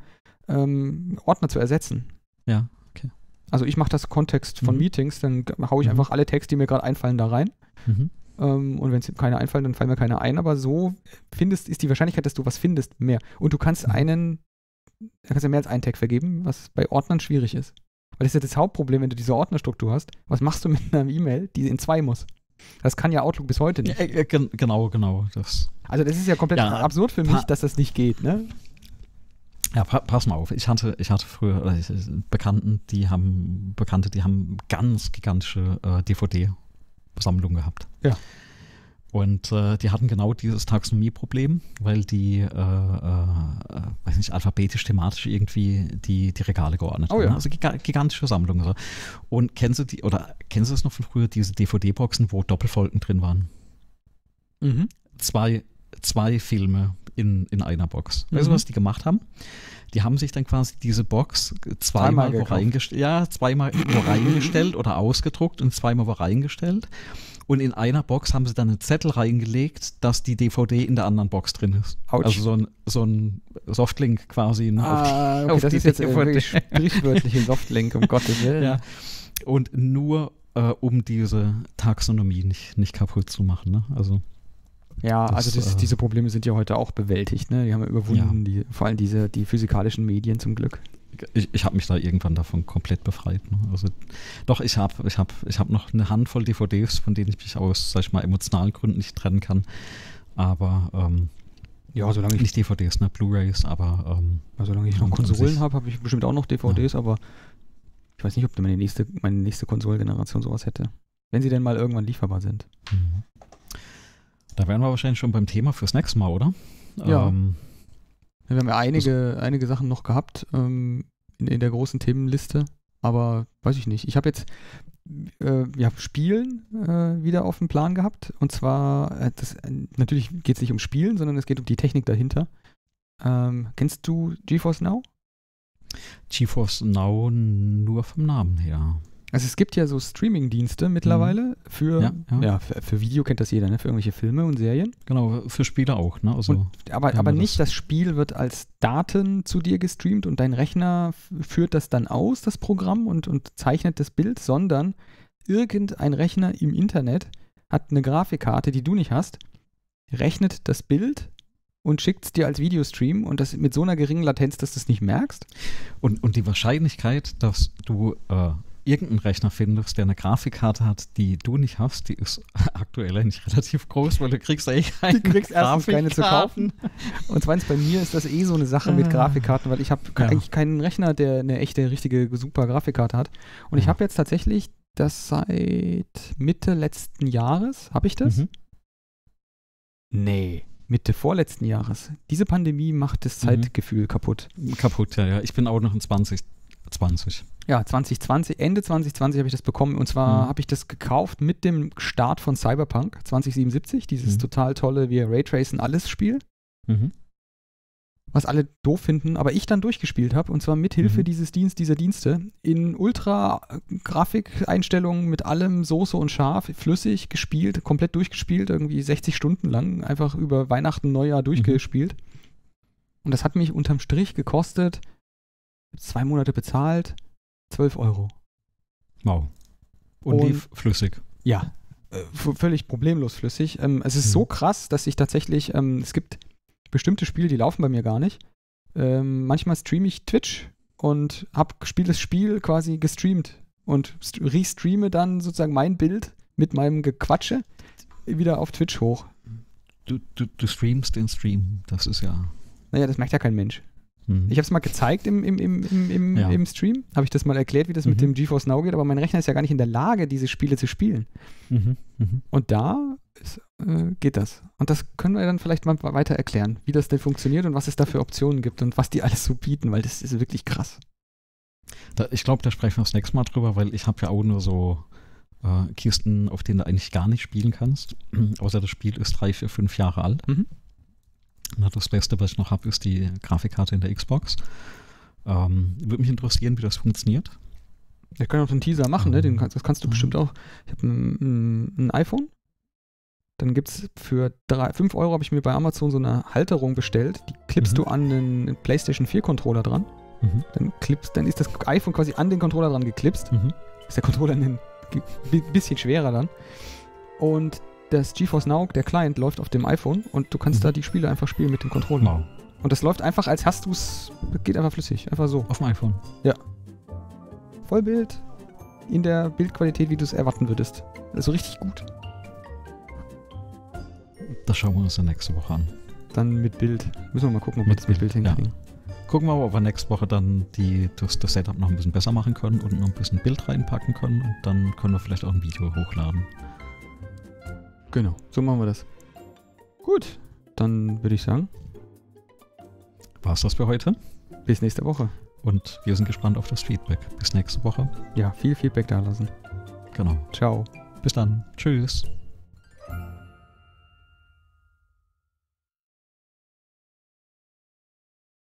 S2: ähm, Ordner zu ersetzen.
S1: Ja, okay.
S2: Also ich mache das Kontext von mhm. Meetings, dann haue ich mhm. einfach alle Texte, die mir gerade einfallen, da rein. Mhm. Ähm, und wenn es keine einfallen, dann fallen mir keine ein. Aber so findest, ist die Wahrscheinlichkeit, dass du was findest, mehr. Und du kannst mhm. einen, kannst du mehr als einen Tag vergeben, was bei Ordnern schwierig ist. Weil das ist ja das Hauptproblem, wenn du diese Ordnerstruktur hast. Was machst du mit einer E-Mail, die in zwei muss? Das kann ja Outlook bis heute nicht. Ja,
S1: äh, genau, genau. Das.
S2: Also das ist ja komplett ja, absurd für mich, dass das nicht geht, ne?
S1: Ja, pa pass mal auf. Ich hatte, ich hatte früher oder ich, Bekannten, die haben Bekannte, die haben ganz gigantische äh, DVD-Sammlungen gehabt.
S2: Ja.
S1: Und äh, die hatten genau dieses Taxonomie-Problem, weil die, äh, äh, weiß nicht, alphabetisch, thematisch irgendwie die, die Regale geordnet
S2: oh, haben. Ja.
S1: Also gigantische Sammlungen. So. Und kennst du die, oder kennst du es noch von früher, diese DVD-Boxen, wo Doppelfolgen drin waren? Mhm. Zwei, zwei Filme in, in einer Box. Weißt du, mhm. was die gemacht haben? Die haben sich dann quasi diese Box zweimal, zweimal wo reingestellt, ja, zweimal wo reingestellt oder ausgedruckt und zweimal wo reingestellt. Und in einer Box haben sie dann einen Zettel reingelegt, dass die DVD in der anderen Box drin ist. Ouch. Also so ein, so ein Softlink quasi.
S2: Ne, ah, auf, okay, auf das ist jetzt DVD. sprichwörtlich ein Softlink, um Gottes Willen. Ja.
S1: Und nur äh, um diese Taxonomie nicht, nicht kaputt zu machen. Ne? Also
S2: ja, das, also das, äh, diese Probleme sind ja heute auch bewältigt. Ne? Die haben wir überwunden, ja. die, vor allem diese, die physikalischen Medien zum Glück
S1: ich, ich habe mich da irgendwann davon komplett befreit. Ne? Also doch, ich habe ich hab, ich hab noch eine Handvoll DVDs, von denen ich mich aus, sag ich mal, emotionalen Gründen nicht trennen kann. Aber ähm,
S2: ja, solange ich
S1: nicht DVDs, ne, Blu-rays, aber ähm,
S2: ja, solange ich noch Konsolen habe, habe ich bestimmt auch noch DVDs, ja. aber ich weiß nicht, ob meine nächste, meine nächste Konsolengeneration sowas hätte. Wenn sie denn mal irgendwann lieferbar sind. Mhm.
S1: Da wären wir wahrscheinlich schon beim Thema fürs nächste Mal, oder?
S2: Ja. Ähm, wir haben ja einige, also, einige Sachen noch gehabt ähm, in, in, der großen Themenliste, aber weiß ich nicht. Ich habe jetzt äh, ja, Spielen äh, wieder auf dem Plan gehabt. Und zwar, äh, das, natürlich geht es nicht um Spielen, sondern es geht um die Technik dahinter. Ähm, kennst du GeForce Now?
S1: GeForce Now nur vom Namen her.
S2: Also es gibt ja so Streaming-Dienste mittlerweile mhm. für, ja, ja. ja für, für, Video kennt das jeder, ne? für irgendwelche Filme und Serien.
S1: Genau, für Spiele auch. Ne? Also,
S2: und, aber aber nicht, das. das Spiel wird als Daten zu dir gestreamt und dein Rechner führt das dann aus, das Programm, und, und zeichnet das Bild, sondern irgendein Rechner im Internet hat eine Grafikkarte, die du nicht hast, rechnet das Bild und schickt es dir als Videostream und das mit so einer geringen Latenz, dass du es nicht merkst.
S1: Und, und die Wahrscheinlichkeit, dass du äh, irgendeinen Rechner findest, der eine Grafikkarte hat, die du nicht hast, die ist aktuell eigentlich relativ groß, weil du kriegst eigentlich
S2: keine Du kriegst erstens keine zu kaufen. Und zweitens, bei mir ist das eh so eine Sache mit ah. Grafikkarten, weil ich habe ja. eigentlich keinen Rechner, der eine echte, richtige, super Grafikkarte hat. Und ich habe jetzt tatsächlich das seit Mitte letzten Jahres, habe ich das? Mhm. Nee. Mitte vorletzten Jahres. Diese Pandemie macht das mhm. Zeitgefühl mhm. kaputt.
S1: Kaputt, ja, ja. Ich bin auch noch in 2020.
S2: Ja, 2020, Ende 2020 habe ich das bekommen und zwar mhm. habe ich das gekauft mit dem Start von Cyberpunk 2077, dieses mhm. total tolle, wie Raytracen alles Spiel. Mhm. was alle doof finden, aber ich dann durchgespielt habe und zwar mit Hilfe
S1: Mhm.
S2: dieses Dienst, dieser Dienste in Ultra-Grafikeinstellungen mit allem Soße und Scharf, flüssig gespielt, komplett durchgespielt, irgendwie 60 Stunden lang, einfach über Weihnachten, Neujahr durchgespielt. Und das hat mich unterm Strich gekostet, zwei Monate bezahlt, 12 Euro.
S1: Wow. Und,
S2: Und-
S1: lief flüssig.
S2: Ja, äh, völlig problemlos flüssig. Ähm, es ist
S1: Mhm.
S2: so krass, dass ich tatsächlich, ähm, es gibt bestimmte Spiele, die laufen bei mir gar nicht. Ähm, manchmal streame ich Twitch und habe das Spiel quasi gestreamt und st- restreame dann sozusagen mein Bild mit meinem Gequatsche wieder auf Twitch hoch.
S1: Du, du, du streamst den Stream. Das ist ja.
S2: Naja, das merkt ja kein Mensch.
S1: Hm.
S2: Ich habe es mal gezeigt im, im, im, im,
S1: Ja.
S2: im Stream, habe ich das mal erklärt, wie das mit
S1: Mhm.
S2: dem GeForce Now geht, aber mein Rechner ist ja gar nicht in der Lage, diese Spiele zu spielen.
S1: mhm. Mhm.
S2: Und da ist, äh, geht das. Und das können wir dann vielleicht mal weiter erklären, wie das denn funktioniert und was es da für Optionen gibt und was die alles so bieten, weil das ist wirklich krass.
S1: Da, ich glaube, da sprechen wir das nächste Mal drüber, weil ich habe ja auch nur so äh, Kisten, auf denen du eigentlich gar nicht spielen kannst. Außer das Spiel ist drei, vier, fünf Jahre alt.
S2: Mhm.
S1: Na, das Beste, was ich noch habe, ist die Grafikkarte in der Xbox. Ähm, Würde mich interessieren, wie das funktioniert.
S2: Wir können auch einen Teaser machen, ne? Den, kannst- das kannst du bestimmt auch. Ich habe ein, ein, iPhone. Dann gibt es für 5 Euro habe ich mir bei Amazon so eine Halterung bestellt. Die klippst
S1: Mhm.
S2: du an den PlayStation 4 Controller dran.
S1: Mhm.
S2: Dann, klippst, dann ist das iPhone quasi an den Controller dran geklipst.
S1: Mhm.
S2: ist der Controller ein bi- bisschen schwerer dann. Und das GeForce Now, der Client, läuft auf dem iPhone und du kannst
S1: Mhm.
S2: da die Spiele einfach spielen mit dem Controller.
S1: Wow.
S2: Und das läuft einfach, als hast du es, geht einfach flüssig, einfach so.
S1: Auf dem iPhone.
S2: Vollbild in der Bildqualität, wie du es erwarten würdest. Also richtig gut.
S1: Das schauen wir uns dann nächste Woche an.
S2: Dann mit Bild. Müssen wir mal gucken, ob wir
S1: Mit
S2: das mit Bild
S1: Bild, ja.
S2: hinkriegen.
S1: Gucken wir mal, ob wir nächste Woche dann die, das, das Setup noch ein bisschen besser machen können und noch ein bisschen Bild reinpacken können und dann können wir vielleicht auch ein Video hochladen.
S2: Genau, so machen wir das. Gut, dann würde ich sagen,
S1: War's das für heute?
S2: bis nächste Woche.
S1: Und wir sind gespannt auf das Feedback. Bis nächste Woche.
S2: Ja, viel Feedback da lassen.
S1: Genau.
S2: Ciao.
S1: Bis dann. Tschüss.